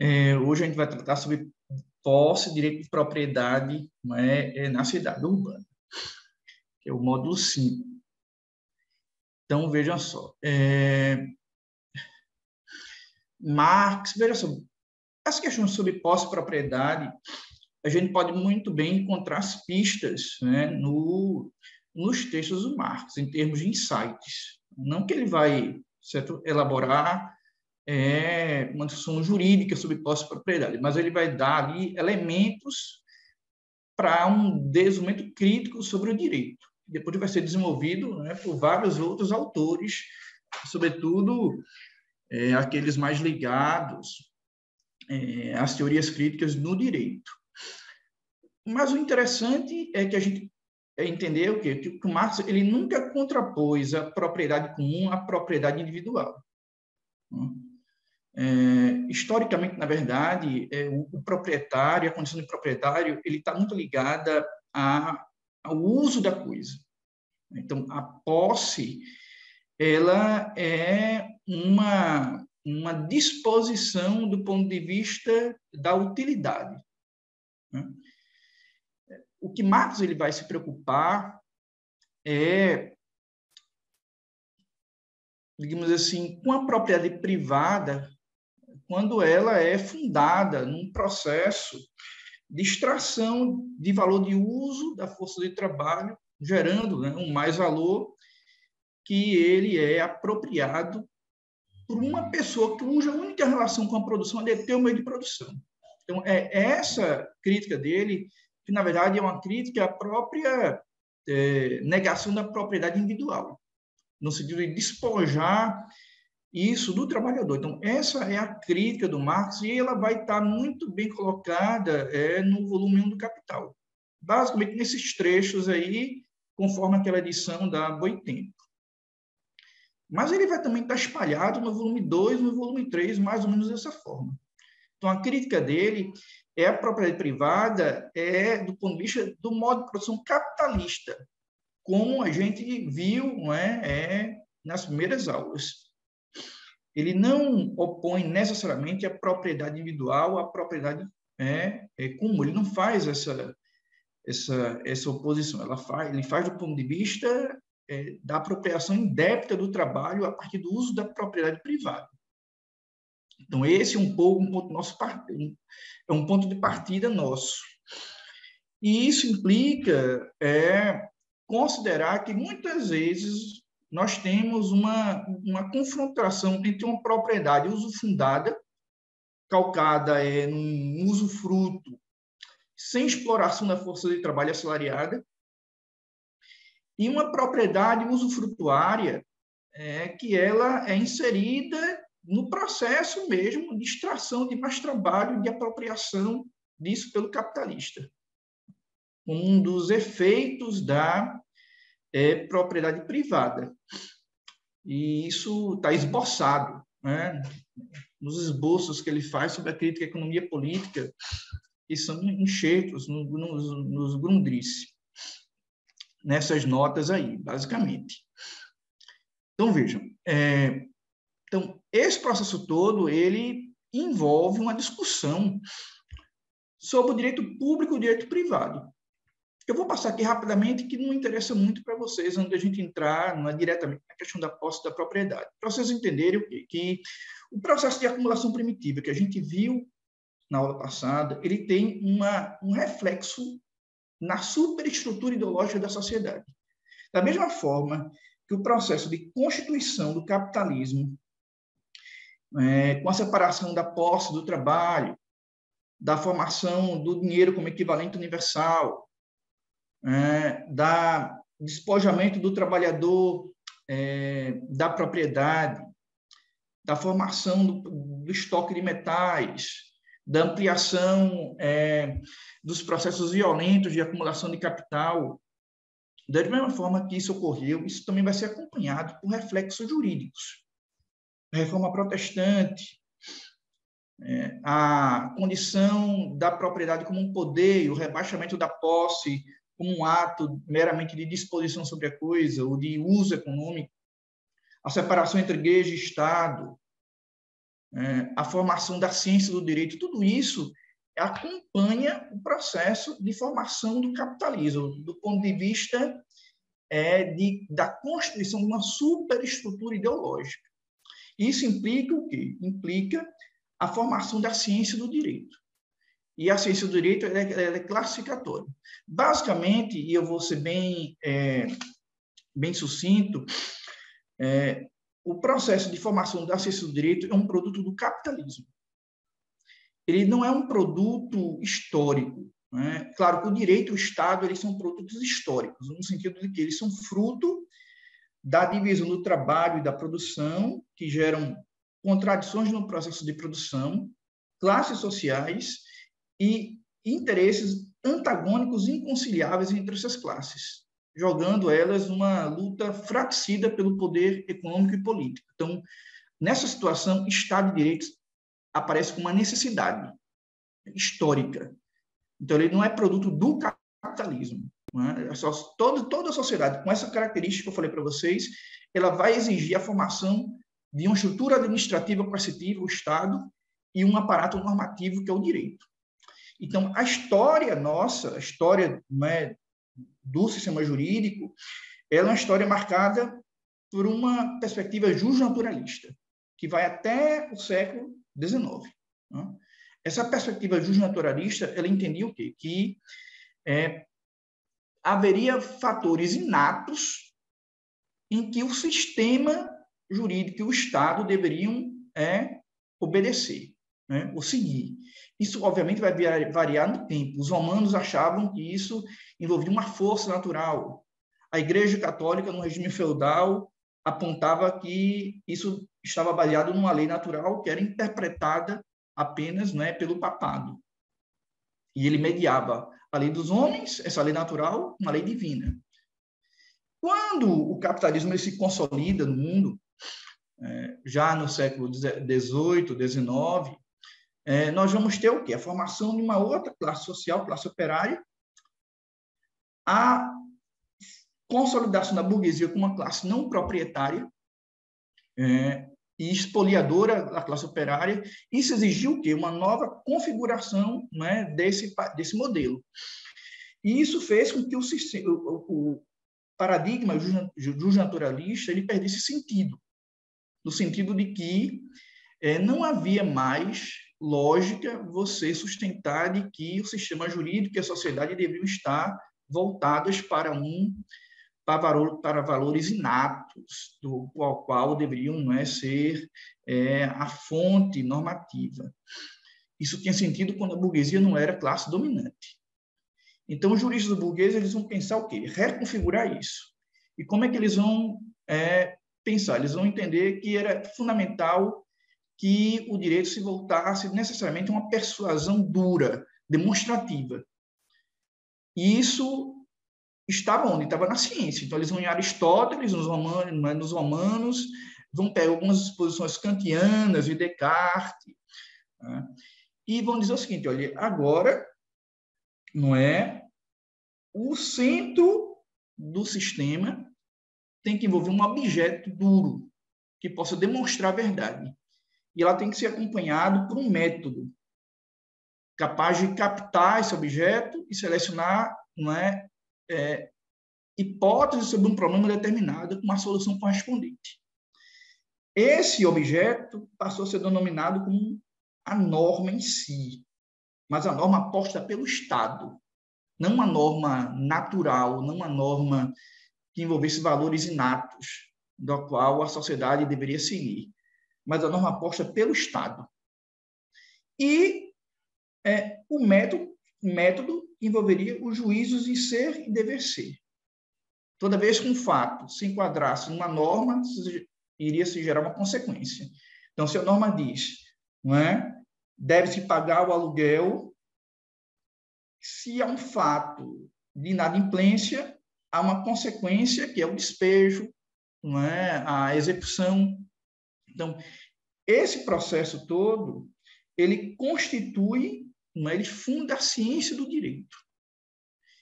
É, hoje a gente vai tratar sobre posse, direito de propriedade é, é, na cidade urbana, que é o módulo 5. Então, vejam só. É, Marx, veja só, as questões sobre posse e propriedade, a gente pode muito bem encontrar as pistas né, no, nos textos do Marx, em termos de insights. Não que ele vai certo, elaborar é, uma discussão jurídica sobre posse e propriedade, mas ele vai dar ali elementos para um desenvolvimento crítico sobre o direito. Depois vai ser desenvolvido né, por vários outros autores, sobretudo é, aqueles mais ligados é, às teorias críticas no direito. Mas o interessante é que a gente entender o quê? Que o Marx ele nunca contrapôs a propriedade comum à propriedade individual. É, historicamente, na verdade, é, o, o, proprietário, a condição de proprietário, ele está muito ligada a, ao uso da coisa. Então, a posse, ela é uma, uma disposição do ponto de vista da utilidade. Né? O que Marx ele vai se preocupar é, digamos assim, com a propriedade privada, quando ela é fundada num processo de extração de valor de uso da força de trabalho, gerando né, um mais valor que ele é apropriado por uma pessoa cuja única relação com a produção é ter o meio de produção. Então, é essa crítica dele, que na verdade é uma crítica à própria é, negação da propriedade individual, no sentido de despojar isso do trabalhador. Então, essa é a crítica do Marx e ela vai estar muito bem colocada é, no volume 1 do Capital. Basicamente, nesses trechos aí, conforme aquela edição da Boitempo. Mas ele vai também estar espalhado no volume 2 no volume 3, mais ou menos dessa forma. Então, a crítica dele é a propriedade privada é do ponto de vista do modo de produção capitalista, como a gente viu é, é nas primeiras aulas. Ele não opõe necessariamente a propriedade individual à propriedade é, é comum. Ele não faz essa essa essa oposição. Ela faz, ele faz do ponto de vista é, da apropriação indébita do trabalho a partir do uso da propriedade privada. Então esse é um pouco um ponto nosso é um ponto de partida nosso. E isso implica é, considerar que muitas vezes nós temos uma, uma confrontação entre uma propriedade usufundada, calcada é, num usufruto sem exploração da força de trabalho assalariada, e uma propriedade usufrutuária é, que ela é inserida no processo mesmo de extração de mais trabalho, de apropriação disso pelo capitalista. Um dos efeitos da é, propriedade privada. E isso está esboçado né, nos esboços que ele faz sobre a crítica à economia política, que são enxertos nos, nos, nos nessas notas aí, basicamente. Então, vejam, é, então, esse processo todo, ele envolve uma discussão sobre o direito público e o direito privado. Eu vou passar aqui rapidamente, que não interessa muito para vocês, antes da gente entrar na, diretamente na questão da posse da propriedade. Para vocês entenderem o quê? que o processo de acumulação primitiva que a gente viu na aula passada, ele tem uma, um reflexo na superestrutura ideológica da sociedade. Da mesma forma que o processo de constituição do capitalismo, é, com a separação da posse do trabalho, da formação do dinheiro como equivalente universal, é, da despojamento do trabalhador é, da propriedade, da formação do, do, estoque de metais, da ampliação é, dos processos violentos de acumulação de capital. Da mesma forma que isso ocorreu, isso também vai ser acompanhado por reflexos jurídicos. A reforma protestante, é, a condição da propriedade como um poder, o rebaixamento da posse como um ato meramente de disposição sobre a coisa ou de uso econômico, a separação entre igreja e Estado, é, a formação da ciência do direito, tudo isso acompanha o processo de formação do capitalismo, do ponto de vista é, de, da constituição de uma superestrutura ideológica. Isso implica o quê? Implica a formação da ciência do direito. E a ciência do direito ela é, ela é classificatória. Basicamente, e eu vou ser bem, é, bem sucinto, é, o processo de formação da ciência do direito é um produto do capitalismo ele não é um produto histórico. Né? Claro que o direito e o Estado eles são produtos históricos, no sentido de que eles são fruto da divisão do trabalho e da produção, que geram contradições no processo de produção, classes sociais e interesses antagônicos inconciliáveis entre essas classes, jogando elas numa luta fraticida pelo poder econômico e político. Então, nessa situação, Estado e direito aparece como uma necessidade histórica. Então, ele não é produto do capitalismo. É? Só, todo, toda a sociedade, com essa característica que eu falei para vocês, ela vai exigir a formação de uma estrutura administrativa coercitiva, o Estado, e um aparato normativo, que é o direito. Então, a história nossa, a história é, do sistema jurídico, ela é uma história marcada por uma perspectiva justnaturalista, que vai até o século 19. Né? Essa perspectiva justnaturalista, ela entendia o quê? Que é, haveria fatores inatos em que o sistema jurídico e o Estado deveriam é, obedecer, né? ou seguir. Isso, obviamente, vai variar no tempo. Os romanos achavam que isso envolvia uma força natural. A Igreja Católica, no regime feudal, apontava que isso estava baseado numa lei natural que era interpretada apenas né, pelo papado. E ele mediava a lei dos homens, essa lei natural, uma lei divina. Quando o capitalismo se consolida no mundo, é, já no século XVIII, XIX, é, nós vamos ter o quê? A formação de uma outra classe social, classe operária, a consolidação da burguesia como uma classe não proprietária é, e expoliadora da classe operária. Isso exigiu o quê? Uma nova configuração né, desse, desse modelo. E isso fez com que o, o, o paradigma justnaturalista ele perdesse sentido, no sentido de que é, não havia mais lógica você sustentar de que o sistema jurídico e a sociedade deveriam estar voltadas para um para, valor, para valores inatos, do qual, qual deveriam não é, ser é, a fonte normativa. Isso tinha sentido quando a burguesia não era classe dominante. Então, os juristas burgueses eles vão pensar o quê? Reconfigurar isso. E como é que eles vão é, pensar? Eles vão entender que era fundamental que o direito se voltasse necessariamente a uma persuasão dura, demonstrativa. E isso estava onde? Estava na ciência. Então, eles vão em Aristóteles, nos romanos, né, nos romanos vão pegar algumas exposições kantianas de Descartes, né? e vão dizer o seguinte, olha, agora não é o centro do sistema tem que envolver um objeto duro que possa demonstrar a verdade. E ela tem que ser acompanhado por um método capaz de captar esse objeto e selecionar não é, é, hipóteses sobre um problema determinado com uma solução correspondente. Esse objeto passou a ser denominado como a norma em si, mas a norma posta pelo Estado, não uma norma natural, não uma norma que envolvesse valores inatos, da qual a sociedade deveria seguir, mas a norma posta pelo Estado. E é, o método, método envolveria os juízos de ser e dever ser. Toda vez que um fato se enquadrasse numa norma, iria se gerar uma consequência. Então, se a norma diz, não é? Deve-se pagar o aluguel, se há um fato de inadimplência, há uma consequência que é o despejo, não é? A execução. Então, esse processo todo, ele constitui é? ele funda a ciência do direito.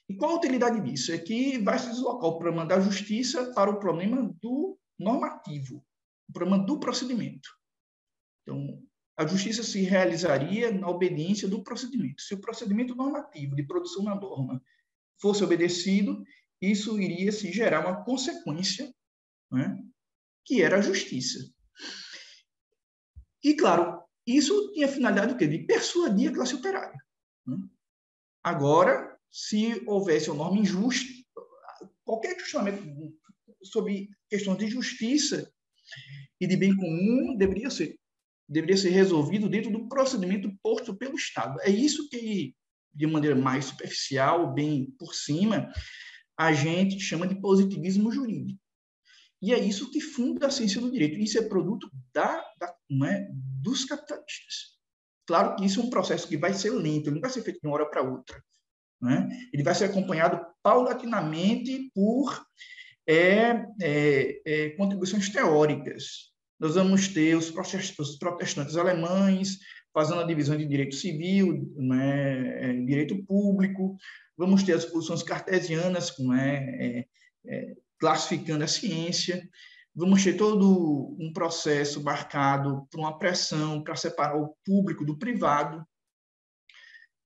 E qual a utilidade disso? É que vai se deslocar o problema da justiça para o problema do normativo, o problema do procedimento. Então, a justiça se realizaria na obediência do procedimento. Se o procedimento normativo de produção da norma fosse obedecido, isso iria se gerar uma consequência, né, que era a justiça. E, claro, isso tinha finalidade do quê? De persuadir a classe operária. Né? Agora, se houvesse uma norma injusta, qualquer questionamento sobre questões de justiça e de bem comum deveria ser deveria ser resolvido dentro do procedimento posto pelo Estado. É isso que, de maneira mais superficial, bem por cima, a gente chama de positivismo jurídico. E é isso que funda a ciência do direito. Isso é produto da, da é, dos capitalistas. Claro que isso é um processo que vai ser lento, não vai ser feito de uma hora para outra. Né? Ele vai ser acompanhado paulatinamente por é, é, é, contribuições teóricas. Nós vamos ter os protestantes alemães fazendo a divisão de direito civil, né, direito público, vamos ter as posições cartesianas, né, classificando a ciência, vamos ter todo um processo marcado por uma pressão para separar o público do privado,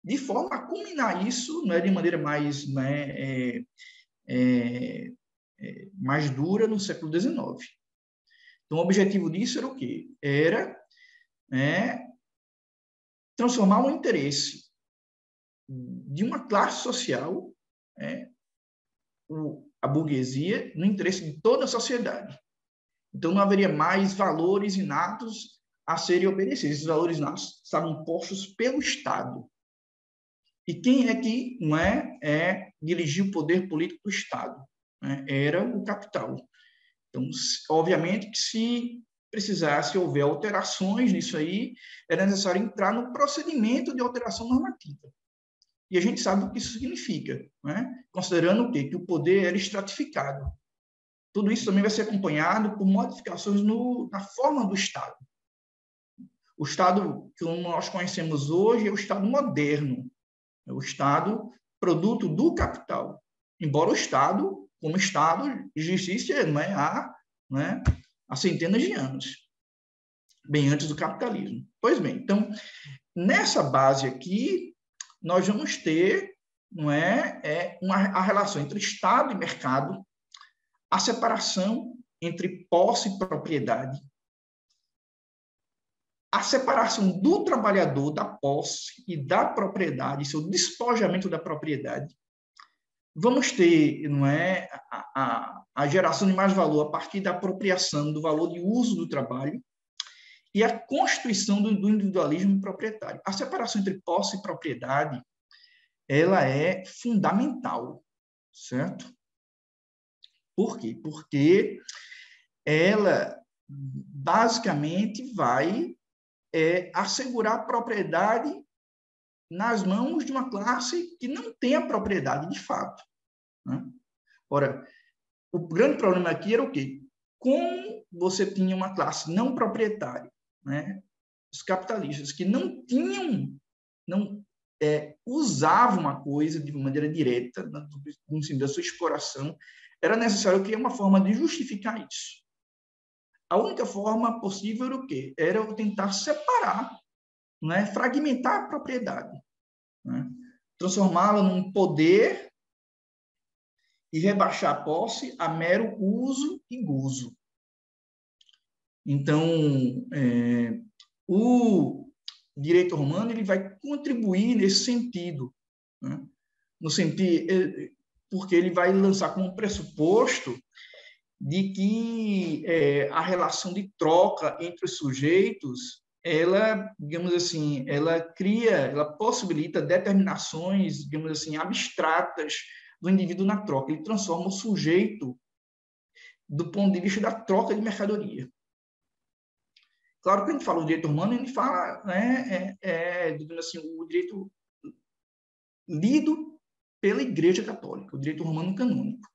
de forma a culminar isso né, de maneira mais, né, é, é, é, mais dura no século XIX. Então, o objetivo disso era o quê? Era né, transformar o interesse de uma classe social, né, a burguesia, no interesse de toda a sociedade. Então, não haveria mais valores inatos a serem obedecidos. Esses valores inatos estavam postos pelo Estado. E quem é que não é, é dirigir o poder político do Estado? Né? Era o capital. Então, obviamente que se precisasse houver alterações nisso aí, era necessário entrar no procedimento de alteração normativa. E a gente sabe o que isso significa, né? considerando o quê? Que o poder era estratificado. Tudo isso também vai ser acompanhado por modificações no, na forma do Estado. O Estado que nós conhecemos hoje é o Estado moderno, é o Estado produto do capital. Embora o Estado, como Estado, existisse não é, há, não é, há centenas de anos, bem antes do capitalismo. Pois bem, então, nessa base aqui, nós vamos ter não é, é uma, a relação entre Estado e mercado, a separação entre posse e propriedade, a separação do trabalhador da posse e da propriedade, seu despojamento da propriedade. Vamos ter não é, a, a, a geração de mais valor a partir da apropriação do valor de uso do trabalho e a constituição do, do individualismo proprietário. A separação entre posse e propriedade ela é fundamental, certo? Por quê? Porque ela basicamente vai é, assegurar a propriedade nas mãos de uma classe que não tem a propriedade de fato. Né? Ora, o grande problema aqui era o quê? Como você tinha uma classe não proprietária, né? os capitalistas que não tinham, não é, usavam uma coisa de maneira direta, no sentido da sua exploração, era necessário criar uma forma de justificar isso. A única forma possível era o quê? Era tentar separar, né? fragmentar a propriedade, né? transformá-la num poder e rebaixar a posse a mero uso e gozo. Então, é, o direito romano ele vai contribuir nesse sentido, né? no sentido é, porque ele vai lançar como pressuposto de que é, a relação de troca entre os sujeitos, ela, digamos assim, ela cria, ela possibilita determinações, digamos assim, abstratas do indivíduo na troca. Ele transforma o sujeito do ponto de vista da troca de mercadoria. Claro que a gente fala o direito humano, a gente fala, né, é, é, digamos assim, o direito lido pela Igreja Católica, o direito romano canônico.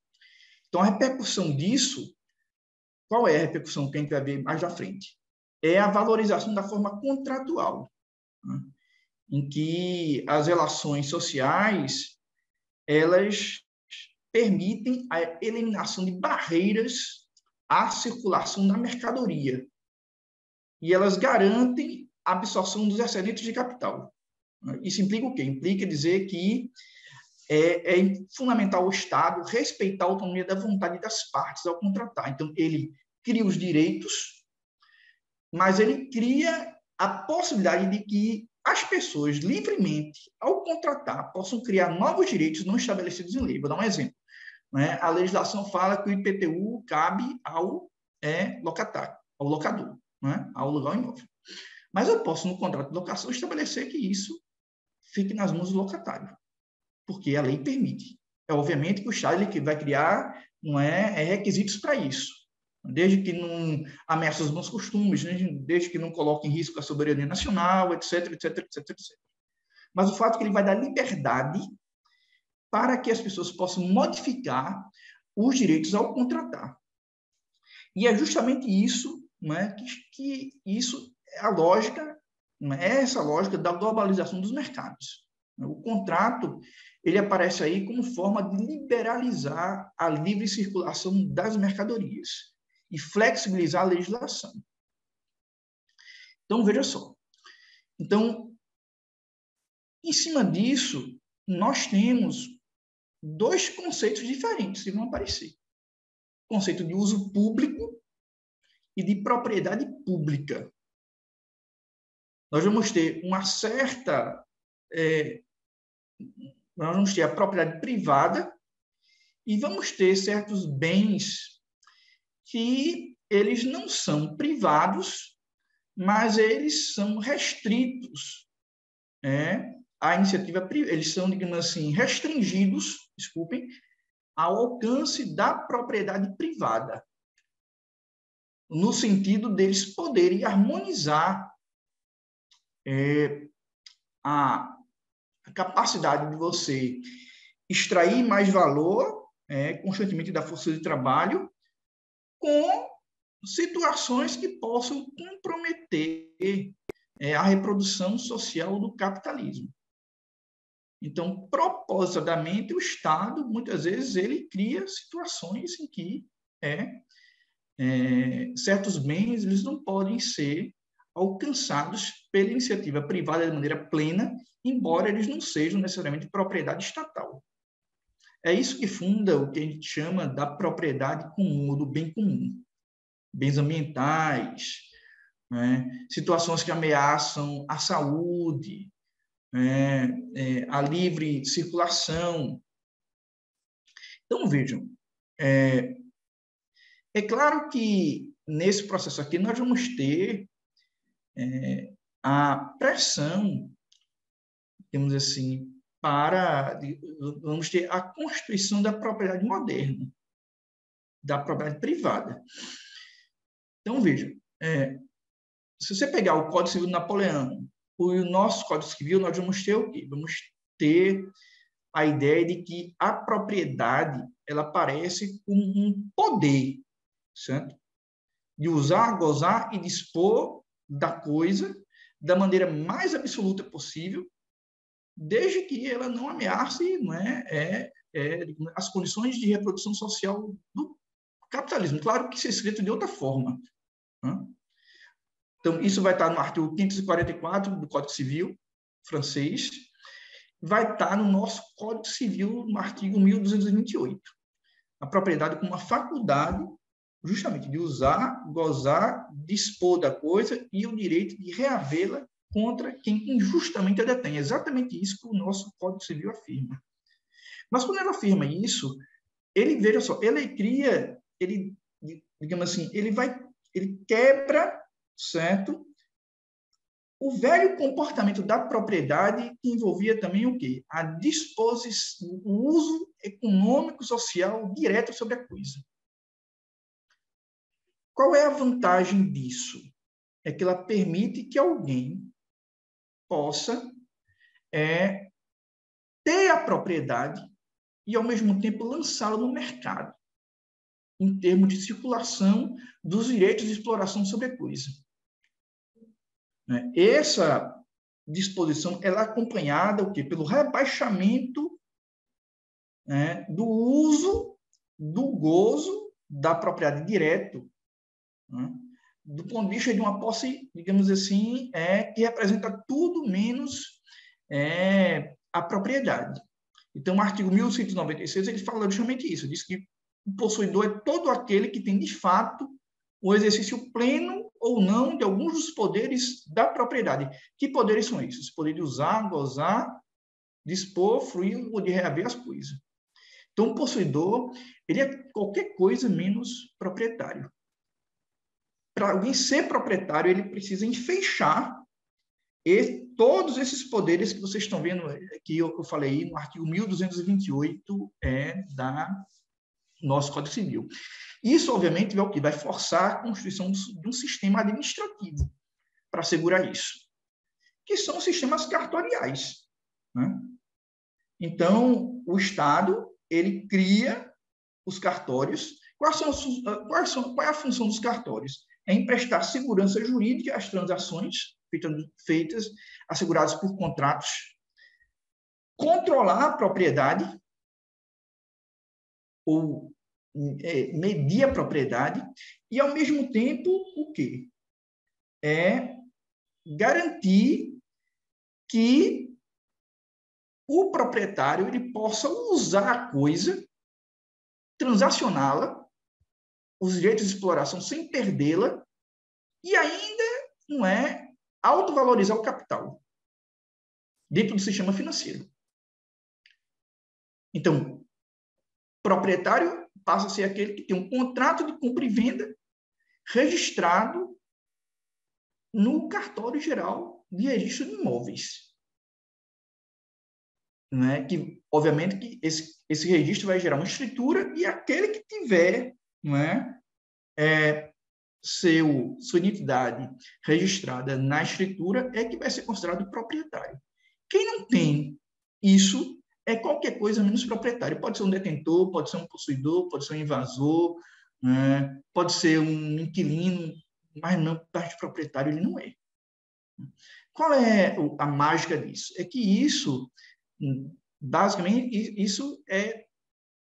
Então, a repercussão disso, qual é a repercussão que a gente vai ver mais à frente? É a valorização da forma contratual, né? em que as relações sociais elas permitem a eliminação de barreiras à circulação da mercadoria. E elas garantem absorção dos excedentes de capital. Isso implica o quê? Implica dizer que é, é, fundamental o Estado respeitar a autonomia da vontade das partes ao contratar. Então, ele cria os direitos, mas ele cria a possibilidade de que as pessoas livremente, ao contratar, possam criar novos direitos não estabelecidos em lei. Vou dar um exemplo. Né? A legislação fala que o IPTU cabe ao é, locatário, ao locador, né? ao lugar imóvel. Mas eu posso, no contrato de locação, estabelecer que isso fique nas mãos do locatário, porque a lei permite. É obviamente que o Estado ele vai criar não é, é requisitos para isso, desde que não ameaça os bons costumes, né? desde que não coloque em risco a soberania nacional, etc, etc, etc, etc. Mas o fato é que ele vai dar liberdade para que as pessoas possam modificar os direitos ao contratar. E é justamente isso né, que, que isso é a lógica, né, essa lógica da globalização dos mercados. O contrato ele aparece aí como forma de liberalizar a livre circulação das mercadorias e flexibilizar a legislação. Então, veja só. Então, em cima disso, nós temos dois conceitos diferentes que vão aparecer. O conceito de uso público e de propriedade pública. Nós vamos ter uma certa. É, nós vamos ter a propriedade privada e vamos ter certos bens que eles não são privados, mas eles são restritos é, à iniciativa eles são, digamos assim, restringidos, desculpem, ao alcance da propriedade privada, no sentido deles poderem harmonizar é, a, capacidade de você extrair mais valor é, constantemente da força de trabalho com situações que possam comprometer é, a reprodução social do capitalismo. Então, propositadamente, o Estado, muitas vezes, ele cria situações em que é, é, certos bens eles não podem ser alcançados pela iniciativa privada de maneira plena, embora eles não sejam necessariamente propriedade estatal. É isso que funda o que a gente chama da propriedade comum, do bem comum. Bens ambientais, né? situações que ameaçam a saúde, né? é, a livre circulação. Então, vejam, é, é claro que nesse processo aqui nós vamos ter é, a pressão, temos assim, para vamos ter a constituição da propriedade moderna, da propriedade privada. Então veja, é, se você pegar o Código Civil Napoleão, o nosso Código Civil, nós vamos ter o quê? Vamos ter a ideia de que a propriedade ela aparece como um poder, certo? De usar, gozar e dispor da coisa da maneira mais absoluta possível, desde que ela não ameace não é, é, é, as condições de reprodução social do capitalismo. Claro que isso é escrito de outra forma. Né? Então, isso vai estar no artigo 544 do Código Civil francês, vai estar no nosso Código Civil, no artigo 1228. A propriedade como uma faculdade justamente de usar, gozar, dispor da coisa e o direito de reavê-la contra quem injustamente a detém. Exatamente isso que o nosso Código Civil afirma. Mas quando ele afirma isso, ele veja só, ele cria, ele digamos assim, ele vai, ele quebra, certo? O velho comportamento da propriedade que envolvia também o quê? A disposição, o uso econômico social direto sobre a coisa. Qual é a vantagem disso? É que ela permite que alguém possa é, ter a propriedade e, ao mesmo tempo, lançá-la no mercado, em termos de circulação dos direitos de exploração sobre a coisa. Né? Essa disposição ela é acompanhada o quê? pelo rebaixamento né, do uso do gozo da propriedade direto né, do ponto de vista de uma posse, digamos assim, é, que representa tudo menos é, a propriedade. Então, o artigo 1196 ele fala justamente isso, diz que o possuidor é todo aquele que tem, de fato, o exercício pleno ou não de alguns dos poderes da propriedade. Que poderes são esses? Poder de usar, gozar, dispor, fruir ou de reaver as coisas. Então, o possuidor, ele é qualquer coisa menos proprietário. Para alguém ser proprietário, ele precisa enfeixar e todos esses poderes que vocês estão vendo, que eu, eu falei no artigo 1228 é da nosso Código Civil. Isso, obviamente, é o que vai forçar a constituição de um sistema administrativo para assegurar isso, que são sistemas cartoriais. Né? Então, o Estado ele cria os cartórios. Quais são, quais são, qual é a função dos cartórios? É emprestar segurança jurídica às transações feitas, asseguradas por contratos, controlar a propriedade ou é, medir a propriedade e, ao mesmo tempo, o quê? É garantir que o proprietário ele possa usar a coisa, transacioná-la, os direitos de exploração sem perdê-la e ainda não é autovalorizar o capital dentro do sistema financeiro. Então, proprietário passa a ser aquele que tem um contrato de compra e venda registrado no cartório geral de registro de imóveis né, que obviamente que esse, esse registro vai gerar uma escritura e aquele que tiver né, é, seu, sua identidade registrada na escritura é que vai ser considerado proprietário. Quem não tem isso é qualquer coisa menos proprietário. Pode ser um detentor, pode ser um possuidor, pode ser um invasor, né, pode ser um inquilino, mas não parte proprietário ele não é. Qual é a mágica disso? É que isso Basicamente, isso é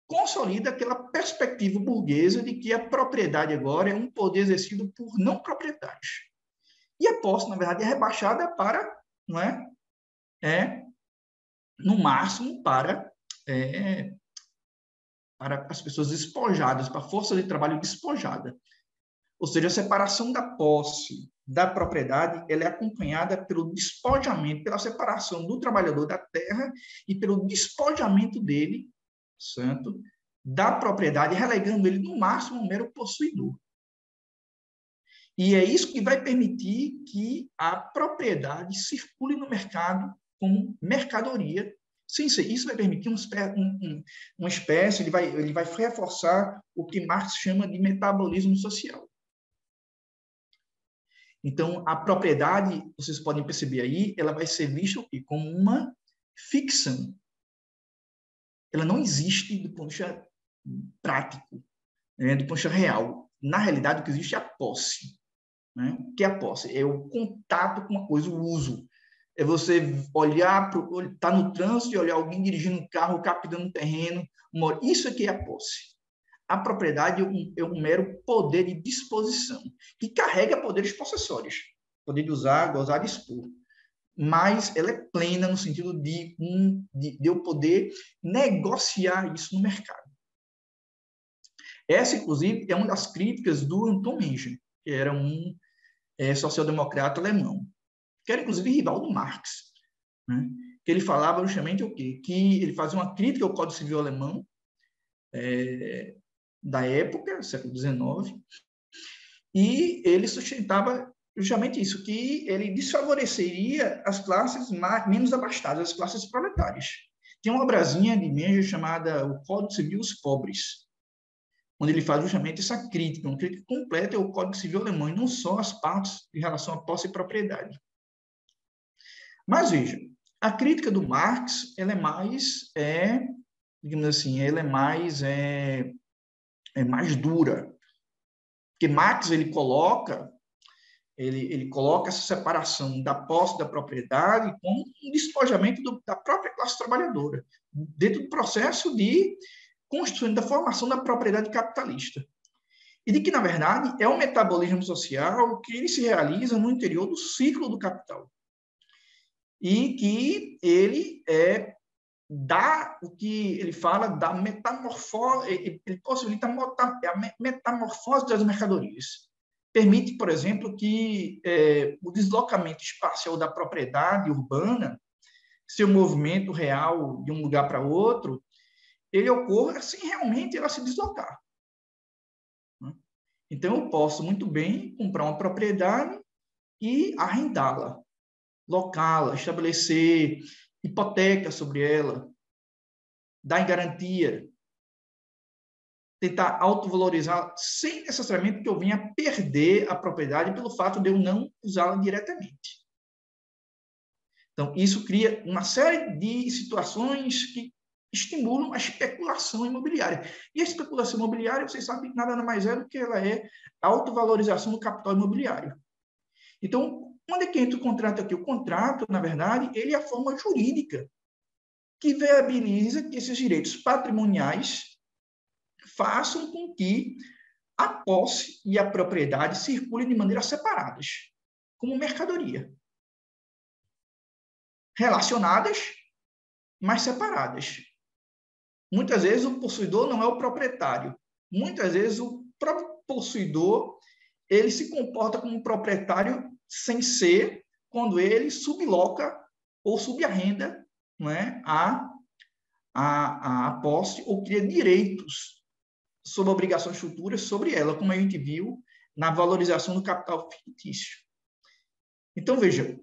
consolida aquela perspectiva burguesa de que a propriedade agora é um poder exercido por não proprietários. E a posse, na verdade, é rebaixada para, não é? É, no máximo, para, é, para as pessoas despojadas, para a força de trabalho despojada. Ou seja, a separação da posse da propriedade ela é acompanhada pelo despojamento, pela separação do trabalhador da terra e pelo despojamento dele, certo? Da propriedade, relegando ele no máximo um mero possuidor. E é isso que vai permitir que a propriedade circule no mercado como mercadoria. Sim, isso vai permitir um, um, uma espécie, ele vai, ele vai reforçar o que Marx chama de metabolismo social. Então, a propriedade, vocês podem perceber aí, ela vai ser vista como uma ficção. Ela não existe do ponto de vista prático, né? do ponto de vista real. Na realidade, o que existe é a posse. Né? O que é a posse? É o contato com uma coisa, o uso. É você olhar, estar tá no trânsito e olhar alguém dirigindo um carro, captando um terreno. Isso aqui é a posse a propriedade é um, é um mero poder de disposição, que carrega poderes possessórios, poder de usar, gozar, dispor. Mas ela é plena no sentido de, de, de eu poder negociar isso no mercado. Essa, inclusive, é uma das críticas do Anton Mengen, que era um é, social-democrata alemão, que era, inclusive, rival do Marx. Né? Que ele falava justamente o quê? Que ele fazia uma crítica ao Código Civil alemão, é, da época, século XIX, e ele sustentava justamente isso, que ele desfavoreceria as classes mais, menos abastadas, as classes proletárias. Tem uma obrazinha de Menja chamada O Código Civil dos Pobres, onde ele faz justamente essa crítica, uma crítica completa ao Código Civil alemão, e não só as partes em relação à posse e propriedade. Mas veja, a crítica do Marx, ela é mais, é, digamos assim, ela é mais é, é mais dura. Porque Marx ele coloca ele, ele coloca essa separação da posse da propriedade como um despojamento do, da própria classe trabalhadora, dentro do processo de construção da formação da propriedade capitalista. e de que, na verdade, é um metabolismo social que ele se realiza no interior do ciclo do capital. E que ele é dá o que ele fala da metamorfose, ele possibilita a metamorfose das mercadorias. Permite, por exemplo, que é, o deslocamento espacial da propriedade urbana, seu movimento real de um lugar para outro, ele ocorra sem realmente ela se deslocar. Né? Então, eu posso muito bem comprar uma propriedade e arrendá-la, locá-la, estabelecer hipoteca sobre ela, dar em garantia, tentar autovalorizar sem necessariamente que eu venha perder a propriedade pelo fato de eu não usá-la diretamente. Então, isso cria uma série de situações que estimulam a especulação imobiliária. E a especulação imobiliária, vocês sabem que nada mais é do que ela é a autovalorização do capital imobiliário. Então, onde é que entra o contrato aqui? O contrato, na verdade, ele é a forma jurídica que viabiliza que esses direitos patrimoniais façam com que a posse e a propriedade circulem de maneira separadas, como mercadoria. Relacionadas, mas separadas. Muitas vezes o possuidor não é o proprietário. Muitas vezes o próprio possuidor ele se comporta como um proprietário sem ser quando ele subloca ou subarrenda não é, a, a, a posse ou cria direitos sobre obrigações futuras sobre ela, como a gente viu na valorização do capital fictício. Então, veja,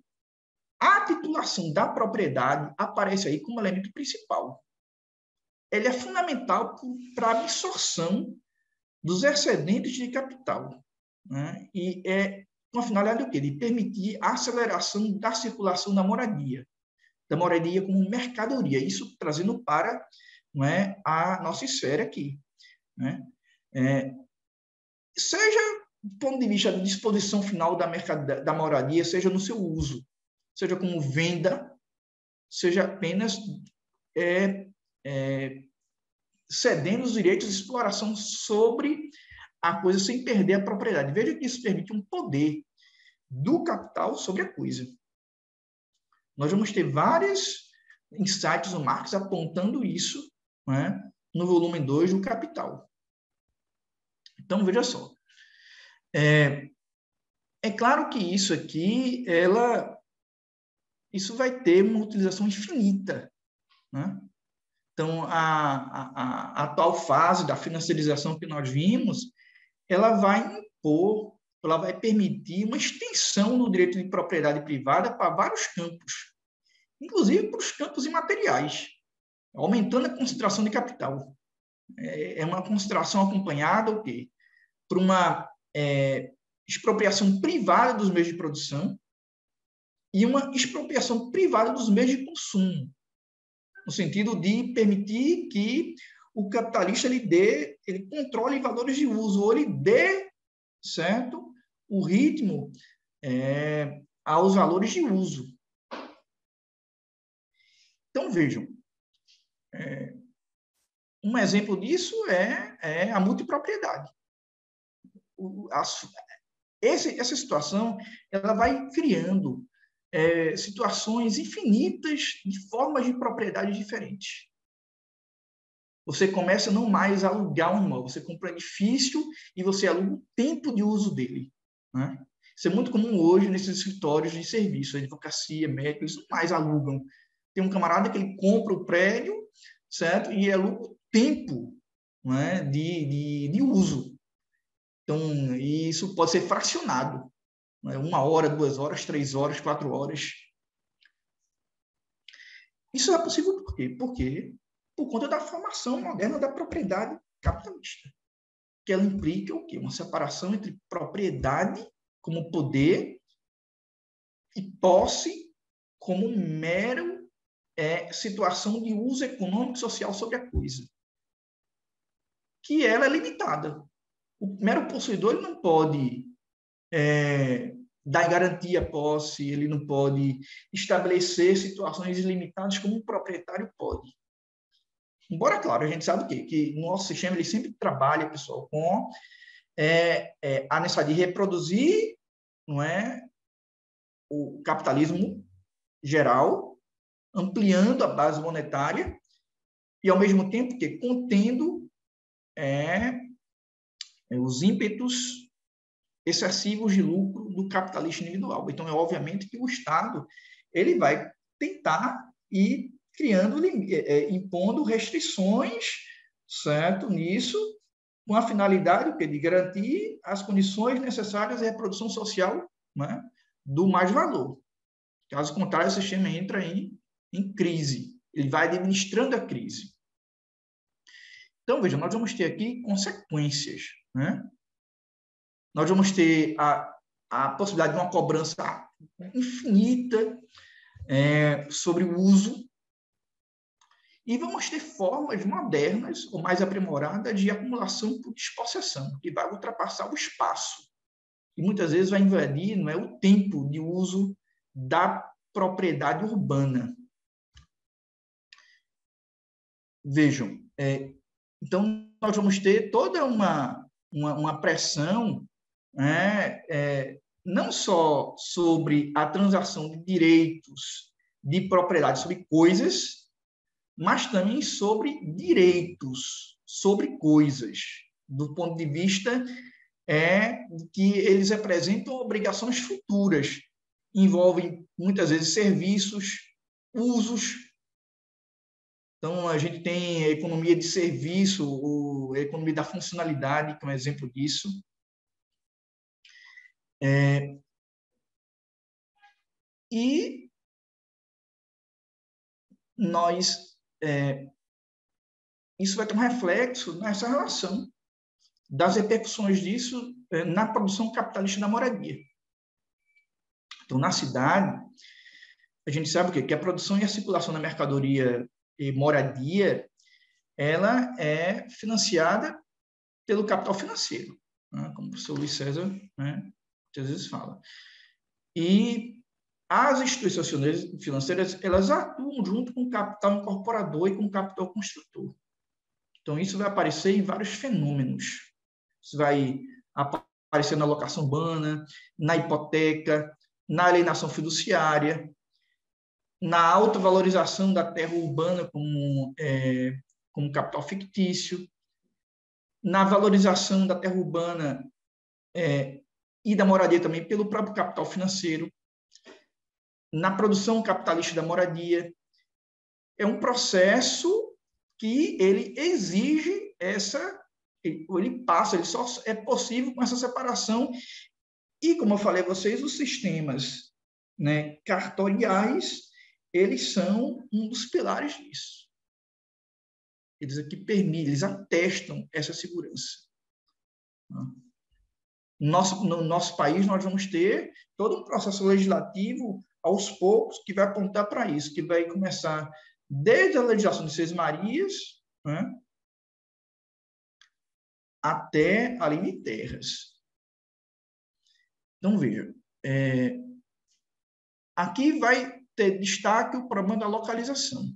a titulação da propriedade aparece aí como elemento principal. Ele é fundamental para a absorção dos excedentes de capital. Né? E é uma finalidade do quê? De permitir a aceleração da circulação da moradia, da moradia como mercadoria, isso trazendo para não é, a nossa esfera aqui. Né? É, seja do ponto de vista da disposição final da, mercad da moradia, seja no seu uso, seja como venda, seja apenas é, é, cedendo os direitos de exploração sobre a coisa sem perder a propriedade. Veja que isso permite um poder do capital sobre a coisa. Nós vamos ter vários insights do Marx apontando isso né, no volume 2 do Capital. Então, veja só. É, é claro que isso aqui, ela, isso vai ter uma utilização infinita. Né? Então, a, a, a, atual fase da financiarização que nós vimos, ela vai impor, ela vai permitir uma extensão do direito de propriedade privada para vários campos, inclusive para os campos imateriais, aumentando a concentração de capital. É, é uma concentração acompanhada o quê? por uma é, expropriação privada dos meios de produção e uma expropriação privada dos meios de consumo, no sentido de permitir que o capitalista ele dê, ele controle valores de uso, ou ele dê, certo, o ritmo é, aos valores de uso. Então, vejam, é, um exemplo disso é, é a multipropriedade a, esse, essa situação ela vai criando é, situações infinitas de formas de propriedade diferentes. Você começa não mais a alugar um imóvel, você compra um edifício e você aluga o tempo de uso dele. Né? Isso é muito comum hoje nesses escritórios de serviço, advocacia, médicos, não mais alugam. Tem um camarada que ele compra o prédio, certo? E aluga o tempo né, de, de, de uso. Então, isso pode ser fracionado. Né? Uma hora, duas horas, três horas, quatro horas. Isso é possível por quê? Porque por conta da formação moderna da propriedade capitalista. Que ela implica o quê? Uma separação entre propriedade como poder e posse como mero é, situação de uso econômico e social sobre a coisa. Que ela é limitada o mero possuidor ele não pode é, dar garantia à posse, ele não pode estabelecer situações ilimitadas como um proprietário pode. Embora, claro, a gente sabe o quê? Que o nosso sistema ele sempre trabalha, pessoal, com é, é a necessidade de reproduzir não é, o capitalismo geral, ampliando a base monetária e, ao mesmo tempo, que contendo é, é, os ímpetos excessivos de lucro do capitalista individual. Então, é obviamente que o Estado ele vai tentar ir criando, é, é, impondo restrições, certo, nisso, com a finalidade de garantir as condições necessárias à reprodução social né, do mais valor. Caso contrário, o sistema entra em, em crise, ele vai administrando a crise. Então, veja, nós vamos ter aqui consequências. Né? Nós vamos ter a, a possibilidade de uma cobrança infinita é, sobre o uso e vamos ter formas modernas ou mais aprimoradas de acumulação por dispossessão, que vai ultrapassar o espaço. E muitas vezes vai invadir não é, o tempo de uso da propriedade urbana. Vejam, é, então nós vamos ter toda uma, uma, uma pressão né, é, não só sobre a transação de direitos de propriedade sobre coisas, mas também sobre direitos, sobre coisas, do ponto de vista é que eles representam obrigações futuras, envolvem muitas vezes serviços, usos. Então a gente tem a economia de serviço, a economia da funcionalidade, que é um exemplo disso. É, e nós é, isso vai ter um reflexo nessa relação das repercussões disso é, na produção capitalista da moradia. Então, na cidade, a gente sabe o quê? que a produção e a circulação da mercadoria e moradia ela é financiada pelo capital financeiro, né? como o professor Luiz César né, às vezes fala. E as instituições financeiras elas atuam junto com o capital incorporador e com o capital construtor. Então, isso vai aparecer em vários fenômenos. Isso vai aparecer na locação urbana, na hipoteca, na alienação fiduciária, na autovalorização da terra urbana como, é, como capital fictício, na valorização da terra urbana é, e da moradia também pelo próprio capital financeiro na produção capitalista da moradia. É um processo que ele exige essa, ele passa, ele só é possível com essa separação. E, como eu falei a vocês, os sistemas né, cartoriais, eles são um dos pilares disso. Eles aqui permitem, eles atestam essa segurança. Nosso, no nosso país, nós vamos ter todo um processo legislativo aos poucos, que vai apontar para isso, que vai começar desde a legislação de Seis Marias né, até a lei de terras. Então, veja, é, aqui vai ter destaque o problema da localização.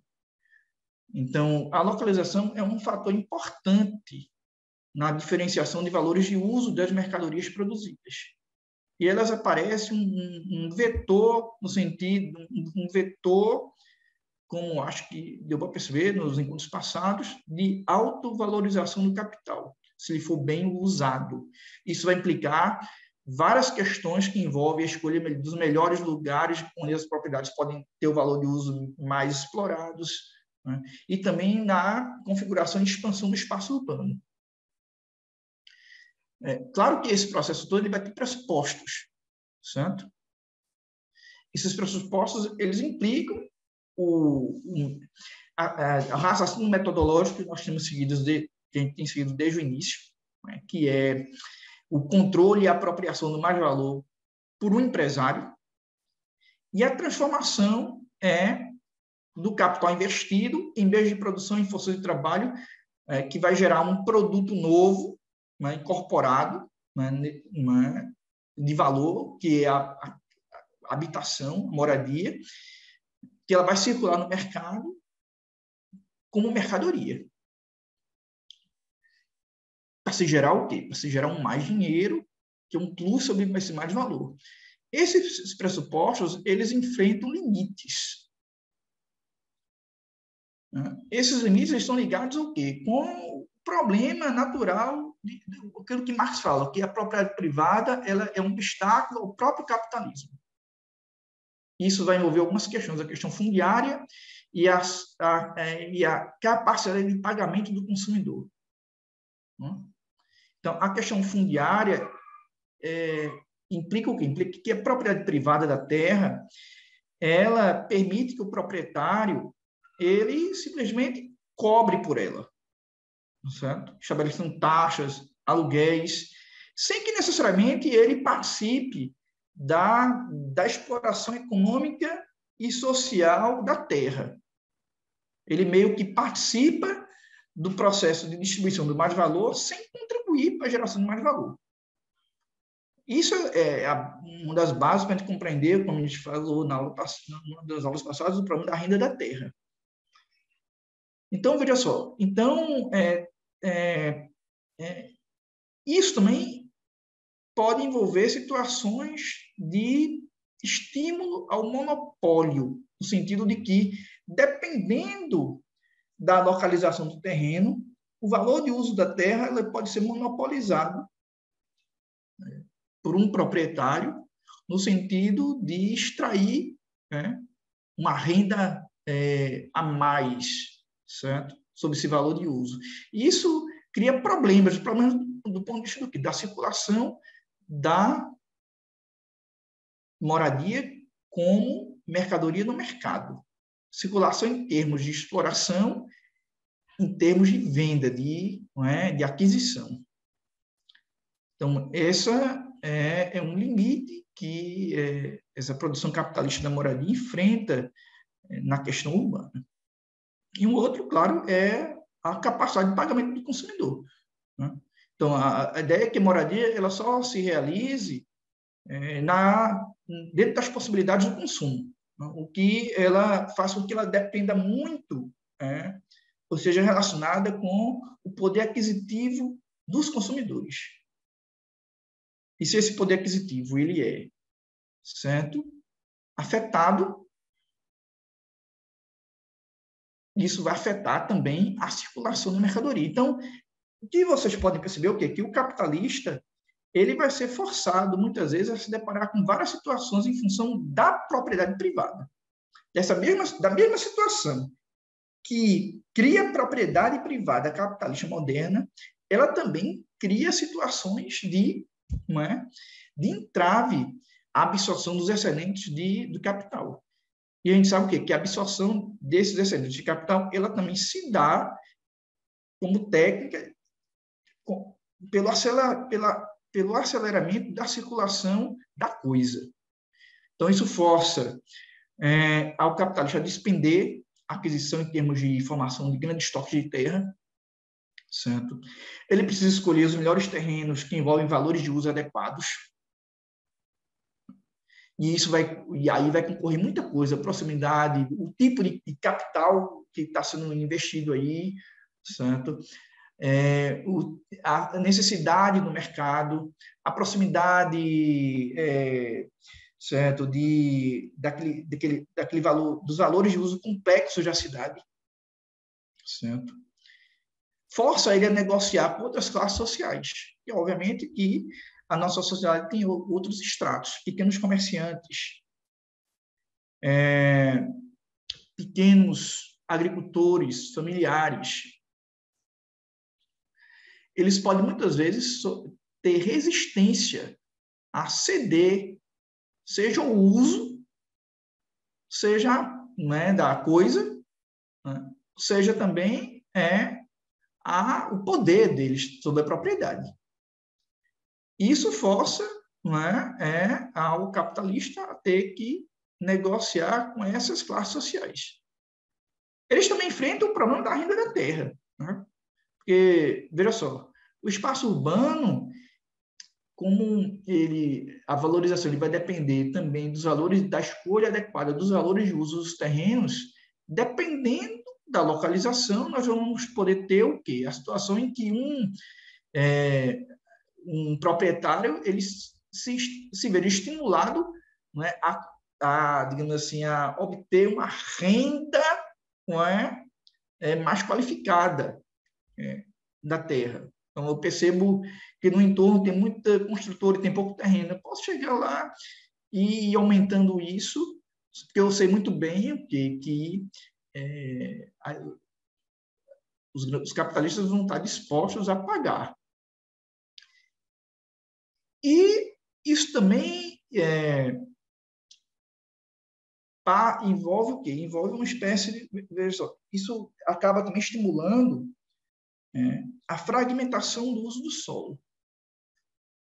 Então, a localização é um fator importante na diferenciação de valores de uso das mercadorias produzidas e elas aparecem um, um vetor no sentido, um, vetor, como acho que deu para perceber nos encontros passados, de autovalorização do capital, se ele for bem usado. Isso vai implicar várias questões que envolvem a escolha dos melhores lugares onde as propriedades podem ter o valor de uso mais explorados, né? e também na configuração e expansão do espaço urbano. É, claro que esse processo todo ele vai ter pressupostos, certo? Esses pressupostos, eles implicam o, o a, raciocínio metodológico que nós temos seguido, de, que a gente tem seguido desde o início, né, que é o controle e a apropriação do mais-valor por um empresário, e a transformação é do capital investido, em vez de produção em força de trabalho, é, que vai gerar um produto novo né, incorporado né, né, de valor, que é a, a, habitação, moradia, que ela vai circular no mercado como mercadoria. Para se gerar o quê? Para se gerar um mais dinheiro, que é um plus sobre esse mais valor. Esses pressupostos, eles enfrentam limites. Né? Esses limites estão ligados ao quê? Com o problema natural, de, de, aquilo que Marx fala, que a propriedade privada ela é um obstáculo ao próprio capitalismo. Isso vai envolver algumas questões, a questão fundiária e a, a, é, e a capacidade de pagamento do consumidor. Né? Então, a questão fundiária é, implica o quê? Implica que a propriedade privada da terra ela permite que o proprietário ele simplesmente cobre por ela, certo? Estabelecendo taxas, aluguéis, sem que necessariamente ele participe da, da exploração econômica e social da terra. Ele meio que participa do processo de distribuição do mais valor sem contribuir para a geração de mais valor. Isso é uma das bases para a gente compreender, como a gente falou na aula, numa das aulas passadas, o problema da renda da terra. Então, veja só, então, é, é, é, isso também pode envolver situações de estímulo ao monopólio, no sentido de que, dependendo da localização do terreno, o valor de uso da terra pode ser monopolizado né, por um proprietário, no sentido de extrair né, uma renda é, a mais, certo? Sobre esse valor de uso. Isso cria problemas, problemas do ponto de vista do Da circulação da moradia como mercadoria no mercado circulação em termos de exploração, em termos de venda, de, é, de aquisição. Então, essa é, é um limite que é, essa produção capitalista da moradia enfrenta é, na questão urbana. E um outro, claro, é a capacidade de pagamento do consumidor. Né? Então, a, a, ideia é que a moradia ela só se realize é, na, dentro das possibilidades do consumo o que ela faz com que ela dependa muito, é, ou seja, relacionada com o poder aquisitivo dos consumidores. E se esse poder aquisitivo ele é certo afetado, isso vai afetar também a circulação da mercadoria. Então, o que vocês podem perceber o quê? Que o capitalista ele vai ser forçado, muitas vezes, a se deparar com várias situações em função da propriedade privada. Dessa mesma, da mesma situação que cria propriedade privada capitalista moderna, ela também cria situações de, é, de entrave à absorção dos excedentes de, do capital. E a gente sabe o quê? Que a absorção desses excedentes de capital, ela também se dá como técnica com, pelo, pela pelo aceleramento da circulação da coisa. Então, isso força é, ao capitalista a despender aquisição em termos de formação de grandes estoques de terra, certo? Ele precisa escolher os melhores terrenos que envolvem valores de uso adequados. E isso vai, e aí vai concorrer muita coisa, proximidade, o tipo de, de capital que está sendo investido aí, certo? é, o, a necessidade do mercado, a proximidade é, certo de daquele, daquele, daquele valor dos valores de uso complexos da cidade, certo? Força ele a negociar com outras classes sociais. E obviamente que a nossa sociedade tem outros estratos, pequenos comerciantes, é, pequenos agricultores, familiares, eles podem muitas vezes ter resistência a ceder, seja o uso, seja né, da coisa, né, seja também é, a, o poder deles sobre a propriedade. Isso força né, é, ao capitalista a ter que negociar com essas classes sociais. Eles também enfrentam o problema da renda da terra. Né? Porque, veja só, o espaço urbano, como ele, a valorização ele vai depender também dos valores, da escolha adequada dos valores de uso dos terrenos, dependendo da localização, nós vamos poder ter o quê? A situação em que um é, um proprietário ele se, se ver estimulado né, a, a, digamos assim, a obter uma renda não é, é mais qualificada é, da terra. Então, eu percebo que no entorno tem muita construtora e tem pouco terreno. Eu posso chegar lá e ir aumentando isso, porque eu sei muito bem que, que é, a, os, os capitalistas vão estar dispostos a pagar. E isso também é, pá, envolve o quê? Envolve uma espécie de. Veja só, isso acaba também estimulando é, a fragmentação do uso do solo.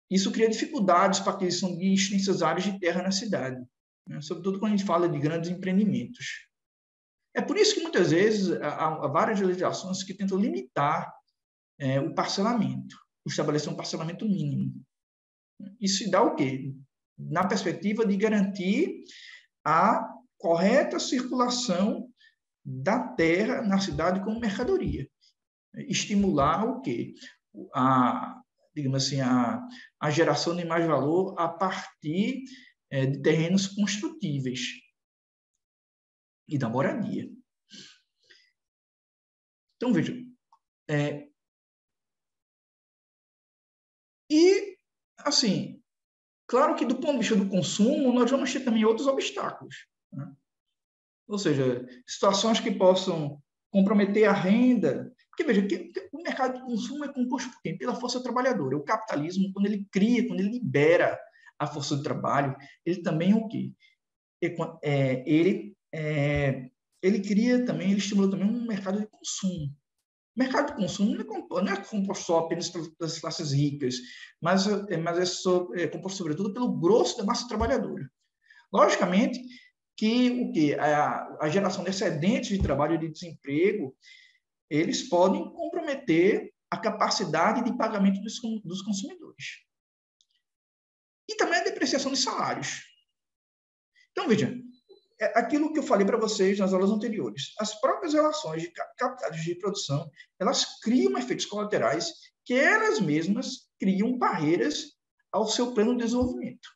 Isso cria dificuldades para a aquisição de extensas áreas de terra na cidade, né? sobretudo quando a gente fala de grandes empreendimentos. É por isso que muitas vezes há, há várias legislações que tentam limitar é, o parcelamento, estabelecer um parcelamento mínimo. Isso dá o quê? Na perspectiva de garantir a correta circulação da terra na cidade como mercadoria. Estimular o quê? A, digamos assim, a, a geração de mais valor a partir é, de terrenos construtíveis e da moradia. Então, veja, é, e, assim, claro que do ponto de vista do consumo, nós vamos ter também outros obstáculos. Né? Ou seja, situações que possam comprometer a renda. Porque, veja, que, o mercado de consumo é composto por quem? Pela força trabalhadora. O capitalismo, quando ele cria, quando ele libera a força de trabalho, ele também o quê? É, ele, é, ele cria também, ele estimula também um mercado de consumo. O mercado de consumo não é composto, não é composto só apenas pelas classes ricas, mas, é, mas é, é composto, sobretudo, pelo grosso da massa trabalhadora. Logicamente que o que a, a geração de excedentes de trabalho e de desemprego eles podem comprometer a capacidade de pagamento dos, dos consumidores. E também a depreciação de salários. Então, veja, é aquilo que eu falei para vocês nas aulas anteriores. As próprias relações de capitais de produção, elas criam efeitos colaterais que elas mesmas criam barreiras ao seu plano de desenvolvimento.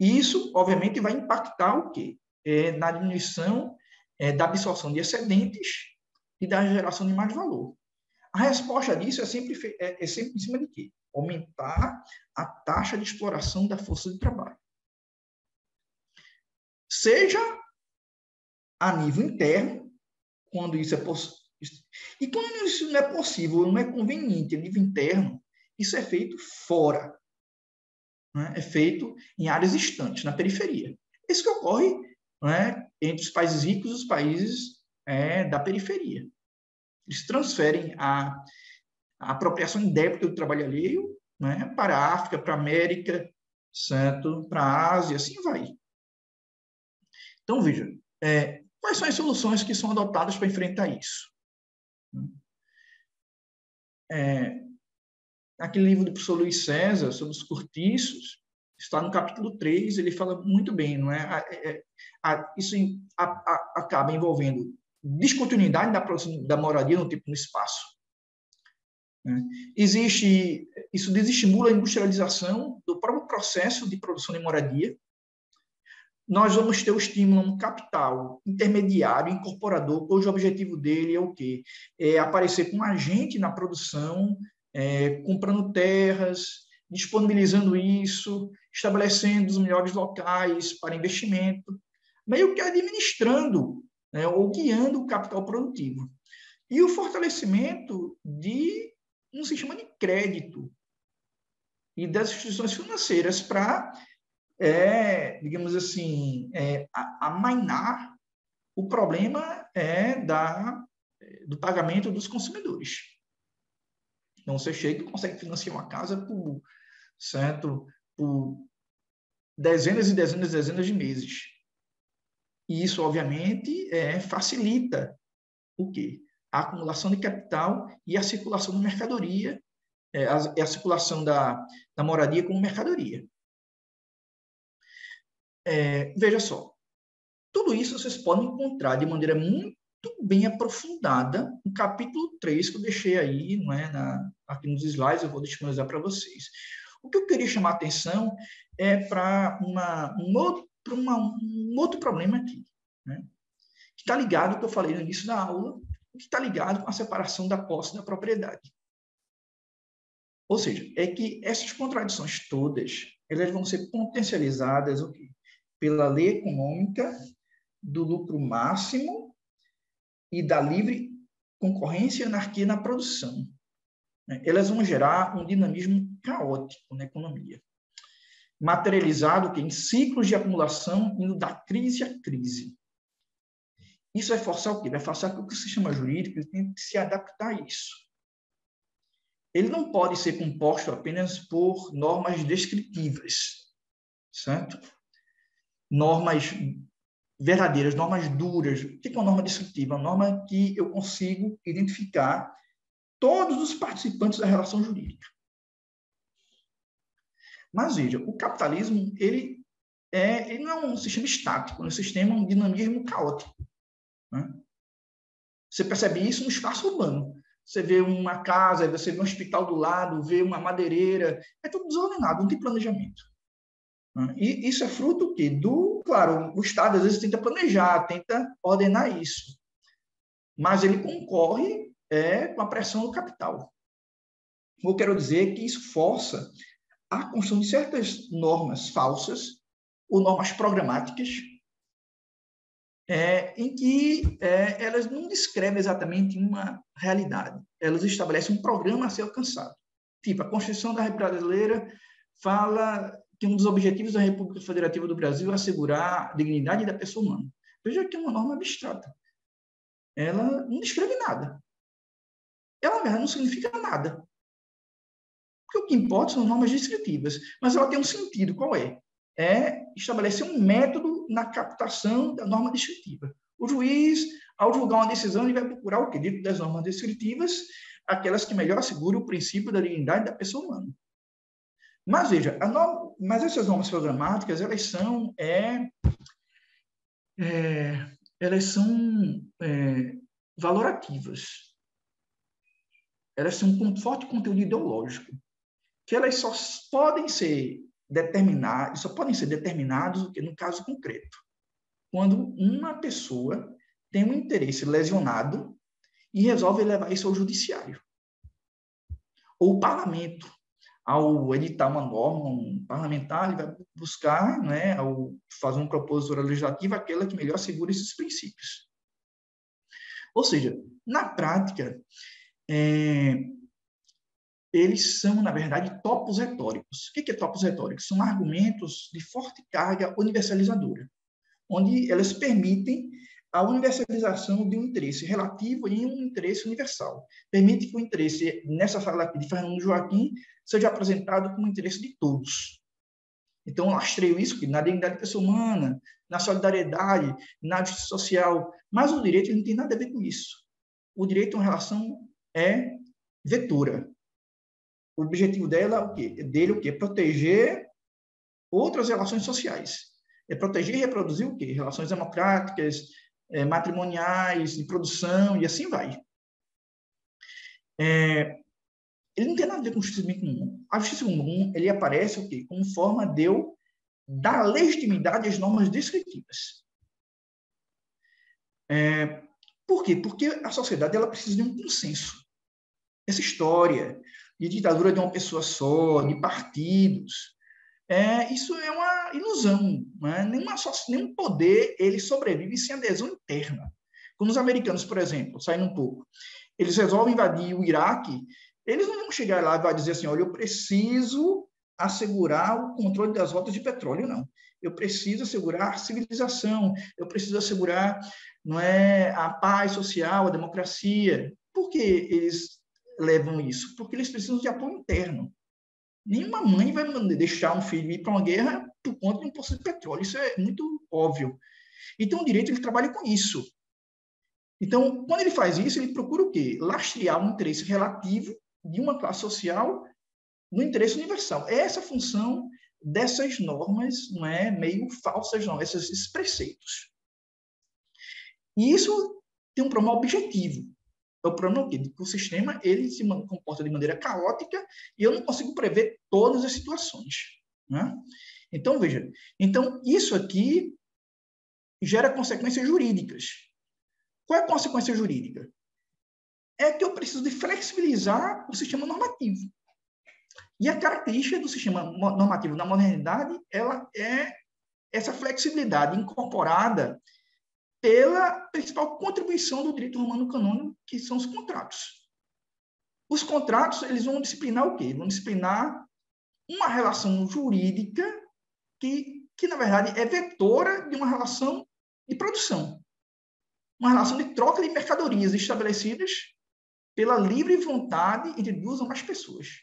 E isso, obviamente, vai impactar o quê? É, na diminuição é, da absorção de excedentes e da geração de mais valor. A resposta disso é sempre, é, é sempre em cima de quê? Aumentar a taxa de exploração da força de trabalho. Seja a nível interno, quando isso é possível. E quando isso não é possível, não é conveniente a nível interno, isso é feito fora né, é feito em áreas distantes, na periferia. Isso que ocorre né, entre os países ricos e os países é, da periferia. Eles transferem a, a apropriação indébita do trabalho alheio né, para a África, para a América, certo? para a Ásia, assim vai. Então, veja, é, quais são as soluções que são adotadas para enfrentar isso? É, aquele livro do professor Luiz César sobre os cortiços, está no capítulo 3, ele fala muito bem, não é? é, é isso acaba envolvendo descontinuidade da da moradia no tempo e no espaço. Né? Existe, isso desestimula a industrialização do próprio processo de produção de moradia. Nós vamos ter o estímulo um capital intermediário, incorporador, cujo objetivo dele é o quê? É aparecer como agente na produção é, comprando terras, disponibilizando isso, estabelecendo os melhores locais para investimento, meio que administrando né, ou guiando o capital produtivo. E o fortalecimento de um sistema de crédito e das instituições financeiras para, é, digamos assim, é, amainar o problema é, da, do pagamento dos consumidores. Então, você chega e consegue financiar uma casa por, certo? por dezenas e dezenas e dezenas de meses. E isso, obviamente, é, facilita o quê? A acumulação de capital e a circulação da mercadoria, é, a, a, circulação da, da moradia como mercadoria. É, veja só, tudo isso vocês podem encontrar de maneira muito bem aprofundada no capítulo 3, que eu deixei aí, não é, na, aqui nos slides, eu vou disponibilizar para vocês. O que eu queria chamar a atenção é para um, outro, uma, um outro problema aqui, né? que está ligado ao que eu falei no início da aula, que está ligado com a separação da posse da propriedade. Ou seja, é que essas contradições todas, elas vão ser potencializadas pela lei econômica do lucro máximo e da livre concorrência e anarquia na produção. Né? Elas vão gerar um dinamismo caótico na economia, materializado em ciclos de acumulação indo da crise à crise. Isso vai forçar o quê? Vai forçar que o sistema jurídico tem que se adaptar a isso ele não pode ser composto apenas por normas descritivas, certo? Normas verdadeiras, normas duras. O que é uma norma descritiva? Uma norma que eu consigo identificar todos os participantes da relação jurídica. Mas veja, o capitalismo ele é, ele não é um sistema estático, é um sistema um dinamismo caótico. Né? Você percebe isso no espaço urbano você vê uma casa, você vê um hospital do lado, vê uma madeireira, é tudo desordenado, não tem planejamento. Né? E isso é fruto quê? do, claro, o Estado às vezes tenta planejar, tenta ordenar isso, mas ele concorre é, com a pressão do capital. Eu quero dizer que isso força a construção de certas normas falsas ou normas programáticas é, em que é, elas não descrevem exatamente uma realidade, elas estabelecem um programa a ser alcançado. Tipo, a Constituição da República Brasileira fala que um dos objetivos da República Federativa do Brasil é assegurar a dignidade da pessoa humana. Veja que é uma norma abstrata. Ela não descreve nada. Ela mesmo não significa nada. Porque o que importa são normas descritivas, mas ela tem um sentido. Qual é? É estabelecer um método na captação da norma descritiva. O juiz, ao julgar uma decisão, ele vai procurar o que? Dentro das normas descritivas, aquelas que melhor asseguram o princípio da dignidade da pessoa humana. Mas veja, mas essas normas programáticas, elas são, é, é elas são é, valorativas. Elas têm um forte conteúdo ideológico, que elas só podem ser determinados, só podem ser determinados no caso concreto, quando uma pessoa tem um interesse lesionado e resolve levar isso ao judiciário. Ou o parlamento, ao editar uma norma, um parlamentar, ele vai buscar, né, ao fazer uma propositura legislativa, aquela que melhor segura esses princípios. Ou seja, na prática, é, eles são, na verdade, topos retóricos. O que é topos retóricos? São argumentos de forte carga universalizadora, onde elas permitem a universalização de um interesse relativo em um interesse universal. Permite que o interesse, nessa fala aqui de Fernando Joaquim, seja apresentado como interesse de todos. Então, eu lastreio isso na dignidade da pessoa humana, na solidariedade, na justiça social, mas o direito não tem nada a ver com isso. O direito é uma relação é vetora, o objetivo dela, o quê? dele o quê? Proteger outras relações sociais. É proteger e reproduzir o quê? Relações democráticas, é, matrimoniais, de produção, e assim vai. É, ele não tem nada a ver com justiça comum. A justiça comum, ele aparece o quê? como forma de eu dar legitimidade às normas descritivas. É, por quê? Porque a sociedade ela precisa de um consenso. Essa história de ditadura de uma pessoa só, de partidos. É, isso é uma ilusão. Né? Nenhuma, nenhum poder ele sobrevive sem adesão interna. Quando os americanos, por exemplo, saindo um pouco, eles resolvem invadir o Iraque, eles não vão chegar lá e vai dizer assim, olha, eu preciso assegurar o controle das rotas de petróleo, não. Eu preciso assegurar a civilização, eu preciso assegurar não é, a paz social, a democracia. Por que eles levam isso? Porque eles precisam de apoio interno. Nenhuma mãe vai deixar um filho ir para uma guerra por conta de um poço de petróleo. Isso é muito óbvio. Então, o direito ele trabalha com isso. Então, quando ele faz isso, ele procura o quê? Lastrear um interesse relativo de uma classe social no interesse universal. É essa função dessas normas, não é meio falsas, não, esses, esses preceitos. E isso tem um problema objetivo. É o problema que o sistema ele se comporta de maneira caótica e eu não consigo prever todas as situações. Né? Então, veja, então isso aqui gera consequências jurídicas. Qual é a consequência jurídica? É que eu preciso de flexibilizar o sistema normativo. E a característica do sistema normativo na modernidade, ela é essa flexibilidade incorporada pela principal contribuição do direito romano canônico, que são os contratos. Os contratos, eles vão disciplinar o quê? Vão disciplinar uma relação jurídica que, que na verdade, é vetora de uma relação de produção. Uma relação de troca de mercadorias estabelecidas pela livre vontade entre duas ou mais pessoas.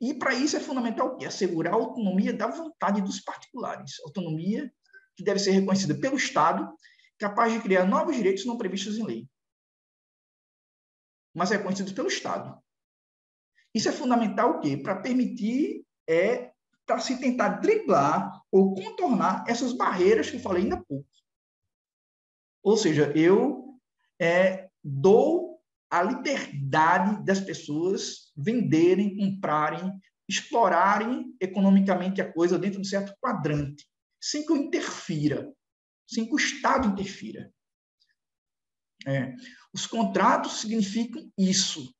E para isso é fundamental assegurar a autonomia da vontade dos particulares, autonomia que deve ser reconhecida pelo Estado, capaz de criar novos direitos não previstos em lei, mas reconhecidos pelo Estado. Isso é fundamental o quê? Para permitir é para se tentar driblar ou contornar essas barreiras que eu falei ainda há pouco. Ou seja, eu é, dou a liberdade das pessoas venderem, comprarem, explorarem economicamente a coisa dentro de um certo quadrante, sem que eu interfira, sem que o Estado interfira. É, os contratos significam isso.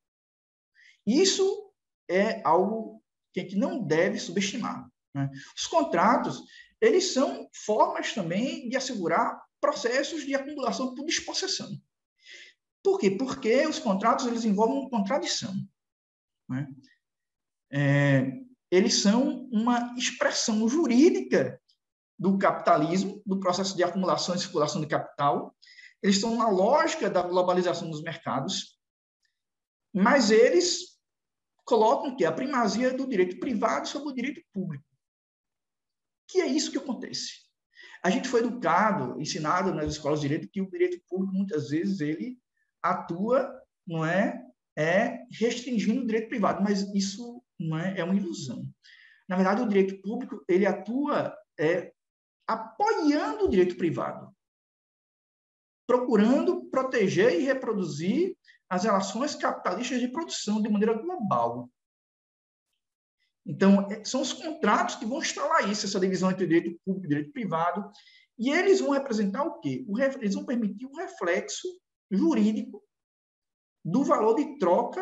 Isso é algo que a gente não deve subestimar. Né? Os contratos, eles são formas também de assegurar processos de acumulação por dispossessão. Por quê? Porque os contratos eles envolvem contradição. Né? É, eles são uma expressão jurídica do capitalismo, do processo de acumulação e circulação de capital. Eles estão na lógica da globalização dos mercados, mas eles colocam que a primazia do direito privado sobre o direito público. Que é isso que acontece. A gente foi educado, ensinado nas escolas de direito que o direito público muitas vezes ele atua, não é, é restringindo o direito privado, mas isso não é, é uma ilusão. Na verdade, o direito público ele atua é, apoiando o direito privado, procurando proteger e reproduzir as relações capitalistas de produção de maneira global. Então, é, são os contratos que vão instalar isso, essa divisão entre direito público e direito privado, e eles vão representar o quê? Eles vão permitir o reflexo jurídico do valor de troca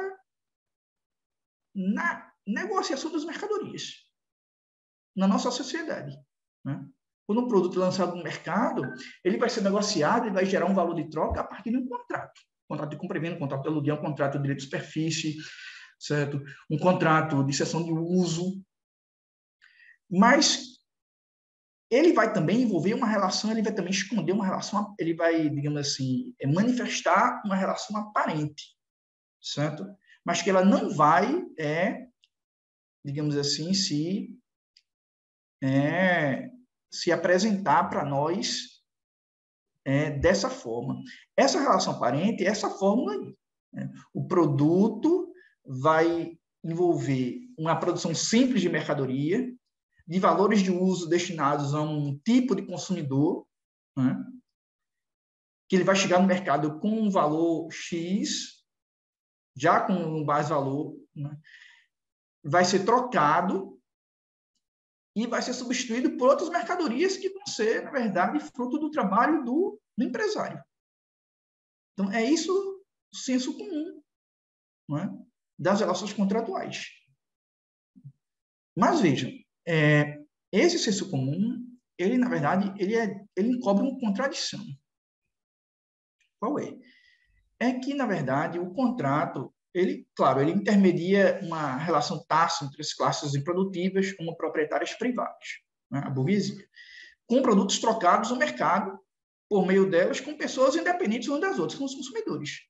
na negociação das mercadorias na nossa sociedade. Né? Quando um produto é lançado no mercado, ele vai ser negociado e vai gerar um valor de troca a partir de um contrato. Contrato de compra contrato de aluguel, contrato de direito de superfície, certo? um contrato de cessão de uso. Mas ele vai também envolver uma relação, ele vai também esconder uma relação, ele vai, digamos assim, é, manifestar uma relação aparente, certo? Mas que ela não vai, é, digamos assim, se, é, se apresentar para nós é, dessa forma. Essa relação aparente é essa fórmula aí. Né? O produto vai envolver uma produção simples de mercadoria, de valores de uso destinados a um tipo de consumidor, né? que ele vai chegar no mercado com um valor X, já com um base valor, né? vai ser trocado e vai ser substituído por outras mercadorias que vão ser, na verdade, fruto do trabalho do, do empresário. Então, é isso o senso comum é? das relações contratuais. Mas vejam, é, esse senso comum, ele na verdade, ele é, ele encobre uma contradição. Qual é? É que na verdade o contrato, ele, claro, ele intermedia uma relação tácita entre as classes improdutivas como proprietárias privadas, né, a burguesia, com produtos trocados no mercado por meio delas com pessoas independentes umas das outras, com os consumidores.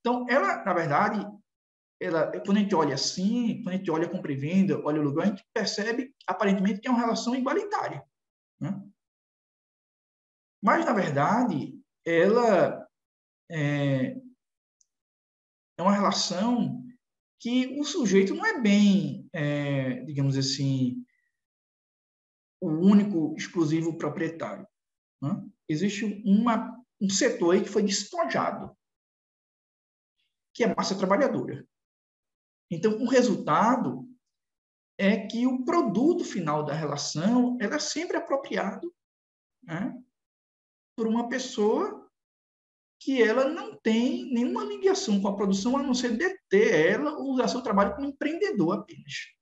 Então, ela, na verdade, ela, quando a gente olha assim, quando a gente olha compra e venda, olha o lugar, a gente percebe aparentemente que é uma relação igualitária. Né? Mas, na verdade, ela é, é uma relação que o sujeito não é bem, é, digamos assim, o único exclusivo proprietário. Né? Existe uma um setor aí que foi despojado, que é a massa trabalhadora. Então, o resultado é que o produto final da relação era é sempre apropriado né, por uma pessoa que ela não tem nenhuma ligação com a produção, a não ser deter ela ou usar seu trabalho como empreendedor apenas.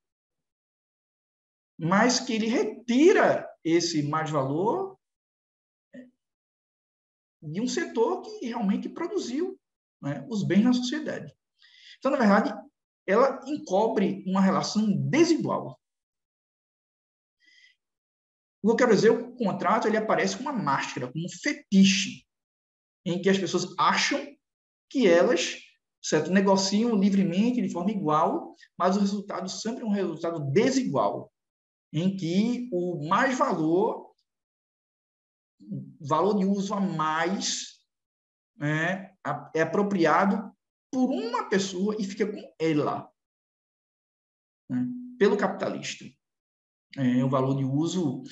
Mas que ele retira esse mais-valor de um setor que realmente produziu né, os bens na sociedade. Então, na verdade, ela encobre uma relação desigual. O que eu quero dizer, o contrato ele aparece como uma máscara, como um fetiche, em que as pessoas acham que elas certo, negociam livremente, de forma igual, mas o resultado sempre é um resultado desigual, em que o mais valor, valor de uso a mais, né, é apropriado por uma pessoa e fica com ela, né? pelo capitalista. É, o valor de uso,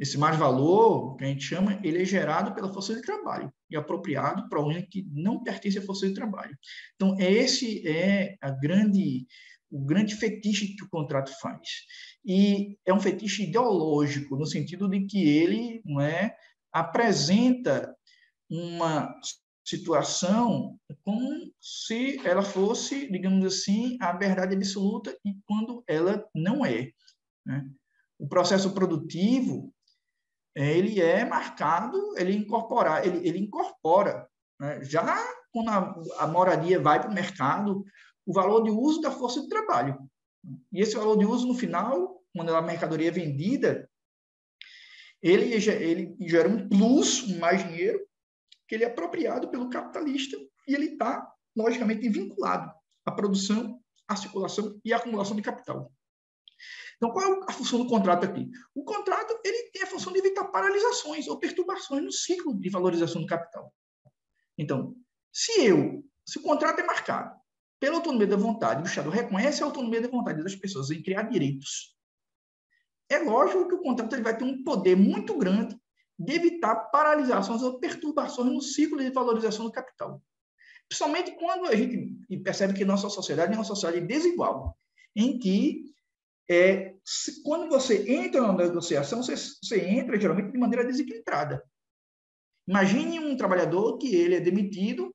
esse mais valor, que a gente chama, ele é gerado pela força de trabalho e apropriado para alguém que não pertence à força de trabalho. Então, esse é a grande, o grande fetiche que o contrato faz. E é um fetiche ideológico, no sentido de que ele não é, apresenta uma situação como se ela fosse, digamos assim, a verdade absoluta e quando ela não é. Né? O processo produtivo ele é marcado, ele incorpora, ele, ele incorpora. Né? Já quando a, a moradia vai para o mercado, o valor de uso da força de trabalho. E esse valor de uso, no final, quando a mercadoria é vendida, ele, ele gera um plus, mais dinheiro, que ele é apropriado pelo capitalista e ele está, logicamente, vinculado à produção, à circulação e à acumulação de capital. Então, qual é a função do contrato aqui? O contrato ele tem a função de evitar paralisações ou perturbações no ciclo de valorização do capital. Então, se eu, se o contrato é marcado pela autonomia da vontade, o Estado reconhece a autonomia da vontade das pessoas em criar direitos, é lógico que o contrato ele vai ter um poder muito grande de evitar paralisações ou perturbações no ciclo de valorização do capital. Principalmente quando a gente percebe que nossa sociedade é uma sociedade desigual, em que é, se, quando você entra na negociação, você, você entra geralmente de maneira desequilibrada. Imagine um trabalhador que ele é demitido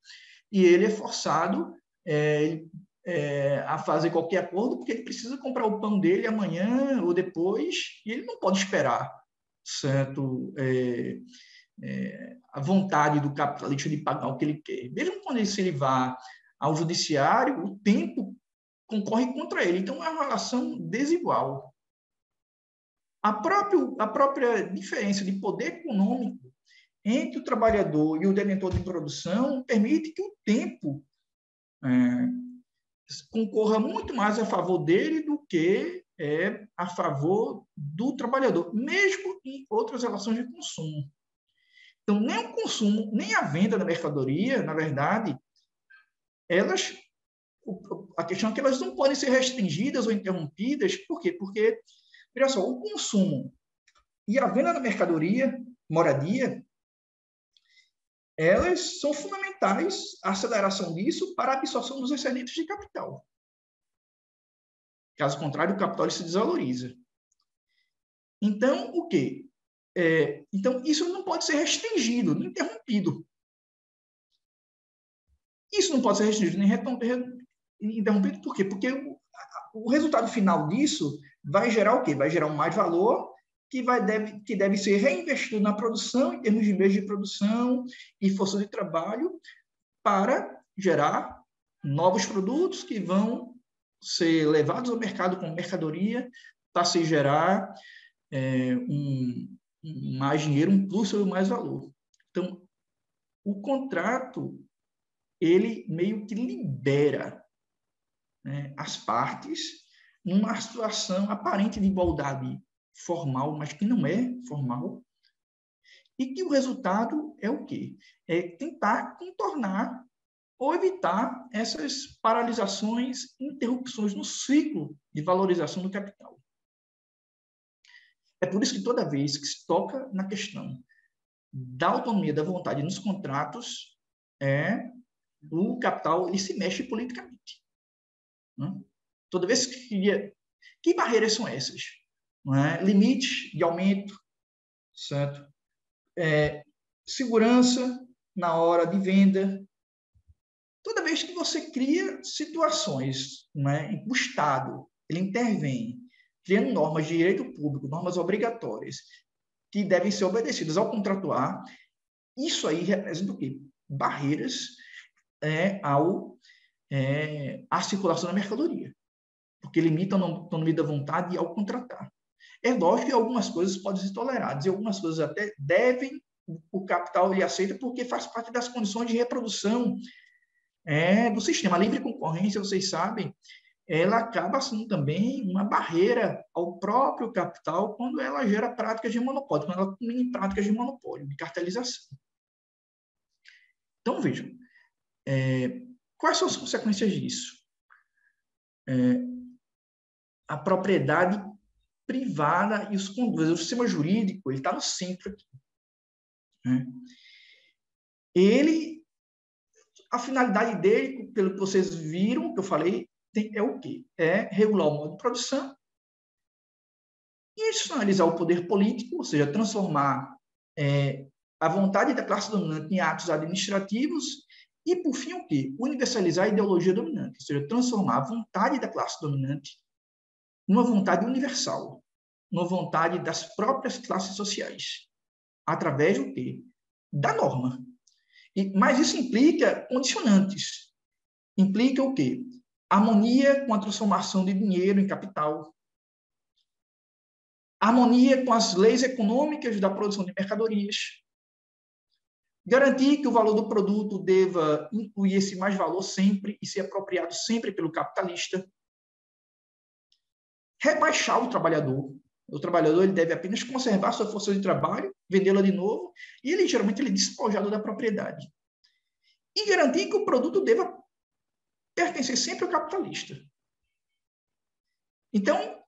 e ele é forçado é, é, a fazer qualquer acordo porque ele precisa comprar o pão dele amanhã ou depois e ele não pode esperar certo? É, é, a vontade do capitalista de pagar o que ele quer. Mesmo quando ele, se ele vá ao judiciário, o tempo concorre contra ele. Então, é uma relação desigual. A, próprio, a própria diferença de poder econômico entre o trabalhador e o detentor de produção permite que o tempo é, concorra muito mais a favor dele do que é a favor do trabalhador, mesmo em outras relações de consumo. Então, nem o consumo, nem a venda da mercadoria, na verdade, elas a questão é que elas não podem ser restringidas ou interrompidas, por quê? Porque, veja só, o consumo e a venda da mercadoria, moradia, elas são fundamentais, a aceleração disso, para a absorção dos excedentes de capital. Caso contrário, o capital se desvaloriza. Então, o quê? É, então, isso não pode ser restringido, nem interrompido. Isso não pode ser restringido nem interrompido, por quê? Porque o, o resultado final disso vai gerar o quê? Vai gerar um mais valor que, vai, deve, que deve ser reinvestido na produção, em termos de meios de produção e força de trabalho, para gerar novos produtos que vão ser levados ao mercado como mercadoria para se gerar é, um, mais dinheiro, um plus ou mais valor. Então, o contrato, ele meio que libera né, as partes numa situação aparente de igualdade formal, mas que não é formal, e que o resultado é o quê? É tentar contornar ou evitar essas paralisações, interrupções no ciclo de valorização do capital. É por isso que toda vez que se toca na questão da autonomia da vontade nos contratos, é o capital ele se mexe politicamente. Né? Toda vez que que barreiras são essas? É? Limites de aumento, certo? É, segurança na hora de venda. Toda vez que você cria situações é, em que o Estado ele intervém, criando normas de direito público, normas obrigatórias, que devem ser obedecidas ao contratuar, isso aí representa o quê? Barreiras é, ao, é, à circulação da mercadoria, porque limita a autonomia da vontade ao contratar. É lógico que algumas coisas podem ser toleradas e algumas coisas até devem, o capital ele aceita porque faz parte das condições de reprodução é, do sistema. A livre concorrência, vocês sabem, ela acaba sendo também uma barreira ao próprio capital quando ela gera práticas de monopólio, quando ela combina práticas de monopólio, de cartelização. Então, vejam, é, quais são as consequências disso? É, a propriedade privada e os condutores. O sistema jurídico ele está no centro aqui. Né? Ele, a finalidade dele, pelo que vocês viram, que eu falei, tem, é o quê? É regular o modo de produção, institucionalizar o poder político, ou seja, transformar é, a vontade da classe dominante em atos administrativos e, por fim, o quê? Universalizar a ideologia dominante, ou seja, transformar a vontade da classe dominante numa vontade universal, numa vontade das próprias classes sociais, através do quê? Da norma. E, mas isso implica condicionantes. Implica o quê? Harmonia com a transformação de dinheiro em capital. Harmonia com as leis econômicas da produção de mercadorias. Garantir que o valor do produto deva incluir esse mais valor sempre e ser apropriado sempre pelo capitalista rebaixar o trabalhador. O trabalhador ele deve apenas conservar sua força de trabalho, vendê-la de novo, e ele geralmente ele é despojado da propriedade. E garantir que o produto deva pertencer sempre ao capitalista. Então,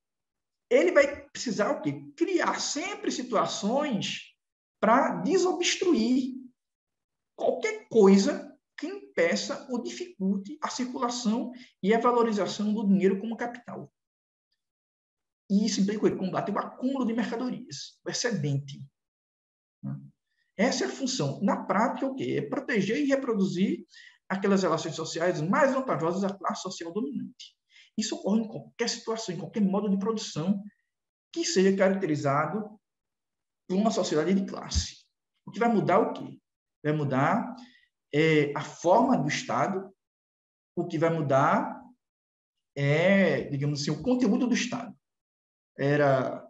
ele vai precisar o quê? Criar sempre situações para desobstruir qualquer coisa que impeça ou dificulte a circulação e a valorização do dinheiro como capital. E isso implica combater o acúmulo de mercadorias, o excedente. Né? Essa é a função. Na prática, o quê? É proteger e reproduzir aquelas relações sociais mais vantajosas à classe social dominante. Isso ocorre em qualquer situação, em qualquer modo de produção que seja caracterizado por uma sociedade de classe. O que vai mudar o quê? Vai mudar é, a forma do Estado, o que vai mudar é, digamos assim, o conteúdo do Estado era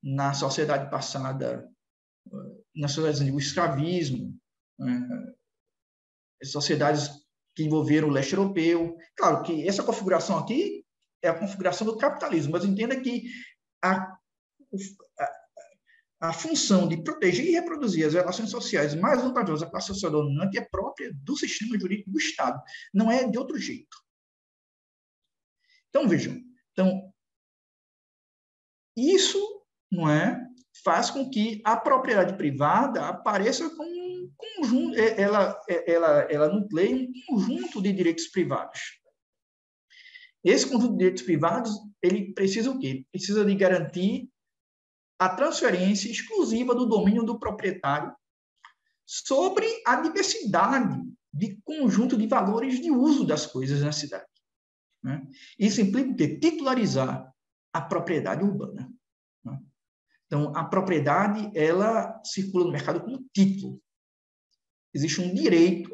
na sociedade passada, na sociedade do escravismo, né, sociedades que envolveram o leste europeu. Claro que essa configuração aqui é a configuração do capitalismo, mas entenda que a, a função de proteger e reproduzir as relações sociais mais vantajosas da classe social dominante é própria do sistema jurídico do Estado, não é de outro jeito. Então, vejam, então, isso, não é, faz com que a propriedade privada apareça como um conjunto, é, ela, é, ela, ela nucleia um conjunto de direitos privados. Esse conjunto de direitos privados, ele precisa o quê? Precisa de garantir a transferência exclusiva do domínio do proprietário sobre a diversidade de conjunto de valores de uso das coisas na cidade. Né? Isso implica o quê? Titularizar a propriedade urbana. Né? Então, a propriedade, ela circula no mercado como título. Existe um direito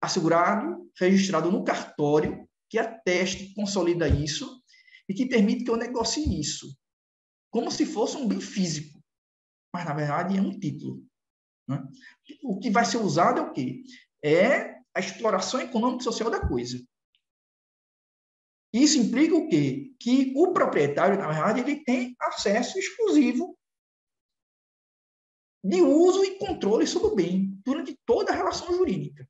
assegurado, registrado no cartório, que ateste, consolida isso e que permite que eu negocie isso, como se fosse um bem físico. Mas, na verdade, é um título. Né? O que vai ser usado é o quê? É a exploração econômica e social da coisa. Isso implica o quê? Que o proprietário, na verdade, ele tem acesso exclusivo de uso e controle sobre o bem durante toda a relação jurídica,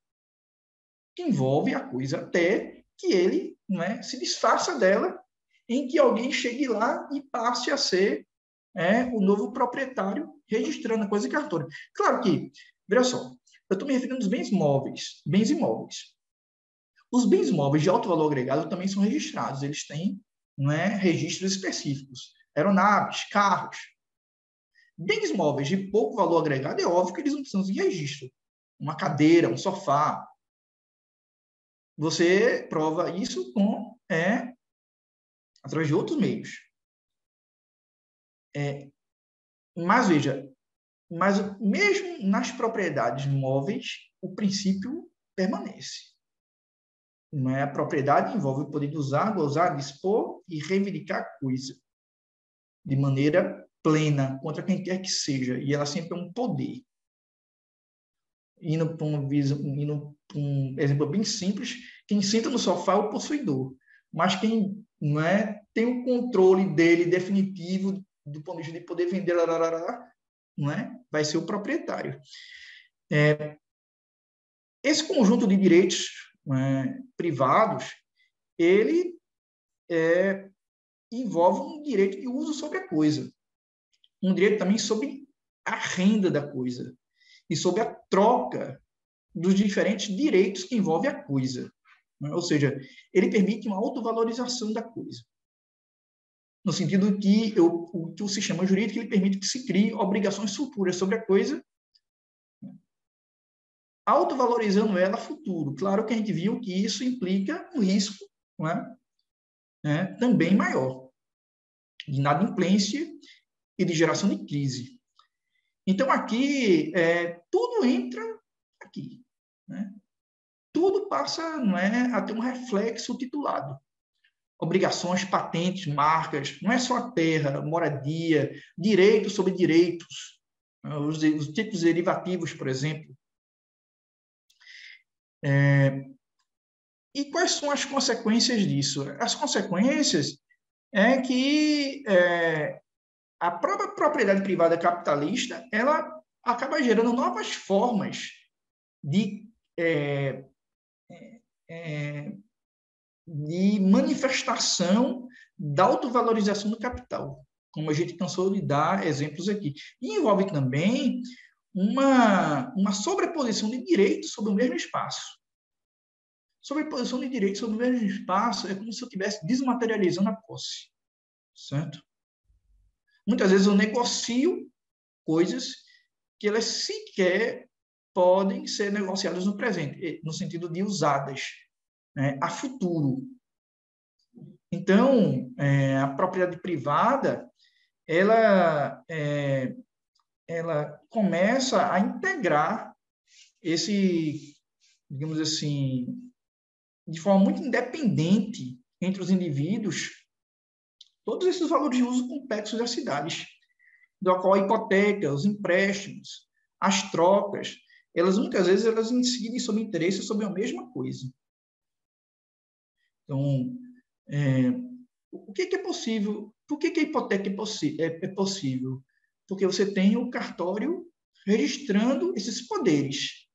que envolve a coisa até que ele né, se desfaça dela, em que alguém chegue lá e passe a ser é o novo proprietário registrando a coisa em cartório. Claro que, veja só, eu estou me referindo aos bens móveis, bens imóveis. Os bens móveis de alto valor agregado também são registrados, eles têm não é, registros específicos. Aeronaves, carros. Bens móveis de pouco valor agregado, é óbvio que eles não precisam de registro. Uma cadeira, um sofá. Você prova isso com é, através de outros meios. É, mas veja, mas mesmo nas propriedades móveis, o princípio permanece. Não é? A propriedade envolve o poder de usar, gozar, dispor e reivindicar coisa de maneira plena contra quem quer que seja. E ela sempre é um poder. Indo para um, indo para um exemplo bem simples, quem senta no sofá é o possuidor, mas quem é, tem o controle dele definitivo do ponto de vista de poder vender, não é? vai ser o proprietário. É, esse conjunto de direitos é, privados, ele é, envolve um direito de uso sobre a coisa, um direito também sobre a renda da coisa e sobre a troca dos diferentes direitos que envolve a coisa. Né? Ou seja, ele permite uma autovalorização da coisa. No sentido que eu, o, que o sistema jurídico ele permite que se crie obrigações futuras sobre a coisa autovalorizando ela futuro. Claro que a gente viu que isso implica um risco é? é também maior, de inadimplência e de geração de crise. Então, aqui, é, tudo entra aqui. Né? Tudo passa não é, a ter um reflexo titulado. Obrigações, patentes, marcas, não é só a terra, moradia, direitos sobre direitos, né? os, os tipos derivativos, por exemplo, é, e quais são as consequências disso? As consequências é que é, a própria propriedade privada capitalista ela acaba gerando novas formas de, é, é de manifestação da autovalorização do capital, como a gente cansou de dar exemplos aqui. E envolve também uma, uma sobreposição de direitos sobre o mesmo espaço. Sobreposição de direitos sobre o mesmo espaço é como se eu estivesse desmaterializando a posse, certo? Muitas vezes eu negocio coisas que elas sequer podem ser negociadas no presente, no sentido de usadas né, a futuro. Então, é, a propriedade privada, ela é, ela começa a integrar esse, digamos assim, de forma muito independente entre os indivíduos, todos esses valores de uso complexos das cidades, do qual a hipoteca, os empréstimos, as trocas, elas muitas vezes elas incidem sobre interesse sobre a mesma coisa. Então, é, o que, que, é possível? Por que, que a hipoteca é, é, é possível? porque você tem o cartório registrando esses poderes.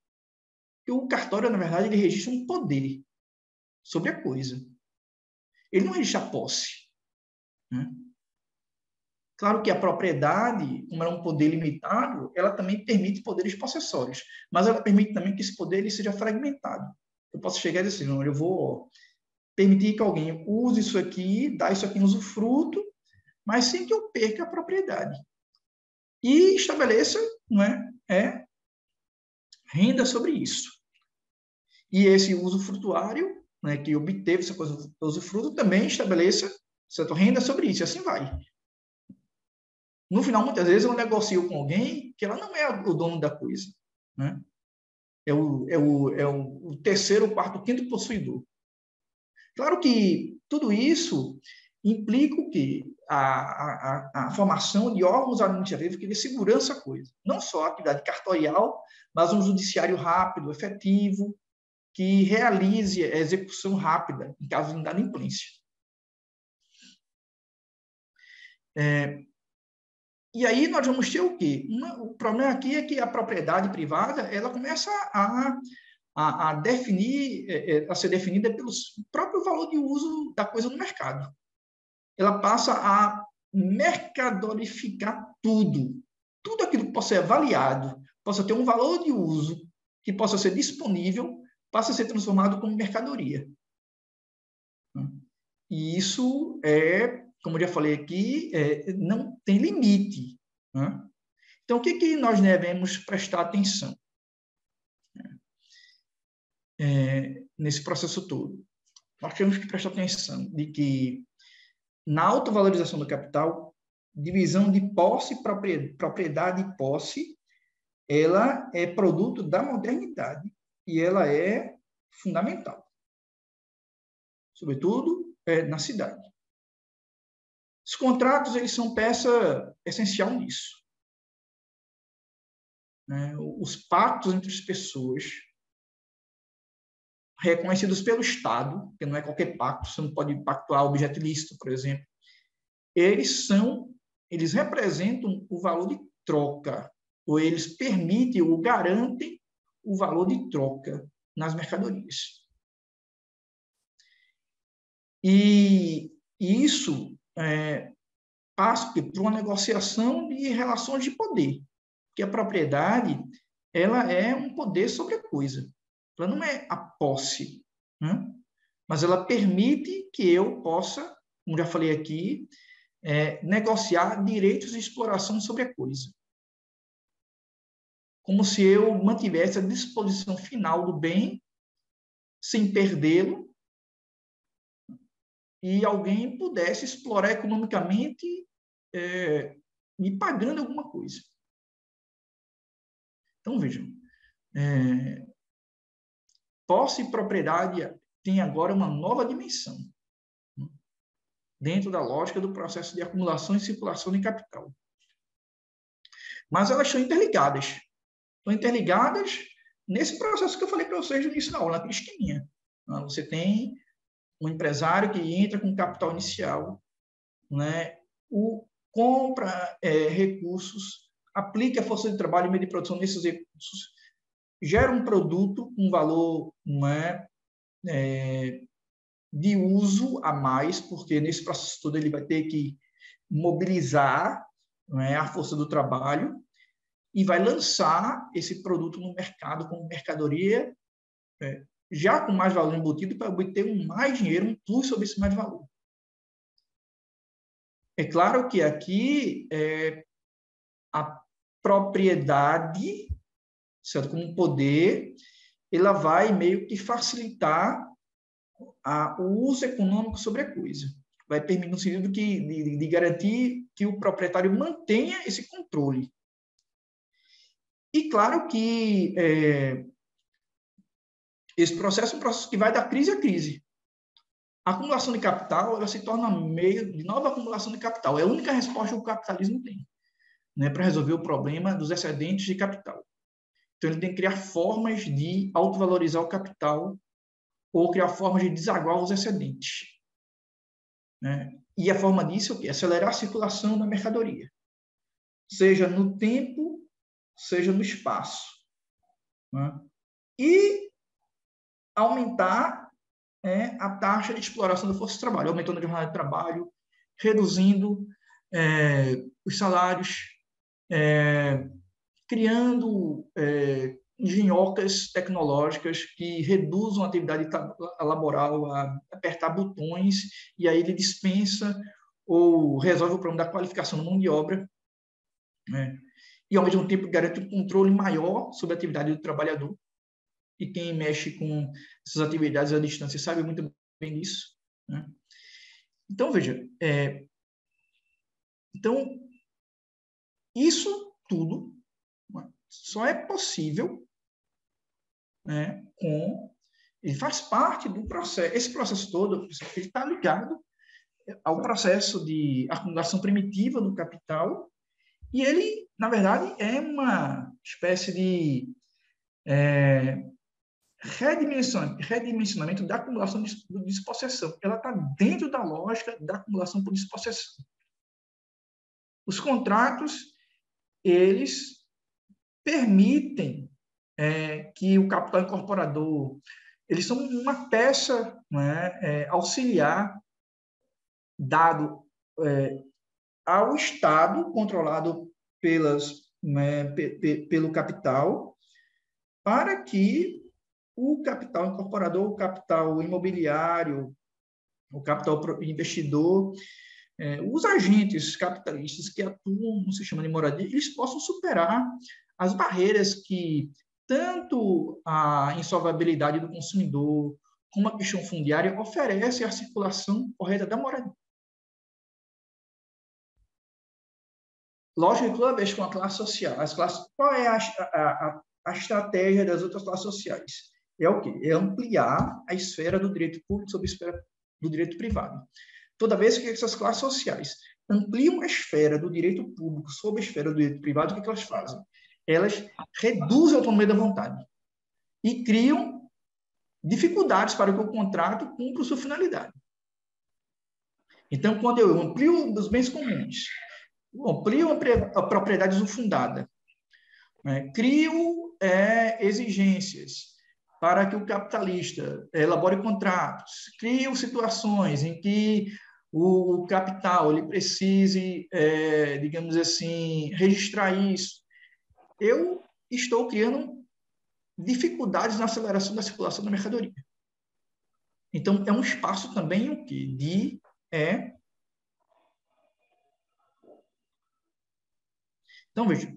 E o cartório, na verdade, ele registra um poder sobre a coisa. Ele não registra a posse. Né? Claro que a propriedade, como é um poder limitado, ela também permite poderes possessórios, mas ela permite também que esse poder ele seja fragmentado. Eu posso chegar e dizer assim, não, eu vou permitir que alguém use isso aqui, dar isso aqui em usufruto, mas sem que eu perca a propriedade e estabeleça não é, é, renda sobre isso. E esse uso frutuário, né, que obteve essa coisa usufruto, também estabeleça certa renda sobre isso, e assim vai. No final, muitas vezes, eu negocio com alguém que ela não é o dono da coisa. Né? É, o, é, o, é o terceiro, quarto, quinto possuidor. Claro que tudo isso implica o quê? A, a, a, formação de órgãos administrativos que dê segurança à coisa. Não só a atividade cartorial, mas um judiciário rápido, efetivo, que realize a execução rápida em caso de inadimplência. É, e aí nós vamos ter o quê? Uma, o problema aqui é que a propriedade privada ela começa a, a, a definir, é, é, a ser definida pelo próprio valor de uso da coisa no mercado ela passa a mercadorificar tudo. Tudo aquilo que possa ser avaliado, possa ter um valor de uso, que possa ser disponível, passa a ser transformado como mercadoria. E isso é, como eu já falei aqui, é, não tem limite. Né? Então, o que, que nós devemos prestar atenção é, nesse processo todo? Nós temos que prestar atenção de que, na autovalorização do capital, divisão de posse, propriedade e posse, ela é produto da modernidade e ela é fundamental. Sobretudo é, na cidade. Os contratos eles são peça essencial nisso. Né? Os pactos entre as pessoas, reconhecidos pelo Estado, que não é qualquer pacto, você não pode pactuar objeto ilícito, por exemplo, eles são, eles representam o valor de troca, ou eles permitem ou garantem o valor de troca nas mercadorias. E isso é, passa por uma negociação de relações de poder, porque a propriedade ela é um poder sobre a coisa, ela não é a posse, né? mas ela permite que eu possa, como já falei aqui, é, negociar direitos de exploração sobre a coisa. Como se eu mantivesse a disposição final do bem sem perdê-lo e alguém pudesse explorar economicamente é, me pagando alguma coisa. Então, vejam, é, posse e propriedade tem agora uma nova dimensão né, dentro da lógica do processo de acumulação e circulação de capital. Mas elas estão interligadas. Estão interligadas nesse processo que eu falei para vocês no início da aula, naquele esqueminha. Você tem um empresário que entra com capital inicial, né, o, compra é, recursos, aplica a força de trabalho e meio de produção nesses recursos, gera um produto um valor né, é, de uso a mais, porque nesse processo todo ele vai ter que mobilizar né, a força do trabalho e vai lançar esse produto no mercado como mercadoria é, já com mais valor embutido para obter um mais dinheiro, um plus sobre esse mais valor. É claro que aqui é, a propriedade, certo, como poder, ela vai meio que facilitar a, o uso econômico sobre a coisa. Vai permitir no sentido que, de, de garantir que o proprietário mantenha esse controle. E claro que é, esse processo é um processo que vai da crise a crise. A acumulação de capital ela se torna meio de nova acumulação de capital. É a única resposta que o capitalismo tem né, para resolver o problema dos excedentes de capital. Então, ele tem que criar formas de autovalorizar o capital ou criar formas de desaguar os excedentes. Né? E a forma disso é o quê? Acelerar a circulação da mercadoria, seja no tempo, seja no espaço. Né? E aumentar é, a taxa de exploração da força de trabalho, aumentando a jornada de trabalho, reduzindo é, os salários, é, criando é, engenhocas tecnológicas que reduzam a atividade laboral a apertar botões e aí ele dispensa ou resolve o problema da qualificação da mão de obra, né? e ao mesmo tempo garante um controle maior sobre a atividade do trabalhador e quem mexe com essas atividades à distância sabe muito bem disso. Né? Então, veja, é, então, isso tudo só é possível né, com. Ele faz parte do processo. Esse processo todo, está ligado ao processo de acumulação primitiva do capital e ele, na verdade, é uma espécie de é, redimensionamento da acumulação de, despossessão. Ela está dentro da lógica da acumulação por despossessão. Os contratos, eles permitem é, que o capital incorporador, eles são uma peça é, é, auxiliar dado é, ao Estado, controlado pelas, né, pelo capital, para que o capital incorporador, o capital imobiliário, o capital investidor, é, os agentes capitalistas que atuam no sistema de moradia, eles possam superar as barreiras que tanto a insolvabilidade do consumidor como a questão fundiária oferece a circulação correta da moradia. Lógico que vez com a classe social, as classes, qual é a, a, a estratégia das outras classes sociais? É o quê? É ampliar a esfera do direito público sobre a esfera do direito privado. Toda vez que essas classes sociais ampliam a esfera do direito público sobre a esfera do direito privado, o que elas fazem? Elas reduzem a autonomia da vontade e criam dificuldades para que o contrato cumpra sua finalidade. Então, quando eu amplio os bens comuns, amplio a propriedade usufundada, né, crio é, exigências para que o capitalista elabore contratos, crio situações em que o, capital ele precise, é, digamos assim, registrar isso. Eu estou criando dificuldades na aceleração da circulação da mercadoria. Então, é um espaço também o que de é Então, veja,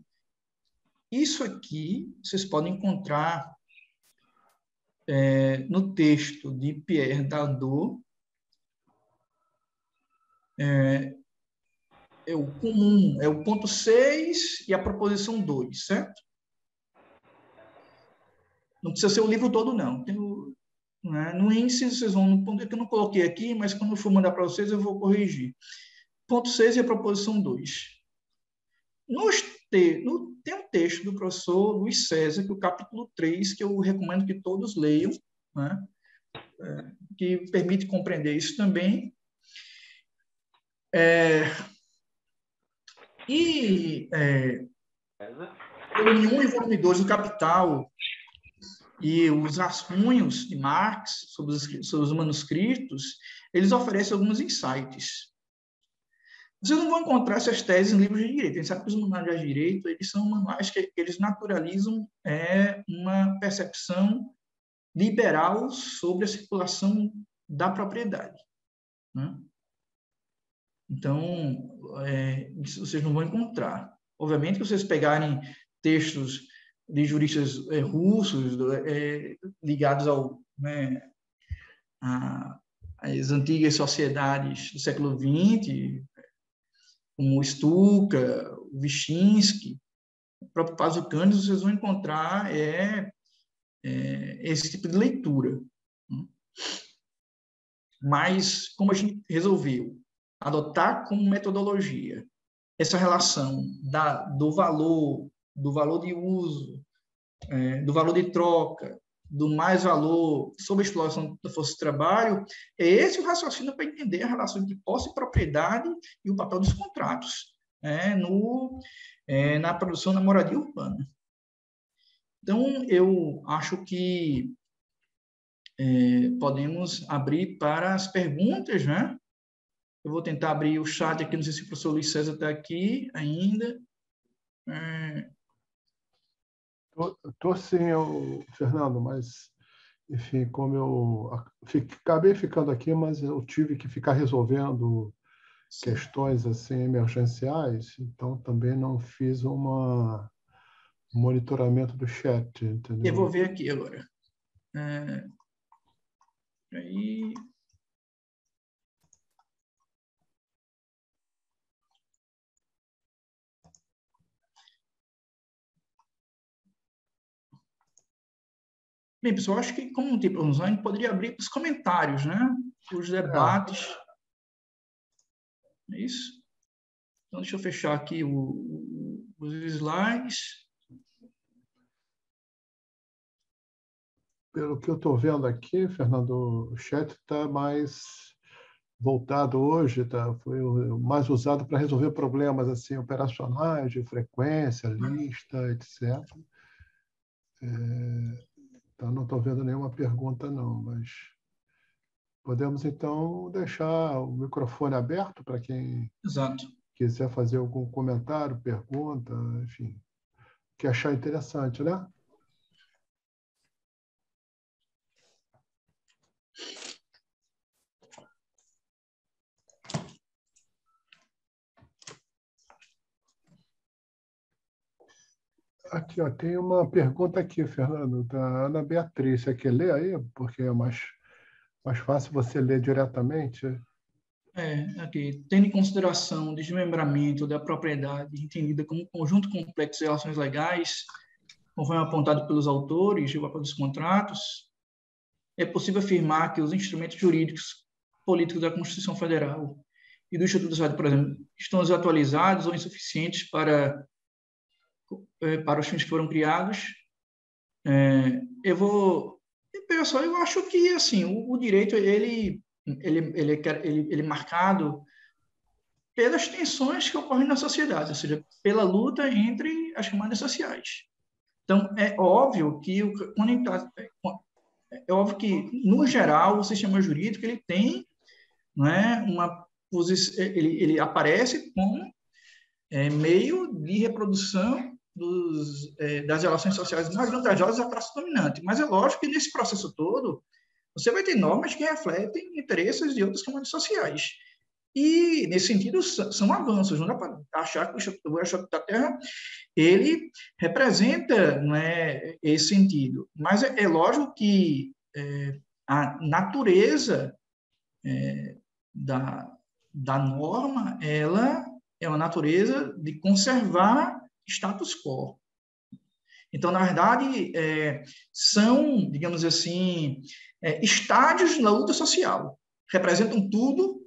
isso aqui vocês podem encontrar é, no texto de Pierre Dardot, é, é o comum, é o ponto 6 e a proposição 2, certo? Não precisa ser o livro todo, não. Tem o, né? No índice, vocês vão no ponto que eu não coloquei aqui, mas quando eu for mandar para vocês, eu vou corrigir. Ponto 6 e a proposição 2. Nos te, no, tem um texto do professor Luiz César, que é o capítulo 3, que eu recomendo que todos leiam, né? é, que permite compreender isso também. É, e é, volume 1 e volume 2 do Capital e os rascunhos de Marx sobre os, sobre os manuscritos, eles oferecem alguns insights. Vocês não vão encontrar essas teses em livros de direito. A gente sabe que os manuais de direito eles são manuais que eles naturalizam é, uma percepção liberal sobre a circulação da propriedade. Né? Então, é, isso vocês não vão encontrar. Obviamente que vocês pegarem textos de juristas é, russos é, ligados ao, né, às antigas sociedades do século XX, como Stuka, Wyszynski, o próprio Pazo Cândido, vocês vão encontrar é, é, esse tipo de leitura. Né? Mas, como a gente resolveu adotar como metodologia essa relação da, do valor, do valor de uso, é, do valor de troca, do mais valor sobre a exploração da força de trabalho, é esse o raciocínio para entender a relação entre posse e propriedade e o papel dos contratos é, no, é, na produção da moradia urbana. Então, eu acho que é, podemos abrir para as perguntas, né? Eu vou tentar abrir o chat aqui, não sei se o professor Luiz César está aqui ainda. É, Estou sim, eu, Fernando, mas, enfim, como eu fiquei, acabei ficando aqui, mas eu tive que ficar resolvendo sim. questões assim emergenciais, então também não fiz uma um monitoramento do chat. Entendeu? Eu vou ver aqui agora. É, aí Bem, pessoal, acho que como tem promoção, a gente poderia abrir os comentários, né? Os debates. É isso? Então, deixa eu fechar aqui o, o, os slides. Pelo que eu estou vendo aqui, Fernando, o chat está mais voltado hoje, tá? foi mais usado para resolver problemas assim operacionais, de frequência, lista, etc. É, então, não estou vendo nenhuma pergunta, não, mas podemos, então, deixar o microfone aberto para quem Exato. quiser fazer algum comentário, pergunta, enfim, que achar interessante, né? Aqui, ó, tem uma pergunta aqui, Fernando, da Ana Beatriz. Você quer ler aí? Porque é mais, mais fácil você ler diretamente. É, aqui. Tendo em consideração o desmembramento da propriedade entendida como conjunto complexo de relações legais, conforme apontado pelos autores e dos contratos, é possível afirmar que os instrumentos jurídicos políticos da Constituição Federal e do Estatuto do Estado, por exemplo, estão desatualizados ou insuficientes para para os fins que foram criados. É, eu vou, pessoal, eu acho que assim o, o direito ele ele ele, ele ele é marcado pelas tensões que ocorrem na sociedade, ou seja, pela luta entre as camadas sociais. Então é óbvio que tá, é, é óbvio que no geral o sistema jurídico ele tem não é uma ele, ele aparece como é, meio de reprodução dos, é, das relações sociais mais vantajosas à classe dominante. Mas é lógico que nesse processo todo, você vai ter normas que refletem interesses de outras camadas sociais. E, nesse sentido, são avanços. Não dá para achar que o Estatuto da Terra ele representa não é, esse sentido. Mas é, é lógico que é, a natureza é, da, da norma ela é uma natureza de conservar status quo. Então, na verdade, é, são, digamos assim, é, estádios na luta social. Representam tudo,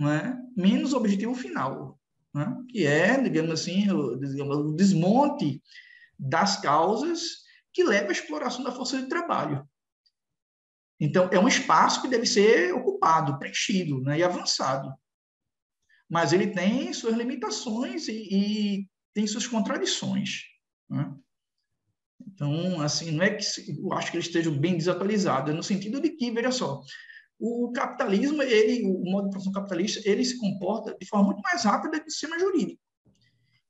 é? menos o objetivo final, é? que é, digamos assim, o, digamos, o desmonte das causas que leva à exploração da força de trabalho. Então, é um espaço que deve ser ocupado, preenchido né, e avançado. Mas ele tem suas limitações e, e tem suas contradições. Né? Então, assim, não é que eu acho que ele esteja bem desatualizado, é no sentido de que, veja só, o capitalismo, ele, o modo de produção capitalista, ele se comporta de forma muito mais rápida que o sistema jurídico.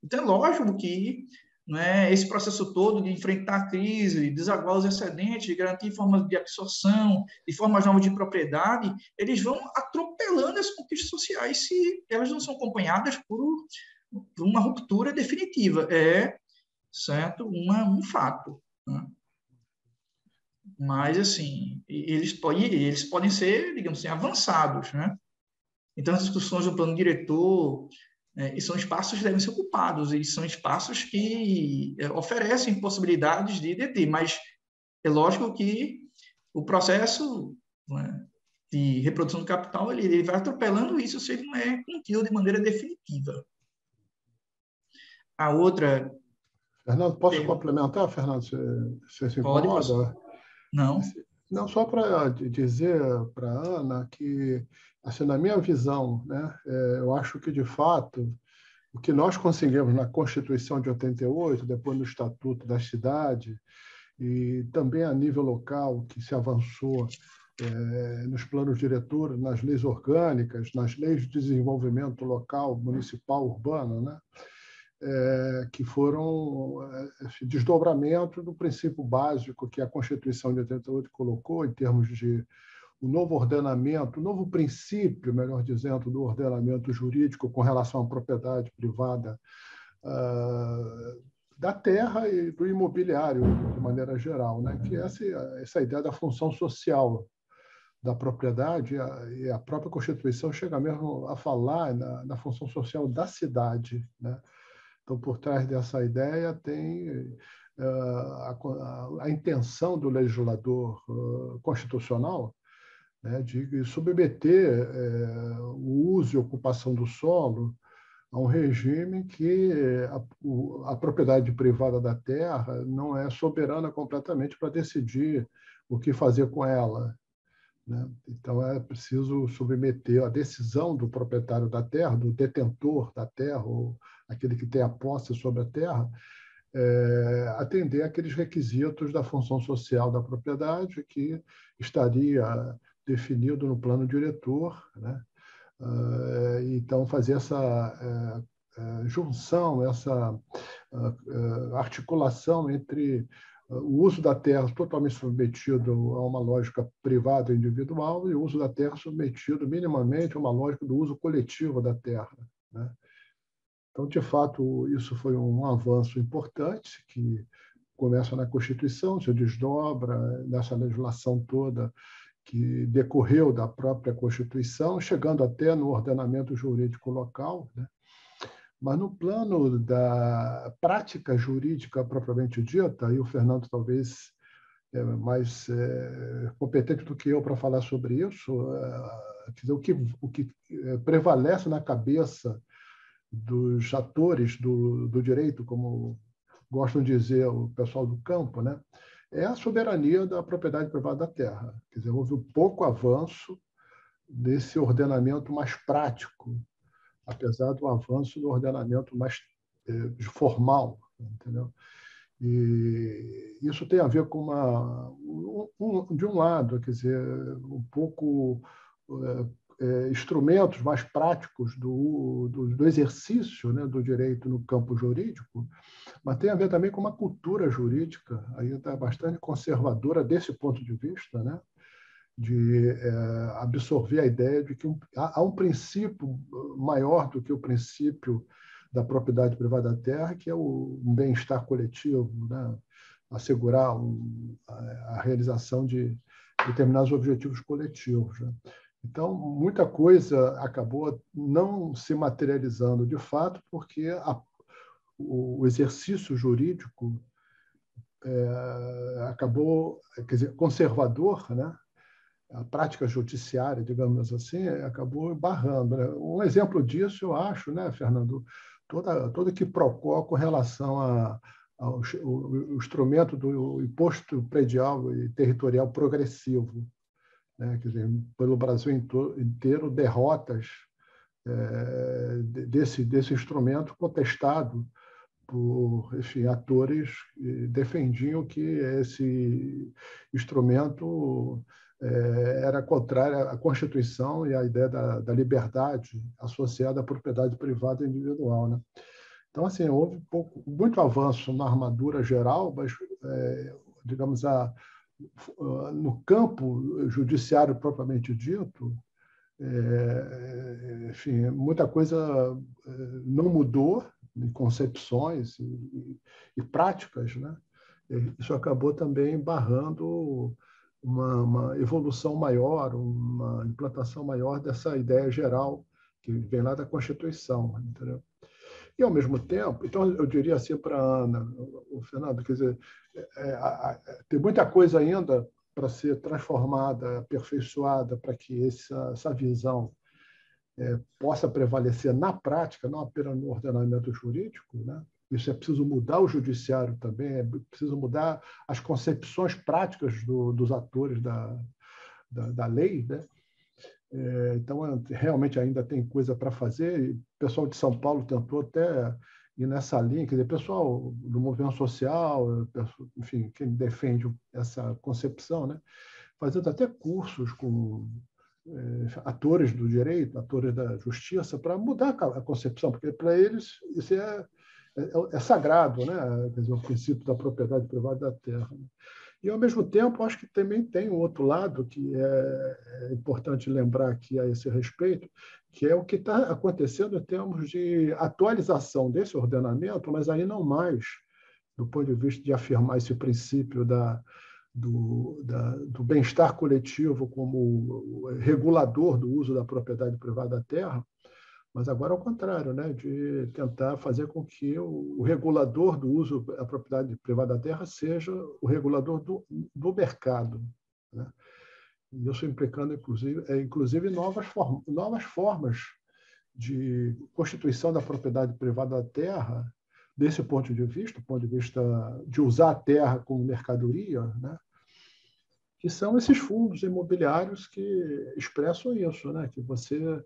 Então, é lógico que né, esse processo todo de enfrentar a crise, de desaguar os excedentes, de garantir formas de absorção, de formas novas de propriedade, eles vão atropelando as conquistas sociais se elas não são acompanhadas por uma ruptura definitiva. É, certo, uma, um fato. Né? Mas, assim, eles, podem, eles podem ser, digamos assim, avançados. Né? Então, as discussões do plano diretor é, são espaços que devem ser ocupados, e são espaços que é, oferecem possibilidades de deter, mas é lógico que o processo né, de reprodução do capital ele, ele vai atropelando isso se ele não é contido de maneira definitiva. A outra. Fernando, posso complementar, Fernando? Você, você se incomoda? Pode, Não. Não, só para dizer para a Ana que, assim, na minha visão, né, é, eu acho que, de fato, o que nós conseguimos na Constituição de 88, depois no Estatuto da Cidade, e também a nível local, que se avançou é, nos planos diretores, nas leis orgânicas, nas leis de desenvolvimento local, municipal, urbano, né? É, que foram é, desdobramento do princípio básico que a Constituição de 88 colocou em termos de o um novo ordenamento, o um novo princípio, melhor dizendo, do ordenamento jurídico com relação à propriedade privada uh, da terra e do imobiliário, de maneira geral, né? que é essa, essa ideia da função social da propriedade e a própria Constituição chega mesmo a falar na, na função social da cidade, né? Então, por trás dessa ideia tem uh, a, a, a, intenção do legislador uh, constitucional né, de submeter uh, o uso e ocupação do solo a um regime que a, o, a propriedade privada da terra não é soberana completamente para decidir o que fazer com ela. Né? Então, é preciso submeter a decisão do proprietário da terra, do detentor da terra, ou aquele que tem a posse sobre a terra, é, atender aqueles requisitos da função social da propriedade que estaria definido no plano diretor, né? Uh, então fazer essa é, junção, essa articulação entre o uso da terra totalmente submetido a uma lógica privada individual e o uso da terra submetido minimamente a uma lógica do uso coletivo da terra. Né? Então, de fato, isso foi um avanço importante que começa na Constituição, se desdobra nessa legislação toda que decorreu da própria Constituição, chegando até no ordenamento jurídico local. Né? Mas no plano da prática jurídica propriamente dita, e o Fernando talvez é mais é, competente do que eu para falar sobre isso, é, dizer, o que, o que é, prevalece na cabeça dos atores do, do direito, como gostam de dizer o pessoal do campo, né? é a soberania da propriedade privada da terra. Quer dizer, houve um pouco avanço nesse ordenamento mais prático, apesar do avanço do ordenamento mais eh, formal, entendeu? E isso tem a ver com uma, um, de um lado, quer dizer, um pouco é, é, instrumentos mais práticos do, do, do exercício né, do direito no campo jurídico, mas tem a ver também com uma cultura jurídica ainda bastante conservadora desse ponto de vista, né? De é, absorver a ideia de que um, há, há, um princípio maior do que o princípio da propriedade privada da terra, que é o bem-estar coletivo, né? assegurar um, a, a, realização de determinados objetivos coletivos. Né? Então, muita coisa acabou não se materializando de fato, porque a, o, o, exercício jurídico é, acabou, quer dizer, conservador, né? A prática judiciária, digamos assim, acabou barrando. Né? Um exemplo disso, eu acho, né, Fernando, toda, toda que procó com relação a, ao o, instrumento do imposto predial e territorial progressivo né? Quer dizer, pelo Brasil inteiro, derrotas é, desse, desse instrumento contestado por enfim, atores que defendiam que esse instrumento era contrário à Constituição e à ideia da, da, liberdade associada à propriedade privada individual. Né? Então, assim, houve pouco, muito avanço na armadura geral, mas, é, digamos, a, no campo judiciário propriamente dito, é, enfim, muita coisa é, não mudou em concepções e, e, práticas, né? Isso acabou também barrando uma, uma, evolução maior, uma implantação maior dessa ideia geral que vem lá da Constituição, entendeu? E, ao mesmo tempo, então, eu diria assim para Ana, o Fernando, quer dizer, é, é, tem muita coisa ainda para ser transformada, aperfeiçoada, para que essa, essa visão é, possa prevalecer na prática, não apenas no ordenamento jurídico. Né? Isso é preciso mudar o judiciário também, é preciso mudar as concepções práticas do, dos atores da, da, da lei. Né? É, então, realmente ainda tem coisa para fazer. o pessoal de São Paulo tentou até ir nessa linha, quer dizer, pessoal do movimento social, enfim, quem defende essa concepção, né? fazendo até cursos com é, atores do direito, atores da justiça, para mudar a concepção, porque para eles isso é, é, é, sagrado, né? dizer, o princípio da propriedade privada da terra. Né? E, ao mesmo tempo, acho que também tem um outro lado que é, é importante lembrar aqui a esse respeito, que é o que está acontecendo em termos de atualização desse ordenamento, mas aí não mais do ponto de vista de afirmar esse princípio da, do, da, do bem-estar coletivo como regulador do uso da propriedade privada da terra, mas agora ao contrário, né, de tentar fazer com que o, regulador do uso da propriedade privada da terra seja o regulador do, do mercado. Né? Isso implicando, inclusive, é, inclusive novas, form, novas formas de constituição da propriedade privada da terra, desse ponto de vista, do ponto de vista de usar a terra como mercadoria, né? que são esses fundos imobiliários que expressam isso, né? que você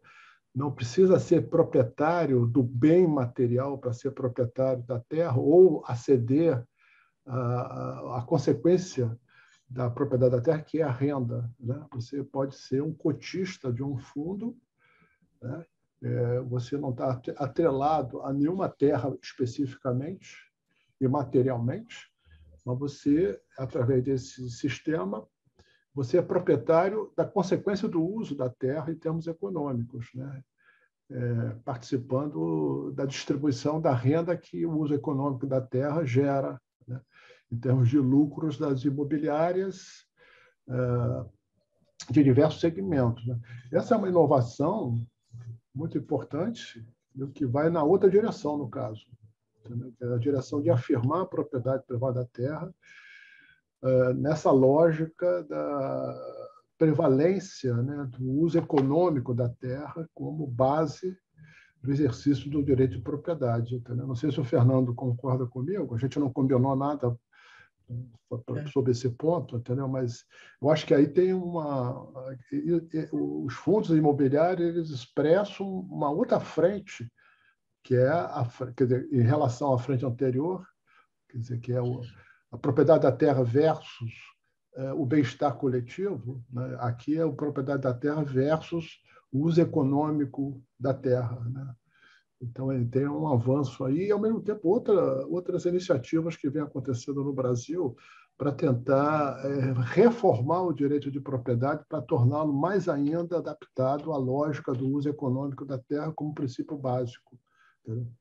não precisa ser proprietário do bem material para ser proprietário da terra ou aceder à, consequência da propriedade da terra, que é a renda. Né? Você pode ser um cotista de um fundo né? é, você não está atrelado a nenhuma terra especificamente e materialmente, mas você, através desse sistema, você é proprietário da consequência do uso da terra em termos econômicos, né? É, participando da distribuição da renda que o uso econômico da terra gera, né? em termos de lucros das imobiliárias é, de diversos segmentos. Né? Essa é uma inovação muito importante que vai na outra direção, no caso. É a direção de afirmar a propriedade privada da terra uh, nessa lógica da prevalência né, do uso econômico da terra como base do exercício do direito de propriedade. Entendeu? Não sei se o Fernando concorda comigo, a gente não combinou nada é. sobre esse ponto, entendeu? Mas eu acho que aí tem uma os fundos imobiliários eles expressam uma outra frente que é a, quer dizer, em relação à frente anterior, quer dizer que é o, a propriedade da terra versus é, o bem-estar coletivo. Né? Aqui é a propriedade da terra versus o uso econômico da terra. Né? Então, ele tem um avanço aí, e, ao mesmo tempo, outra, outras iniciativas que vêm acontecendo no Brasil para tentar é, reformar o direito de propriedade para torná-lo mais ainda adaptado à lógica do uso econômico da terra como princípio básico. Entendeu? Não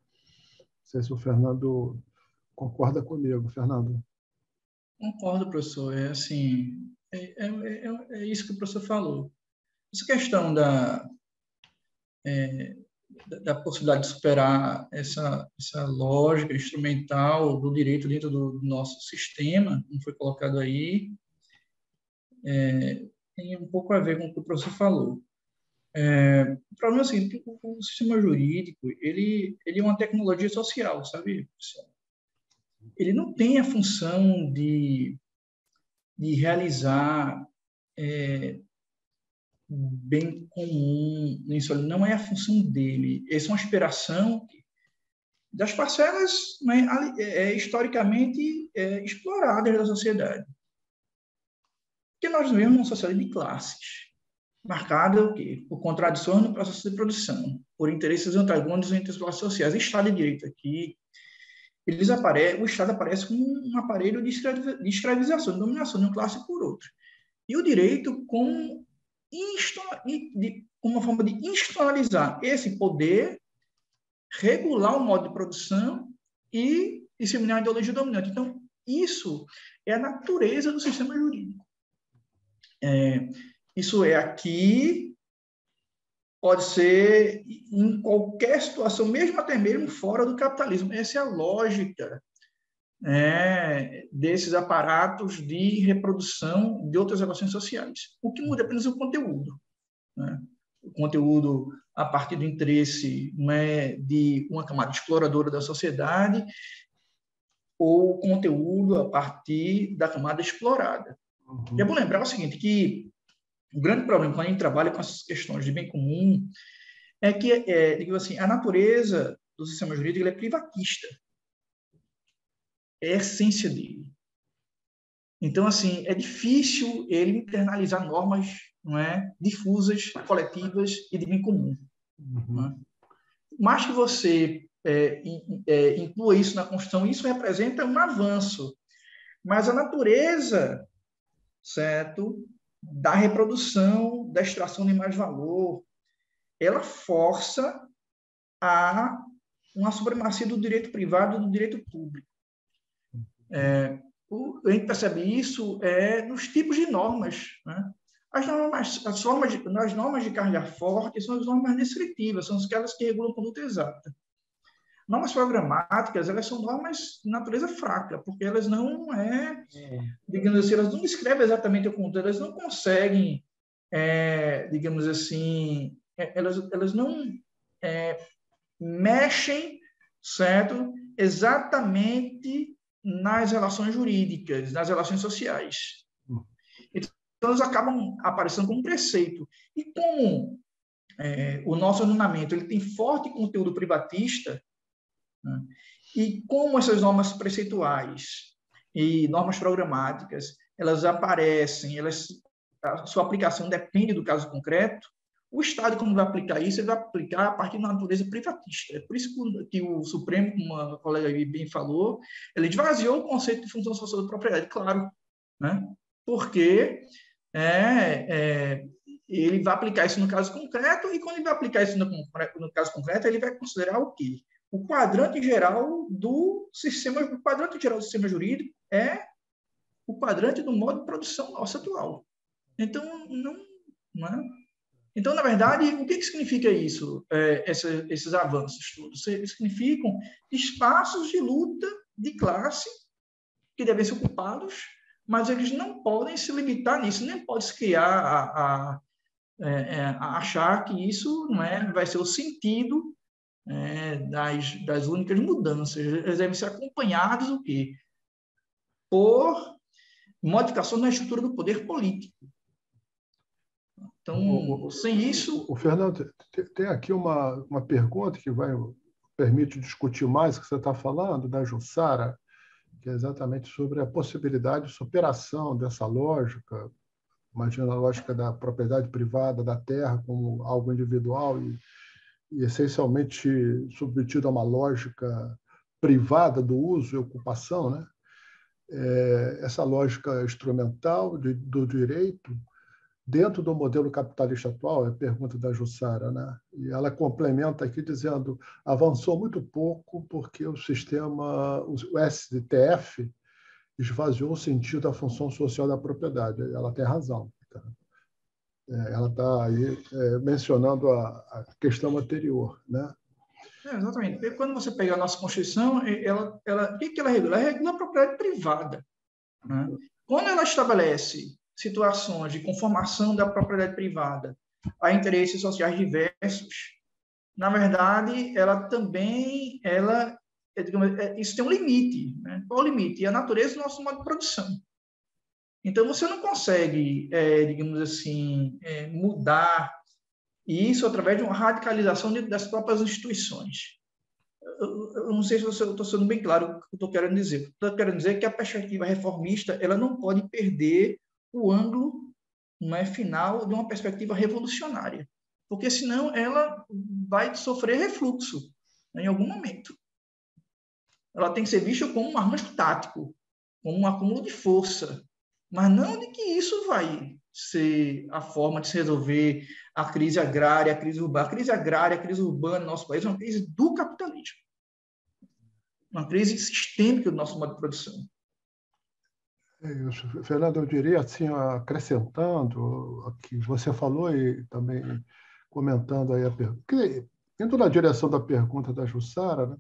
sei se o Fernando concorda comigo, Fernando. Concordo, professor. É assim, é, é, é, é isso que o professor falou. Essa questão da, é, da possibilidade de superar essa, essa lógica instrumental do direito dentro do, nosso sistema, como foi colocado aí, é, tem um pouco a ver com o que o professor falou. É, o problema é o seguinte, o, o, sistema jurídico, ele, ele é uma tecnologia social, sabe? Ele não tem a função de, de realizar é, bem comum, não é a função dele. Essa é uma aspiração das parcelas né, é, historicamente é, exploradas da sociedade. Porque nós vivemos uma sociedade de classes, marcada o quê? por contradições no processo de produção, por interesses antagônicos entre as classes sociais. Estado de Direito aqui, eles apare... o Estado aparece como um aparelho de escravização, de dominação de uma classe por outra. E o direito como uma forma de institucionalizar esse poder, regular o modo de produção e disseminar a ideologia dominante. Então, isso é a natureza do sistema jurídico. É, isso é aqui, pode ser em qualquer situação, mesmo até mesmo fora do capitalismo. Essa é a lógica é, desses aparatos de reprodução de outras relações sociais. O que muda é apenas o conteúdo. Né? O conteúdo a partir do interesse né, de uma camada exploradora da sociedade ou o conteúdo a partir da camada explorada. Uhum. E é bom lembrar o seguinte, que o grande problema quando a gente trabalha com essas questões de bem comum é que é, assim, a natureza do sistema jurídico é privatista é a essência dele. Então, assim, é difícil ele internalizar normas não é, difusas, coletivas e de bem comum. Uhum. É? Mais que você é, é, inclua isso na Constituição, isso representa um avanço. Mas a natureza, certo, da reprodução, da extração de mais valor, ela força a uma supremacia do direito privado e do direito público. É, o, a gente percebe isso é, nos tipos de normas. Né? As normas, as, formas de, as normas de carga forte são as normas descritivas, são aquelas que regulam conduta exata. Normas programáticas, elas são normas de natureza fraca, porque elas não é, é. digamos assim, elas não descrevem exatamente o conteúdo, elas não conseguem, é, digamos assim, é, elas, elas não é, mexem, certo, exatamente nas relações jurídicas, nas relações sociais. Então, elas acabam aparecendo como preceito. E como é, o nosso ordenamento ele tem forte conteúdo privatista, né, e como essas normas preceituais e normas programáticas, elas aparecem, elas, a sua aplicação depende do caso concreto, O Estado, quando vai aplicar isso, ele vai aplicar a partir da natureza privatista. É por isso que o Supremo, como a colega bem falou, ele esvaziou o conceito de função social da propriedade, claro, né? porque é, é, ele vai aplicar isso no caso concreto, e quando ele vai aplicar isso no, no caso concreto, ele vai considerar o quê? O quadrante geral do sistema, o quadrante geral do sistema jurídico é o quadrante do modo de produção nosso atual. Então, não, não é? Então, na verdade, o que, que significa isso, é, essa, esses avanços todos? Significam espaços de luta de classe que devem ser ocupados, mas eles não podem se limitar nisso, nem pode se criar a, a, é, é, a achar que isso não é, vai ser o sentido é, das, das únicas mudanças. Eles devem ser acompanhados o quê? por modificações na estrutura do poder político. Então, o, sem isso. O, Fernando, tem aqui uma, uma pergunta que vai permite discutir mais o que você está falando, da Jussara, que é exatamente sobre a possibilidade de superação dessa lógica. Imagina a lógica da propriedade privada da terra como algo individual e essencialmente submetido a uma lógica privada do uso e ocupação, né? É, essa lógica instrumental de, do direito dentro do modelo capitalista atual, é a pergunta da Jussara, né? e ela complementa aqui dizendo avançou muito pouco porque o sistema, o STF, esvaziou o sentido da função social da propriedade. Ela tem razão. É, ela está aí é, mencionando a, a, questão anterior. Né? É, exatamente. quando você pega a nossa Constituição, ela, ela, o que, que ela regula? Ela regula a propriedade privada. Né? Quando ela estabelece situações de conformação da propriedade privada a interesses sociais diversos, na verdade, ela também, ela, é, digamos, é, isso tem um limite. Né? Qual o limite? E a natureza do nosso modo de produção. Então, você não consegue, é, digamos assim, é, mudar isso através de uma radicalização das próprias instituições. Eu, eu não sei se eu estou sendo bem claro o que estou querendo dizer. Estou querendo dizer que a perspectiva reformista ela não pode perder o ângulo não é final de uma perspectiva revolucionária, porque senão ela vai sofrer refluxo né, em algum momento. Ela tem que ser vista como um arranjo tático, como um acúmulo de força, mas não de que isso vai ser a forma de se resolver a crise agrária, a crise urbana. A crise agrária, a crise urbana no nosso país é uma crise do capitalismo. Uma crise sistêmica do nosso modo de produção. É. Fernando, eu diria assim, acrescentando o que você falou e também comentando aí a pergunta, indo na direção da pergunta da Jussara, né?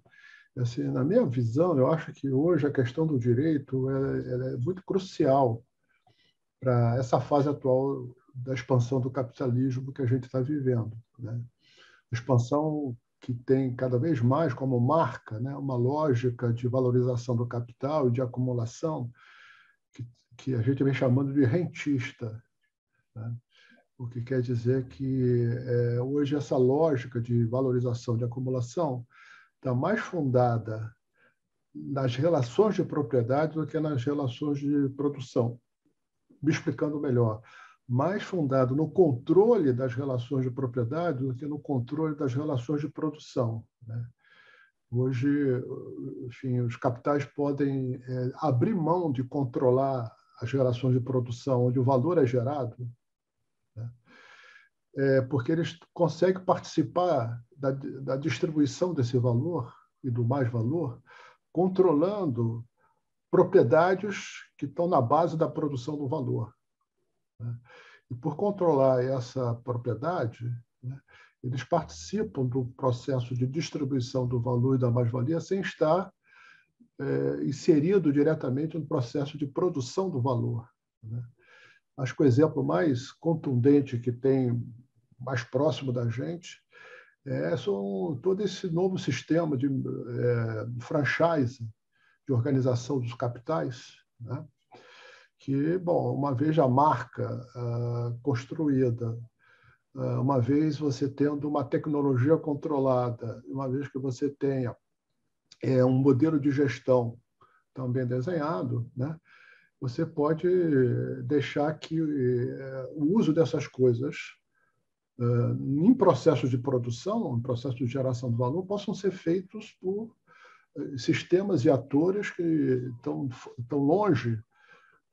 assim, na minha visão, eu acho que hoje a questão do direito é, é muito crucial para essa fase atual da expansão do capitalismo que a gente está vivendo. Né? Expansão que tem cada vez mais como marca né, uma lógica de valorização do capital e de acumulação, que, que a gente vem chamando de rentista. Né? O que quer dizer que é, hoje essa lógica de valorização de acumulação está mais fundada nas relações de propriedade do que nas relações de produção. Me explicando melhor, mais fundado no controle das relações de propriedade do que no controle das relações de produção. Né? Hoje, enfim, os capitais podem é, abrir mão de controlar as relações de produção, onde o valor é gerado, né? é, porque eles conseguem participar da, da distribuição desse valor e do mais valor, controlando propriedades que estão na base da produção do valor. Né? E por controlar essa propriedade, né, eles participam do processo de distribuição do valor e da mais-valia sem estar é, inserido diretamente no processo de produção do valor. Né? Acho que o exemplo mais contundente que tem mais próximo da gente é são todo esse novo sistema de é, franchise, de organização dos capitais, né? que, bom, uma vez a marca uh, construída, uh, uma vez você tendo uma tecnologia controlada, uma vez que você tenha é, um modelo de gestão também desenhado, né, você pode deixar que uh, o uso dessas coisas uh, em processos de produção, em processos de geração de valor, possam ser feitos por sistemas e atores que estão, estão longe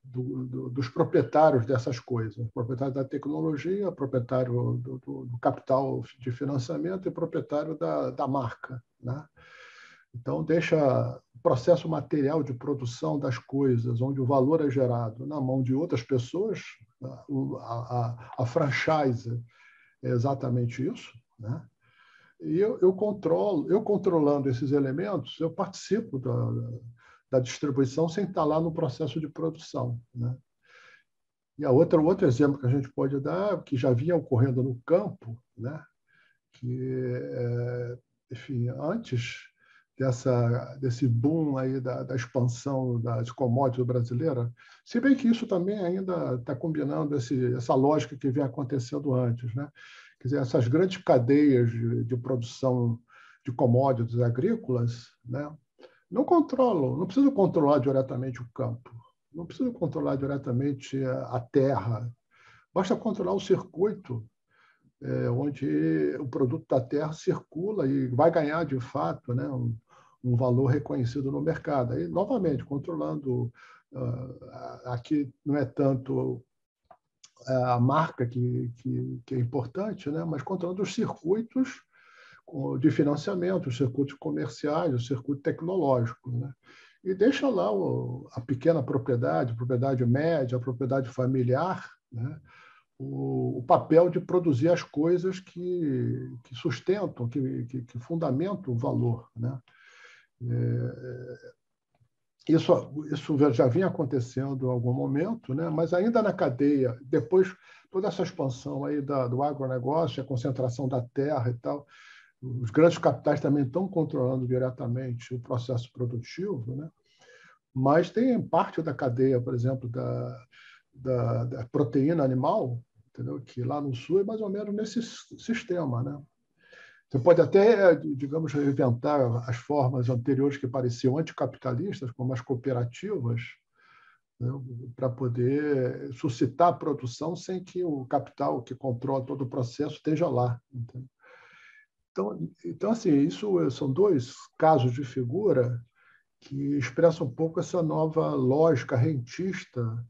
do, do, dos proprietários dessas coisas, proprietário da tecnologia, proprietário do, do, capital de financiamento e proprietário da, da marca. Né? Então, deixa o processo material de produção das coisas, onde o valor é gerado na mão de outras pessoas, a, a, a franchise é exatamente isso, né? E eu, eu, controlo, eu controlando esses elementos, eu participo da, da distribuição sem estar lá no processo de produção. Né? E a outra, outro exemplo que a gente pode dar, que já vinha ocorrendo no campo, né? que, é, enfim, antes dessa, desse boom aí da, da expansão das commodities brasileiras, se bem que isso também ainda está combinando esse, essa lógica que vem acontecendo antes. Né? Dizer, essas grandes cadeias de, de produção de commodities agrícolas, né? não controlam, não precisam controlar diretamente o campo, não precisam controlar diretamente a terra, basta controlar o circuito é, onde o produto da terra circula e vai ganhar de fato né, um, um valor reconhecido no mercado. Aí, novamente, controlando, uh, aqui não é tanto a marca que, que, que, é importante, né? mas controlando os circuitos de financiamento, os circuitos comerciais, o circuito tecnológico. Né? E deixa lá o, a pequena propriedade, a propriedade média, a propriedade familiar, né? o, o, papel de produzir as coisas que, que sustentam, que, que, que fundamentam o valor. Né? É, isso, isso já vinha acontecendo em algum momento, né? mas ainda na cadeia, depois toda essa expansão aí da, do agronegócio, a concentração da terra e tal, os grandes capitais também estão controlando diretamente o processo produtivo, né? mas tem parte da cadeia, por exemplo, da, da, da proteína animal, entendeu? que lá no Sul é mais ou menos nesse sistema. Né? Você pode até, digamos, inventar as formas anteriores que pareciam anticapitalistas, como as cooperativas, né, para poder suscitar a produção sem que o capital que controla todo o processo esteja lá. Entendeu? Então, então, assim, isso são dois casos de figura que expressam um pouco essa nova lógica rentista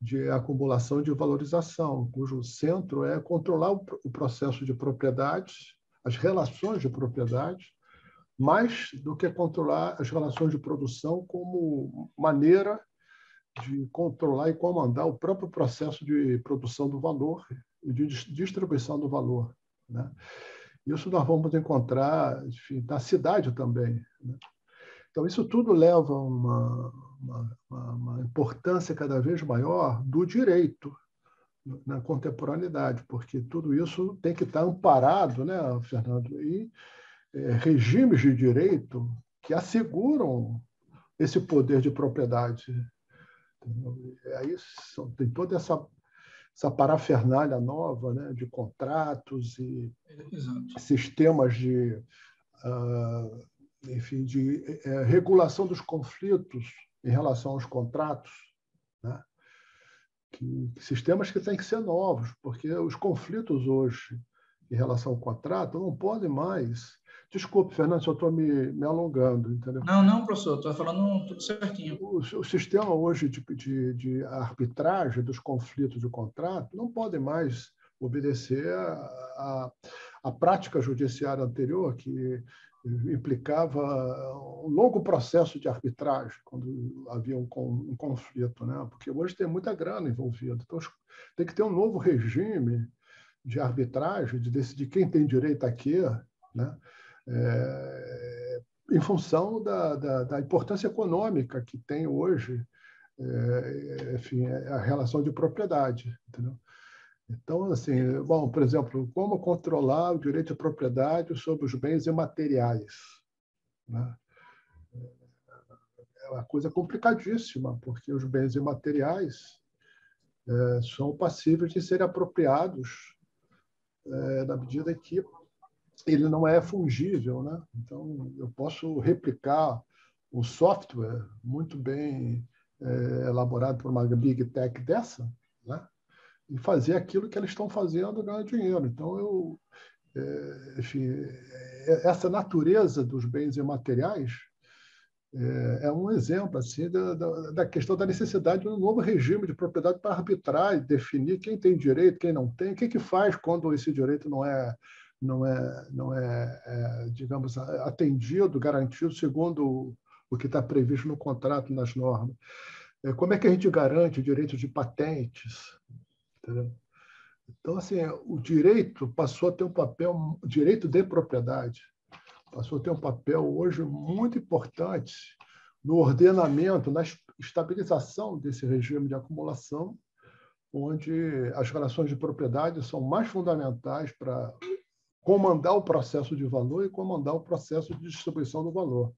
de acumulação de valorização, cujo centro é controlar o processo de propriedades as relações de propriedade, mais do que controlar as relações de produção como maneira de controlar e comandar o próprio processo de produção do valor e de distribuição do valor. Né? Isso nós vamos encontrar enfim, na cidade também. Né? Então, isso tudo leva a uma, uma, uma importância cada vez maior do direito, na contemporaneidade, porque tudo isso tem que estar amparado, né, Fernando, em é, regimes de direito que asseguram esse poder de propriedade. Aí tem toda essa, essa parafernália nova né, de contratos e Exato. sistemas de, uh, enfim, de uh, regulação dos conflitos em relação aos contratos. Né? Que, sistemas que têm que ser novos, porque os conflitos hoje em relação ao contrato não podem mais. Desculpe, Fernando, se eu estou me, me, alongando, entendeu? Não, não, professor, estou falando tudo certinho. O, o sistema hoje de, de, de, arbitragem dos conflitos de contrato não pode mais obedecer à a, a, prática judiciária anterior, que implicava um longo processo de arbitragem quando havia um, um, conflito, né? Porque hoje tem muita grana envolvida, então tem que ter um novo regime de arbitragem, de decidir quem tem direito a quê, né? É, em função da, da, da, importância econômica que tem hoje, é, enfim, a relação de propriedade, entendeu? Então, assim, bom, por exemplo, como controlar o direito de propriedade sobre os bens imateriais? Né? É uma coisa complicadíssima, porque os bens imateriais é, são passíveis de serem apropriados é, na medida que ele não é fungível. Né? Então, eu posso replicar um software muito bem é, elaborado por uma big tech dessa, né? E fazer aquilo que eles estão fazendo ganhar dinheiro. Então, eu, é, enfim, é, essa natureza dos bens imateriais é, é um exemplo assim da, da, da, questão da necessidade de um novo regime de propriedade para arbitrar e definir quem tem direito, quem não tem, o que, que faz quando esse direito não é não é não é, é digamos atendido, garantido segundo o que está previsto no contrato, nas normas. É, como é que a gente garante direitos de patentes? Entendeu? Então, assim, o direito passou a ter um papel, direito de propriedade, passou a ter um papel hoje muito importante no ordenamento, na estabilização desse regime de acumulação, onde as relações de propriedade são mais fundamentais para comandar o processo de valor e comandar o processo de distribuição do valor.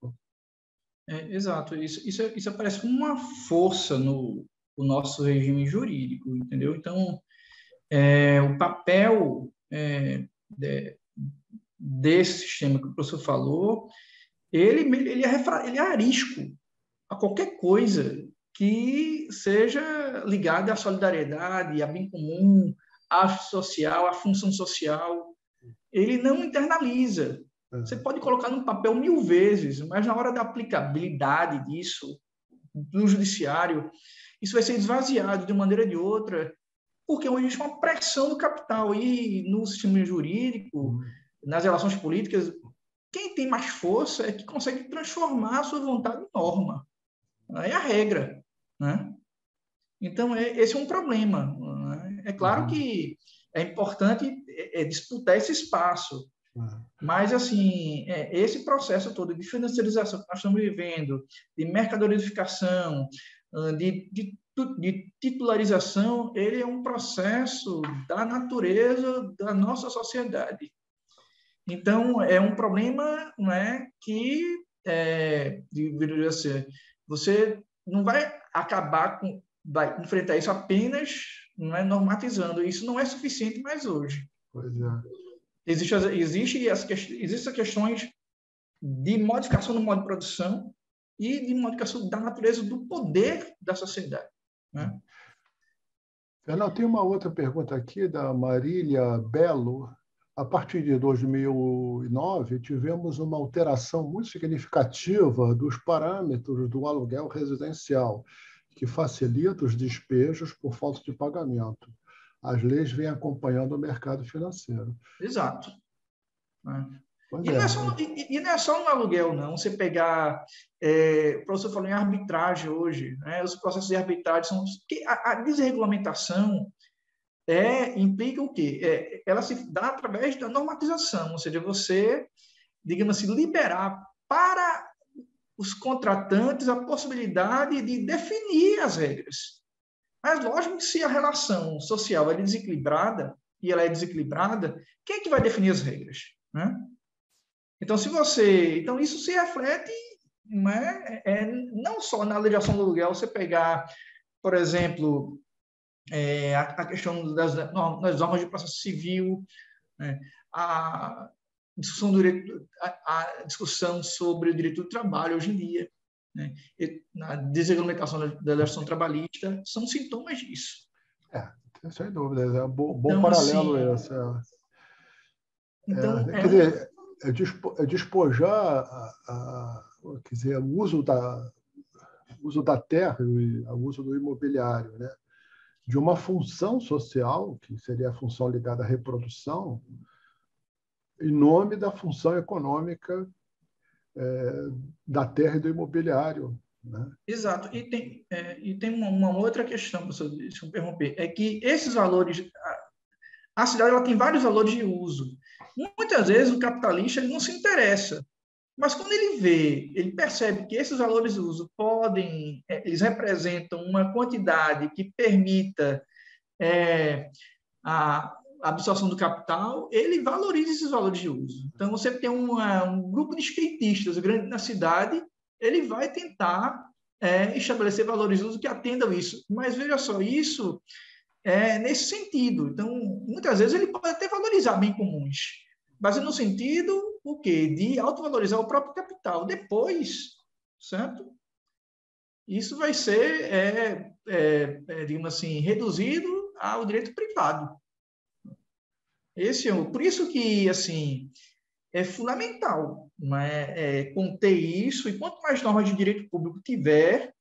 É, exato, isso, isso, isso aparece como uma força no, no nosso regime jurídico, entendeu? Então, é, o papel é, de, desse sistema que o professor falou, ele, ele, é, ele é arisco a qualquer coisa que seja ligada à solidariedade, a bem comum, à social, à função social. Ele não internaliza. É. Você pode colocar no papel mil vezes, mas na hora da aplicabilidade disso, no judiciário, isso vai ser esvaziado de uma maneira ou de outra porque hoje existe uma pressão do capital e no sistema jurídico, uhum. nas relações políticas, quem tem mais força é que consegue transformar a sua vontade em norma. É a regra, né? Então, é, esse é um problema. Né? É claro uhum. que é importante é, é disputar esse espaço, uhum. mas, assim, é, esse processo todo de financiarização que nós estamos vivendo, de mercadorificação, de, de de titularização, ele é um processo da natureza da nossa sociedade. Então, é um problema não é, que é, assim, você não vai acabar com, vai enfrentar isso apenas não é, normatizando. Isso não é suficiente mais hoje. Pois é. Existe, existe, as, existem questões de modificação do modo de produção e de modificação da natureza do poder da sociedade. Né? Fernando, tem uma outra pergunta aqui da Marília Belo. A partir de 2009, tivemos uma alteração muito significativa dos parâmetros do aluguel residencial, que facilita os despejos por falta de pagamento. As leis vêm acompanhando o mercado financeiro. Exato. Né? E, é. não é só, e, e, não é só no aluguel, não. Você pegar. É, o professor falou em arbitragem hoje, né? os processos de arbitragem são. A, a desregulamentação é, implica o quê? É, ela se dá através da normatização, ou seja, você, digamos assim, liberar para os contratantes a possibilidade de definir as regras. Mas, lógico que se a relação social é desequilibrada, e ela é desequilibrada, quem é que vai definir as regras? Né? Então, se você, então isso se reflete, né, é, não só na legislação do aluguel, você pegar, por exemplo, é, a, a, questão das, das, normas de processo civil, né, a discussão do direito, a, a, discussão sobre o direito do trabalho hoje em dia, né, na desregulamentação da, da legislação trabalhista, são sintomas disso. É, sem dúvida, é um bom, bom então, paralelo assim, esse. É. Então, é, quer é, dizer, é, despojar a, a, quer dizer, o uso da, uso da terra e o uso do imobiliário, né? de uma função social, que seria a função ligada à reprodução, em nome da função econômica é, da terra e do imobiliário. Né? Exato. E tem, é, e tem uma, uma, outra questão, professor, deixa eu interromper, é que esses valores, a, a cidade ela tem vários valores de uso. Muitas vezes o capitalista ele não se interessa, mas quando ele vê, ele percebe que esses valores de uso podem, é, eles representam uma quantidade que permita é, a absorção do capital, ele valoriza esses valores de uso. Então, você tem uma, um grupo de skatistas grande na cidade, ele vai tentar é, estabelecer valores de uso que atendam isso. Mas veja só, isso é nesse sentido. Então, muitas vezes ele pode até valorizar bem comuns, mas no sentido o quê? De autovalorizar o próprio capital. Depois, certo? Isso vai ser, é, é, é, digamos assim, reduzido ao direito privado. Esse é por isso que assim é fundamental é, é, conter isso e quanto mais normas de direito público tiver,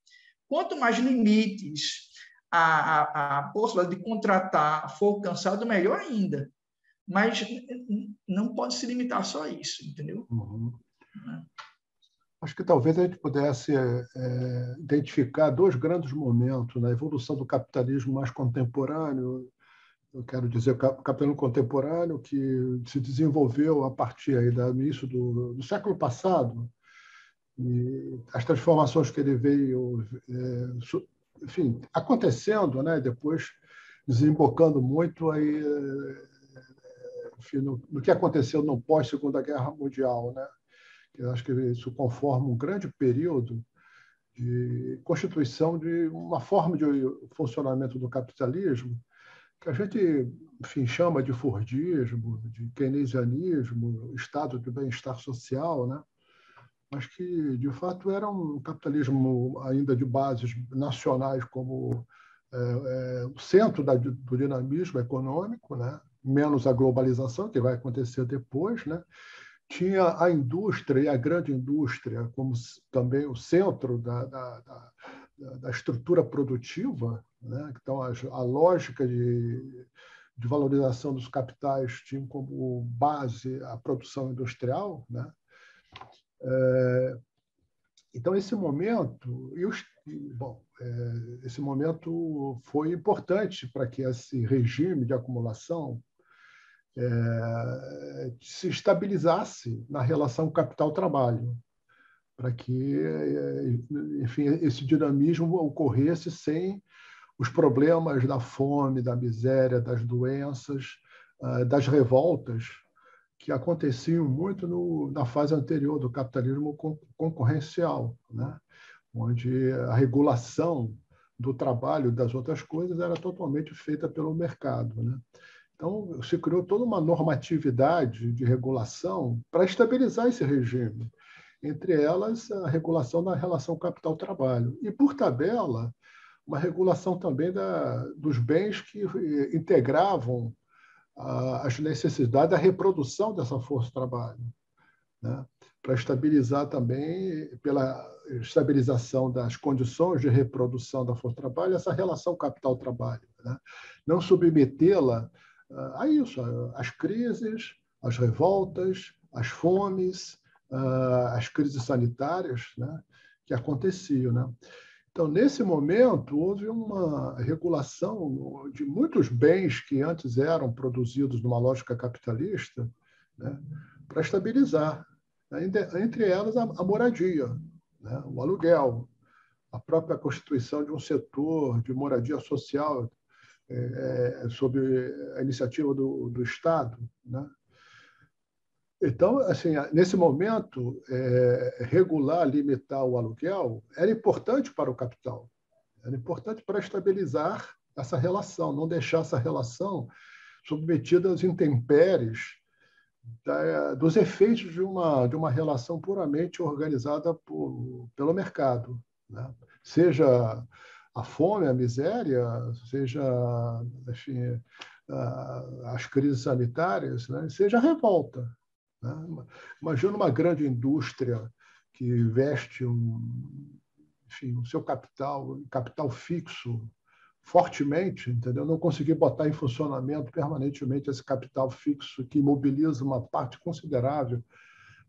quanto mais limites a, a, a possibilidade de contratar for alcançado, melhor ainda. Mas não pode se limitar só a isso, entendeu? Uhum. Né? Acho que talvez a gente pudesse é, identificar dois grandes momentos na evolução do capitalismo mais contemporâneo. Eu quero dizer, o capitalismo contemporâneo que se desenvolveu a partir aí do início do, do século passado, e as transformações que ele veio, é, enfim, acontecendo, né? Depois desembocando muito aí, é, no, no que aconteceu no pós Segunda Guerra Mundial, né? Eu acho que isso conforma um grande período de constituição de uma forma de funcionamento do capitalismo que a gente enfim, chama de Fordismo, de keynesianismo, estado de bem-estar social, né? mas que, de fato, era um capitalismo ainda de bases nacionais como é, é, o centro da, do dinamismo econômico, né? Menos a globalização, que vai acontecer depois, né? tinha a indústria e a grande indústria como também o centro da, da, da, da estrutura produtiva. Né? Então, a, a lógica de, de valorização dos capitais tinha como base a produção industrial. Né? É, então, esse momento, e os, bom, é, esse momento foi importante para que esse regime de acumulação é, se estabilizasse na relação capital-trabalho, para que, é, enfim, esse dinamismo ocorresse sem os problemas da fome, da miséria, das doenças, ah, das revoltas que aconteciam muito no, na fase anterior do capitalismo concorrencial, né? onde a regulação do trabalho das outras coisas era totalmente feita pelo mercado. Né? Então, se criou toda uma normatividade de regulação para estabilizar esse regime, entre elas a regulação da relação capital-trabalho. E, por tabela, uma regulação também da, dos bens que eh, integravam as necessidades da reprodução dessa força de trabalho, né? para estabilizar também, pela estabilização das condições de reprodução da força de trabalho, essa relação capital-trabalho. Né? Não submetê-la a ah, isso, as crises, as revoltas, as fomes, ah, as crises sanitárias né, que aconteciam. Né? Então, nesse momento, houve uma regulação de muitos bens que antes eram produzidos numa lógica capitalista né, para estabilizar, entre elas a, moradia, né, o aluguel, a própria constituição de um setor de moradia social é, é, sob a iniciativa do, do Estado. Né? Então, assim, nesse momento, é, regular, limitar o aluguel era importante para o capital, era importante para estabilizar essa relação, não deixar essa relação submetida às intempéries da, dos efeitos de uma, de uma relação puramente organizada por, pelo mercado. Né? Seja a fome, a miséria, seja enfim, as crises sanitárias, né? seja a revolta. Né? Imagina uma grande indústria que veste um, enfim, o seu capital, capital fixo, fortemente, entendeu? Não conseguir botar em funcionamento permanentemente esse capital fixo que mobiliza uma parte considerável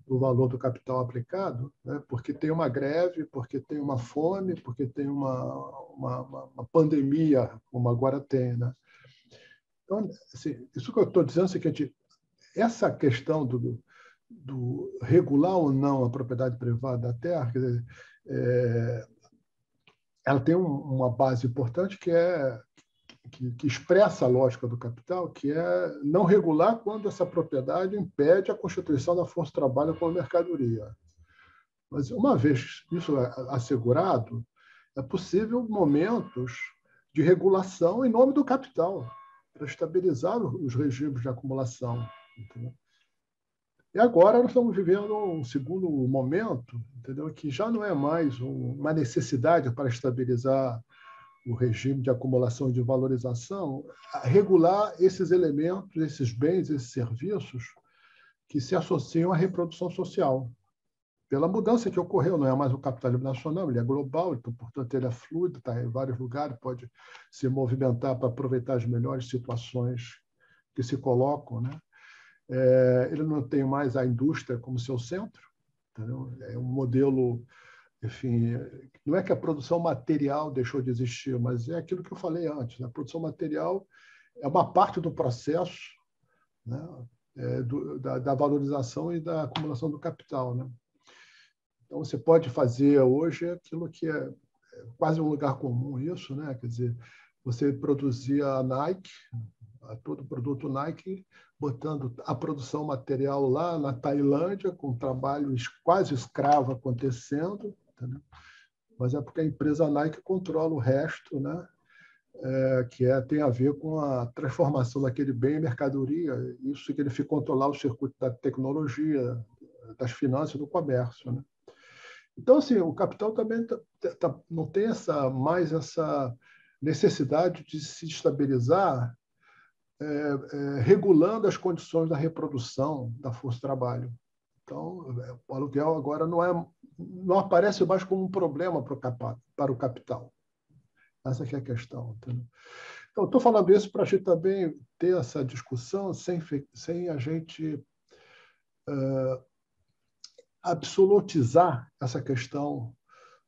o valor do capital aplicado, né? porque tem uma greve, porque tem uma fome, porque tem uma, uma, uma pandemia, como agora tem. Né? Então, assim, isso que eu estou dizendo é o seguinte, essa questão do, do regular ou não a propriedade privada da terra, dizer, é, ela tem um, uma base importante que é que, que, expressa a lógica do capital, que é não regular quando essa propriedade impede a constituição da força de trabalho como mercadoria. Mas, uma vez isso assegurado, é possível momentos de regulação em nome do capital, para estabilizar os regimes de acumulação. Entendeu? E agora nós estamos vivendo um segundo momento, entendeu? que já não é mais uma necessidade para estabilizar o regime de acumulação e de valorização, regular esses elementos, esses bens, esses serviços que se associam à reprodução social. Pela mudança que ocorreu, não é mais o capitalismo nacional, ele é global, então, portanto, ele é fluido, está em vários lugares, pode se movimentar para aproveitar as melhores situações que se colocam. Né? É, ele não tem mais a indústria como seu centro, entendeu? é um modelo enfim, não é que a produção material deixou de existir, mas é aquilo que eu falei antes. Né? A produção material é uma parte do processo né? é, do, da, da, valorização e da acumulação do capital. Né? Então, você pode fazer hoje aquilo que é, é quase um lugar comum, isso, né? quer dizer, você produzia a Nike, todo produto Nike, botando a produção material lá na Tailândia, com trabalho quase escravo acontecendo, Entendeu? Mas é porque a empresa Nike controla o resto, né? É, que é, tem a ver com a transformação daquele bem em mercadoria. Isso significa controlar o circuito da tecnologia, das finanças do comércio. Né? Então, assim, o capital também tá, tá, não tem essa, mais essa necessidade de se estabilizar é, é, regulando as condições da reprodução da força de trabalho. Então, o aluguel agora não, é, não aparece mais como um problema para o, para o capital. Essa é a questão. Entendeu? Então, estou falando isso para a gente também ter essa discussão sem, sem a gente uh, absolutizar essa questão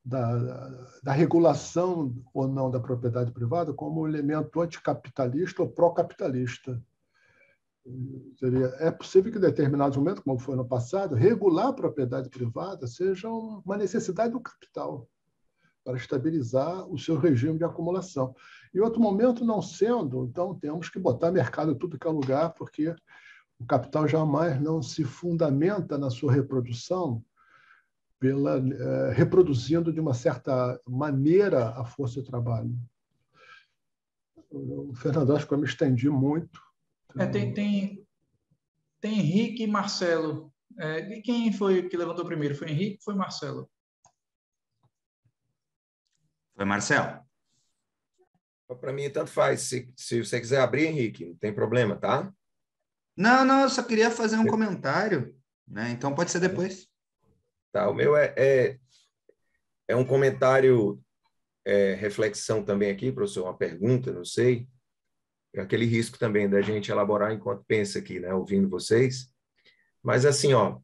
da, da, regulação ou não da propriedade privada como elemento anticapitalista ou pró-capitalista. Seria, é possível que em determinados momentos, como foi no passado, regular a propriedade privada seja uma necessidade do capital para estabilizar o seu regime de acumulação. Em outro momento, não sendo, então temos que botar mercado tudo que é lugar, porque o capital jamais não se fundamenta na sua reprodução pela eh, reproduzindo de uma certa maneira a força de trabalho. O Fernando, acho que eu me estendi muito. É, tem, tem, tem Henrique e Marcelo. É, e quem foi que levantou primeiro? Foi Henrique ou foi Marcelo? Foi Marcelo. Para mim, tanto faz. Se, se você quiser abrir, Henrique, não tem problema, tá? Não, não, eu só queria fazer um comentário, né? Então pode ser depois. Tá, o meu é, é, é um comentário, é, reflexão também aqui, professor, uma pergunta, não sei aquele risco também da gente elaborar enquanto pensa aqui, né, ouvindo vocês. Mas assim, ó,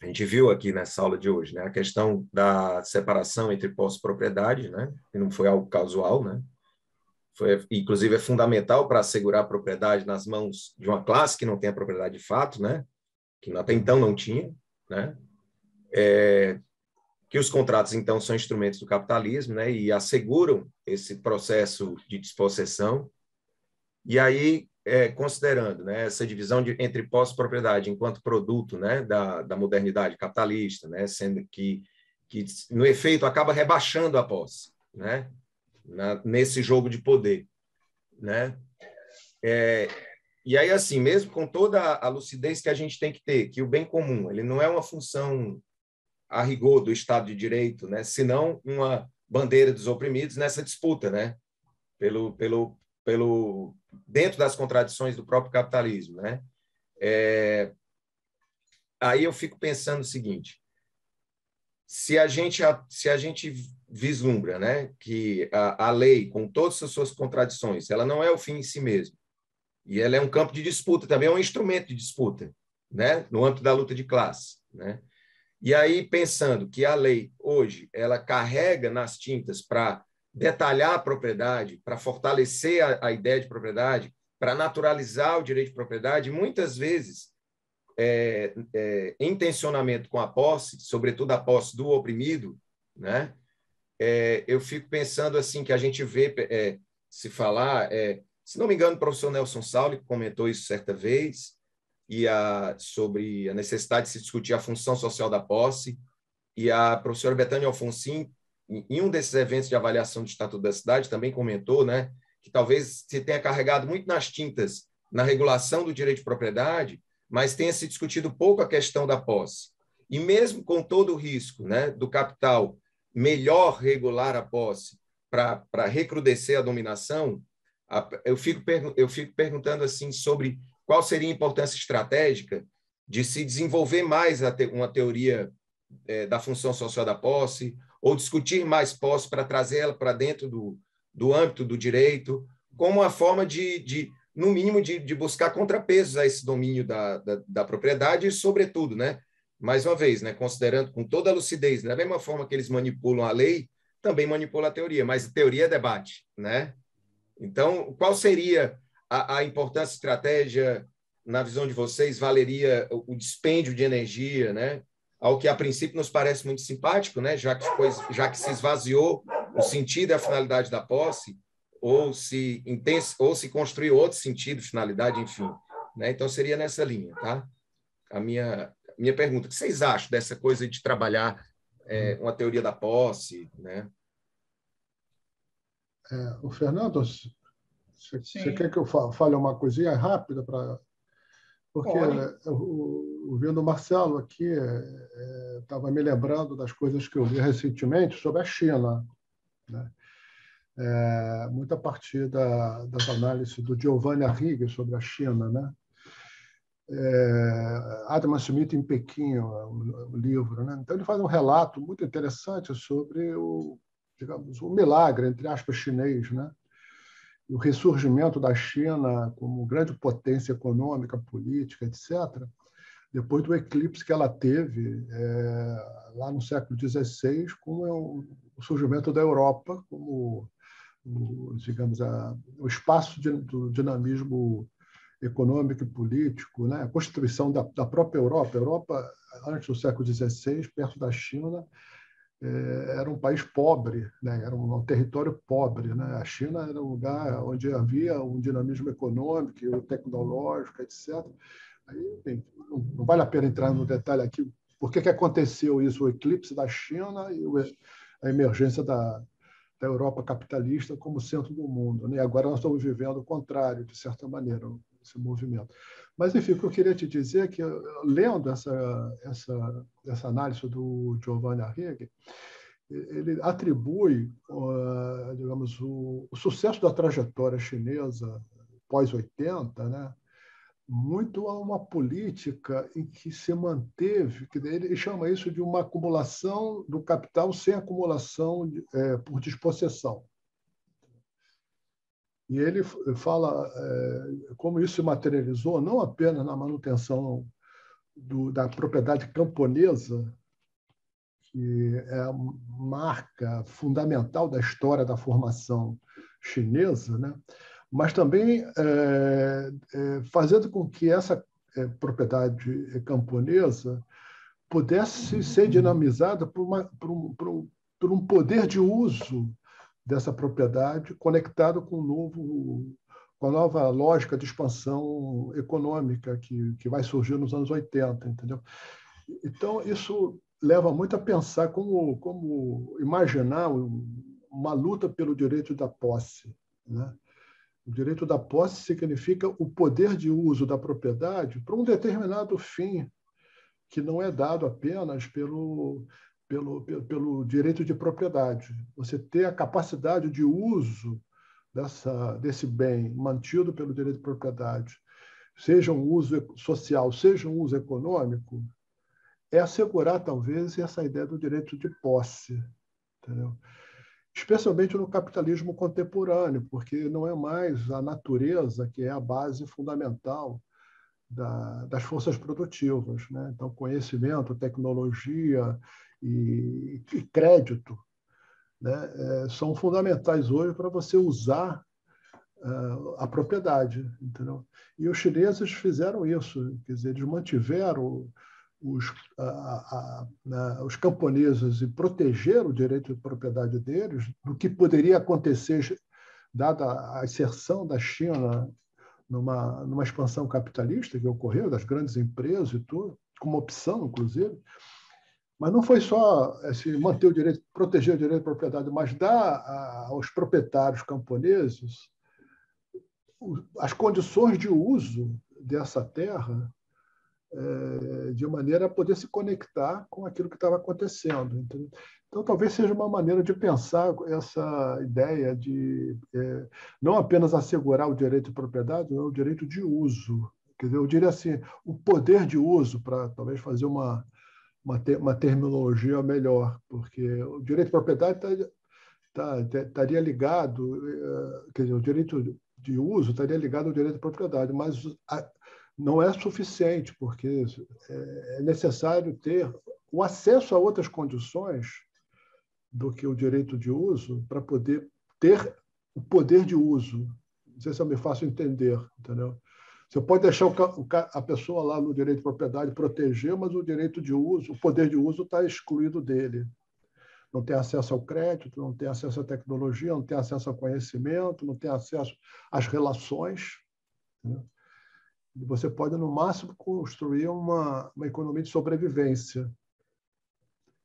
a gente viu aqui nessa aula de hoje, né, a questão da separação entre posse-propriedade, né, que não foi algo casual, né, foi, inclusive é fundamental para assegurar a propriedade nas mãos de uma classe que não tem a propriedade de fato, né, que até então não tinha, né, é, que os contratos então são instrumentos do capitalismo, né, e asseguram esse processo de dispossessão e aí, é, considerando né, essa divisão de, entre posse-propriedade enquanto produto né, da, da modernidade capitalista, né, sendo que, que, no efeito, acaba rebaixando a posse né, na, nesse jogo de poder. Né? É, e aí, assim, mesmo com toda a lucidez que a gente tem que ter, que o bem comum ele não é uma função a rigor do Estado de Direito, né, senão uma bandeira dos oprimidos nessa disputa, né, pelo, pelo, pelo dentro das contradições do próprio capitalismo, né? É, aí eu fico pensando o seguinte: se a gente se a gente vislumbra, né, que a, a lei com todas as suas contradições, ela não é o fim em si mesmo, e ela é um campo de disputa, também é um instrumento de disputa, né, no âmbito da luta de classe, né? E aí pensando que a lei hoje ela carrega nas tintas para detalhar a propriedade, para fortalecer a, a, ideia de propriedade, para naturalizar o direito de propriedade, muitas vezes, é, é, em tensionamento com a posse, sobretudo a posse do oprimido, né? É, eu fico pensando assim que a gente vê é, se falar, é, se não me engano, o professor Nelson Sauli comentou isso certa vez, e a, sobre a necessidade de se discutir a função social da posse, e a professora Betânia Alfonsin em um desses eventos de avaliação de Estatuto da Cidade, também comentou né, que talvez se tenha carregado muito nas tintas na regulação do direito de propriedade, mas tenha se discutido pouco a questão da posse. E mesmo com todo o risco né, do capital melhor regular a posse para recrudescer a dominação, eu fico, eu fico perguntando assim sobre qual seria a importância estratégica de se desenvolver mais uma teoria é, da função social da posse, ou discutir mais posse para trazer ela para dentro do, do âmbito do direito, como uma forma de, de no mínimo, de, de buscar contrapesos a esse domínio da, da, da, propriedade e, sobretudo, né, mais uma vez, né, considerando com toda a lucidez, da mesma forma que eles manipulam a lei, também manipula a teoria, mas a teoria é debate. Né? Então, qual seria a, a importância estratégia, na visão de vocês, valeria o, o dispêndio de energia, né? Ao que a princípio nos parece muito simpático, né? já, que foi, já que se esvaziou o sentido e a finalidade da posse, ou se, intens, ou se construiu outro sentido, finalidade, enfim. Né? Então, seria nessa linha. Tá? A minha, minha pergunta, o que vocês acham dessa coisa de trabalhar é, uma teoria da posse? Né? É, o Fernando, você quer que eu fale uma coisinha rápida para porque ouvindo o Marcelo aqui, estava é, me lembrando das coisas que eu li recentemente sobre a China. Né? É, muita partir da, das análises do Giovanni Arrighi sobre a China. Né? É, Adam Smith em Pequim, o, o livro. Né? Então, ele faz um relato muito interessante sobre o, digamos, o milagre, entre aspas, chinês, né? O ressurgimento da China como grande potência econômica, política, etc., depois do eclipse que ela teve é, lá no século XVI, com o surgimento da Europa como, o, digamos, a, o espaço de, do dinamismo econômico e político, né? a constituição da, da própria Europa. A Europa, antes do século XVI, perto da China, era um país pobre, né? era um, território pobre. Né? A China era um lugar onde havia um dinamismo econômico, tecnológico, etc. Aí, não, vale a pena entrar no detalhe aqui por que, que aconteceu isso, o eclipse da China e a emergência da, da Europa capitalista como centro do mundo. Né? Agora nós estamos vivendo o contrário, de certa maneira, esse movimento. Mas, enfim, o que eu queria te dizer é que, lendo essa, essa, essa análise do Giovanni Arrighi, ele atribui, digamos, o, o, sucesso da trajetória chinesa pós-80, né, muito a uma política em que se manteve, que ele chama isso de uma acumulação do capital sem acumulação de, é, por dispossessão. E ele fala é, como isso se materializou não apenas na manutenção do, da propriedade camponesa, que é a marca fundamental da história da formação chinesa, né? mas também é, é, fazendo com que essa é, propriedade camponesa pudesse ser dinamizada por, uma, por, um, por, um, por um poder de uso dessa propriedade conectado com o novo com a nova lógica de expansão econômica que, que vai surgir nos anos 80, entendeu? Então, isso leva muito a pensar como, como imaginar uma luta pelo direito da posse. Né? O direito da posse significa o poder de uso da propriedade para um determinado fim, que não é dado apenas pelo, pelo, pelo, direito de propriedade. Você ter a capacidade de uso dessa, desse bem mantido pelo direito de propriedade, seja um uso social, seja um uso econômico, é assegurar, talvez, essa ideia do direito de posse. Entendeu? Especialmente no capitalismo contemporâneo, porque não é mais a natureza que é a base fundamental da, das forças produtivas. Né? Então, conhecimento, tecnologia e, e crédito né, é, são fundamentais hoje para você usar uh, a propriedade. Entendeu? E os chineses fizeram isso, quer dizer, eles mantiveram os, a, a, a, os camponeses e protegeram o direito de propriedade deles do que poderia acontecer, dada a inserção da China numa, numa expansão capitalista que ocorreu, das grandes empresas e tudo, como opção, inclusive. Mas não foi só esse, manter o direito, proteger o direito de propriedade, mas dar aos proprietários camponeses as condições de uso dessa terra é, de maneira a poder se conectar com aquilo que estava acontecendo. Então, talvez seja uma maneira de pensar essa ideia de é, não apenas assegurar o direito de propriedade, mas o direito de uso. Quer dizer, eu diria assim, o poder de uso, para talvez fazer uma, uma, te, uma, terminologia melhor, porque o direito de propriedade tá, tá, estaria ligado, é, quer dizer, o direito de uso estaria ligado ao direito de propriedade, mas a, não é suficiente, porque é, é necessário ter o acesso a outras condições do que o direito de uso para poder ter o poder de uso. Não sei se eu me faço entender, entendeu? Você pode deixar a pessoa lá no direito de propriedade proteger, mas o direito de uso, o poder de uso está excluído dele. Não tem acesso ao crédito, não tem acesso à tecnologia, não tem acesso ao conhecimento, não tem acesso às relações. Né? Você pode, no máximo, construir uma, uma economia de sobrevivência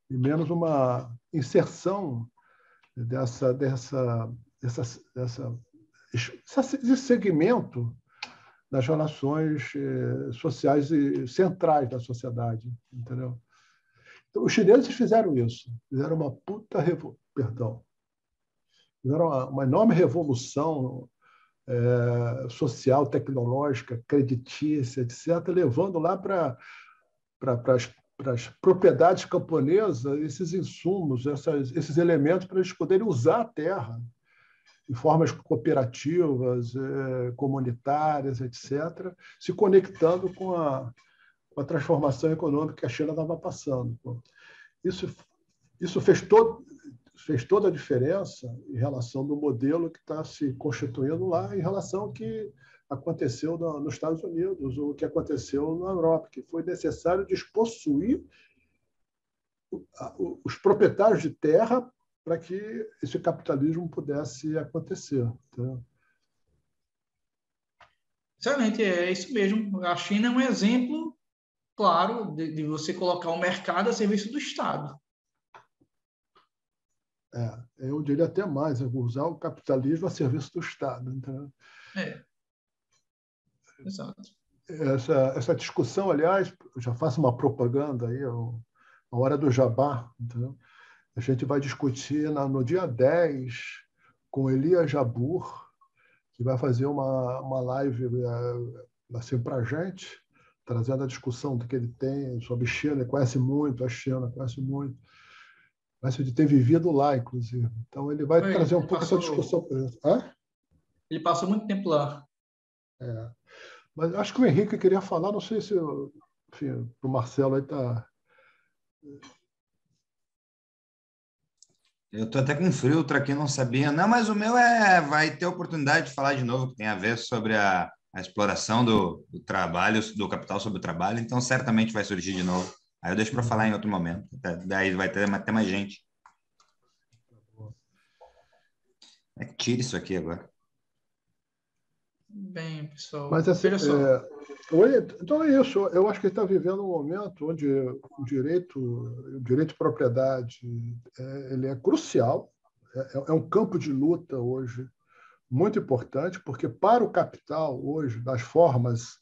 e menos uma inserção dessa, dessa, dessa, dessa, desse segmento das relações eh, sociais e centrais da sociedade, entendeu? Então, os chineses fizeram isso, fizeram uma puta revolução, perdão, fizeram uma, uma enorme revolução é, social, tecnológica, creditícia, etc., levando lá para as para as propriedades camponesas esses insumos, essas, esses elementos para eles poderem usar a terra de formas cooperativas, eh, comunitárias, etc., se conectando com a, com a transformação econômica que a China estava passando. Isso, isso fez, todo, fez toda a diferença em relação do modelo que está se constituindo lá, em relação ao que aconteceu no, nos Estados Unidos, ou o que aconteceu na Europa, que foi necessário despossuir os proprietários de terra para que esse capitalismo pudesse acontecer. Tá? Excelente, é isso mesmo. A China é um exemplo claro de, de você colocar o mercado a serviço do Estado. É, eu diria até mais, eu vou usar o capitalismo a serviço do Estado. Então, é. Exato. Essa, essa discussão, aliás, eu já faço uma propaganda aí, a hora do jabá, entendeu? A gente vai discutir na, no dia 10 com Elias Jabur, que vai fazer uma, uma live é, assim, para a gente, trazendo a discussão do que ele tem sobre China. Ele conhece muito a China, conhece muito. Conhece de ter vivido lá, inclusive. Então, ele vai trazer um pouco passou, essa discussão. Hã? Ele passou muito tempo lá. É. Mas acho que o Henrique queria falar, não sei se enfim, o Marcelo aí está. Eu estou até com frio, aqui não sabia. Não, mas o meu é vai ter oportunidade de falar de novo, que tem a ver sobre a, a exploração do, do, trabalho, do capital sobre o trabalho, então certamente vai surgir de novo. Aí eu deixo para falar em outro momento. Daí vai ter até mais gente. É tira isso aqui agora. Bem, pessoal. Mas assim, é, então é isso. Eu acho que está vivendo um momento onde o direito, o direito de propriedade, é, ele é crucial. É, é, um campo de luta hoje muito importante, porque para o capital hoje, das formas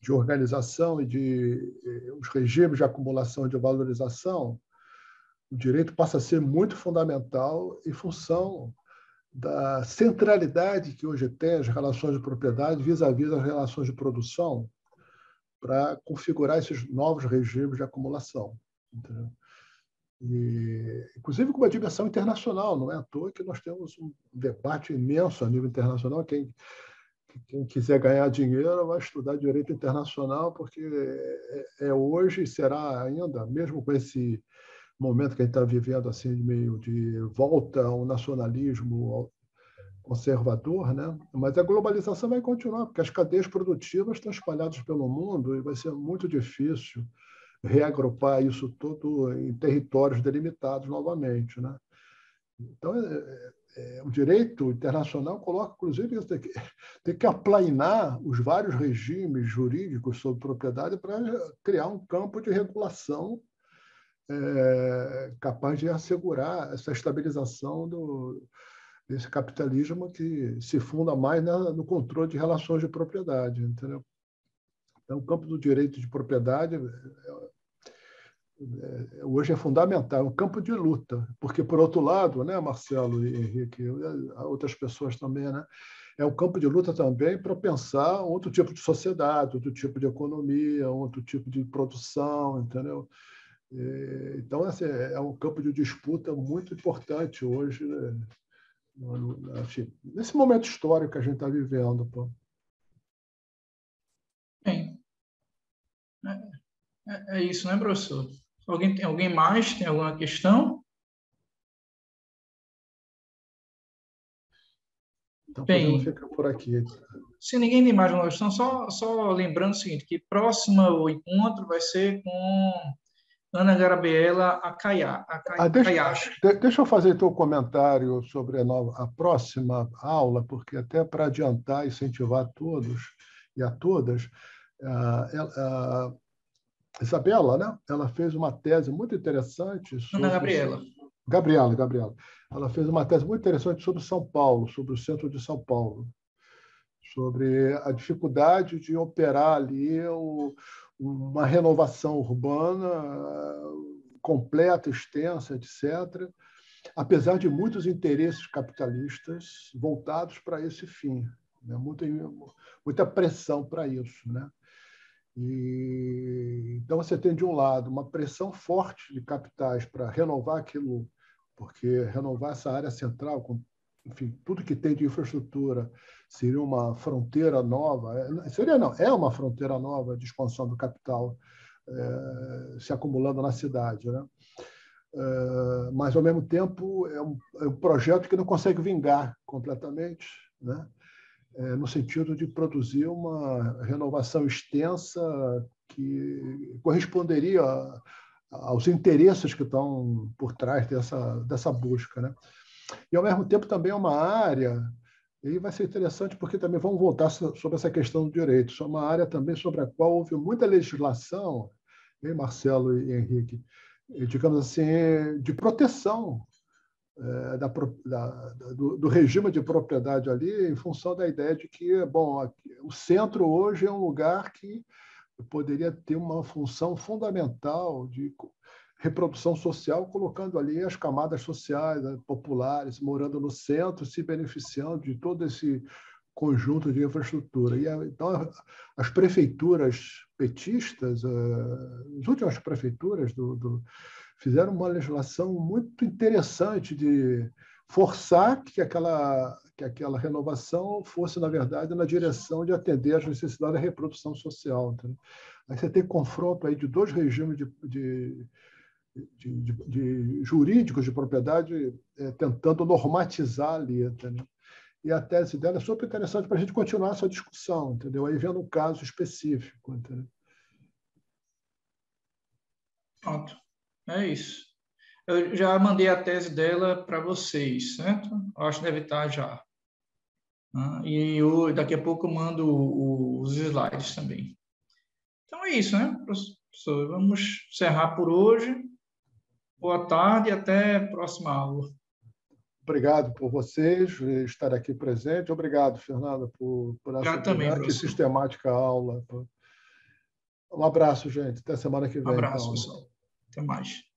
de organização e de os regimes de acumulação e de valorização, o direito passa a ser muito fundamental em função da centralidade que hoje tem as relações de propriedade vis-à-vis as relações de produção para configurar esses novos regimes de acumulação. E, inclusive com uma dimensão internacional, não é à toa que nós temos um debate imenso a nível internacional. Quem, quem quiser ganhar dinheiro vai estudar direito internacional, porque é, é hoje e será ainda, mesmo com esse momento que a gente está vivendo assim meio de volta ao nacionalismo conservador, né? Mas a globalização vai continuar porque as cadeias produtivas estão espalhadas pelo mundo e vai ser muito difícil reagrupar isso tudo em territórios delimitados novamente, né? Então, é, é, é o direito internacional coloca, inclusive, isso, tem que, tem que aplainar os vários regimes jurídicos sobre propriedade para criar um campo de regulação é, capaz de assegurar essa estabilização do, desse capitalismo que se funda mais na, no controle de relações de propriedade, entendeu? Então, o campo do direito de propriedade é, hoje é fundamental, é um campo de luta, porque, por outro lado, né, Marcelo e Henrique, outras pessoas também, né, é um campo de luta também para pensar outro tipo de sociedade, outro tipo de economia, outro tipo de produção, entendeu? Então, assim, é um campo de disputa muito importante hoje, né? nesse momento histórico que a gente está vivendo. Pô. Bem, é, é, isso, né, professor? Alguém, tem, alguém mais tem alguma questão? Então, Bem, ficar por aqui. Se ninguém tem mais uma questão, só, só lembrando o seguinte, que próximo encontro vai ser com Ana Gabriela Acaiá. Ah, deixa, deixa eu fazer um comentário sobre a, nova, a próxima aula, porque até para adiantar e incentivar a todos e a todas, a, a Isabela, né? ela fez uma tese muito interessante sobre... Ana Gabriela. Gabriela, Gabriela. Ela fez uma tese muito interessante sobre São Paulo, sobre o centro de São Paulo, sobre a dificuldade de operar ali o, uma renovação urbana completa, extensa, etc., apesar de muitos interesses capitalistas voltados para esse fim, né? muita, muita pressão para isso. Né? E, então, você tem, de um lado, uma pressão forte de capitais para renovar aquilo, porque renovar essa área central, com enfim, tudo que tem de infraestrutura, seria uma fronteira nova. É, seria não, é uma fronteira nova de expansão do capital é, se acumulando na cidade, né? É, mas ao mesmo tempo é um, é um, projeto que não consegue vingar completamente, né? É, no sentido de produzir uma renovação extensa que corresponderia aos interesses que estão por trás dessa, dessa busca. Né? E, ao mesmo tempo, também é uma área e vai ser interessante porque também vamos voltar sobre essa questão do direito. É uma área também sobre a qual houve muita legislação, hein, Marcelo e Henrique, digamos assim, de proteção é, da, da, do, do, regime de propriedade ali, em função da ideia de que, bom, o centro hoje é um lugar que poderia ter uma função fundamental de reprodução social, colocando ali as camadas sociais, né, populares, morando no centro, se beneficiando de todo esse conjunto de infraestrutura. E então as prefeituras petistas, eh, as últimas prefeituras do, do, fizeram uma legislação muito interessante de forçar que aquela que aquela renovação fosse na verdade na direção de atender às necessidades da reprodução social. Entendeu? Aí você tem confronto aí de dois regimes de, de de, de, de jurídicos de propriedade é, tentando normatizar ali, entendeu? E a tese dela é super interessante para a gente continuar essa discussão, entendeu? Aí vendo um caso específico, entendeu? Pronto, é isso. Eu já mandei a tese dela para vocês, certo? Eu acho que deve estar já. Ah, e eu, daqui a pouco mando os slides também. Então é isso, né, professor? Vamos encerrar por hoje. Boa tarde e até a próxima aula. Obrigado por vocês estar aqui presente. Obrigado, Fernanda, por, por essa também, sistemática aula. Um abraço, gente. Até semana que vem. Um abraço, então. pessoal. Até mais.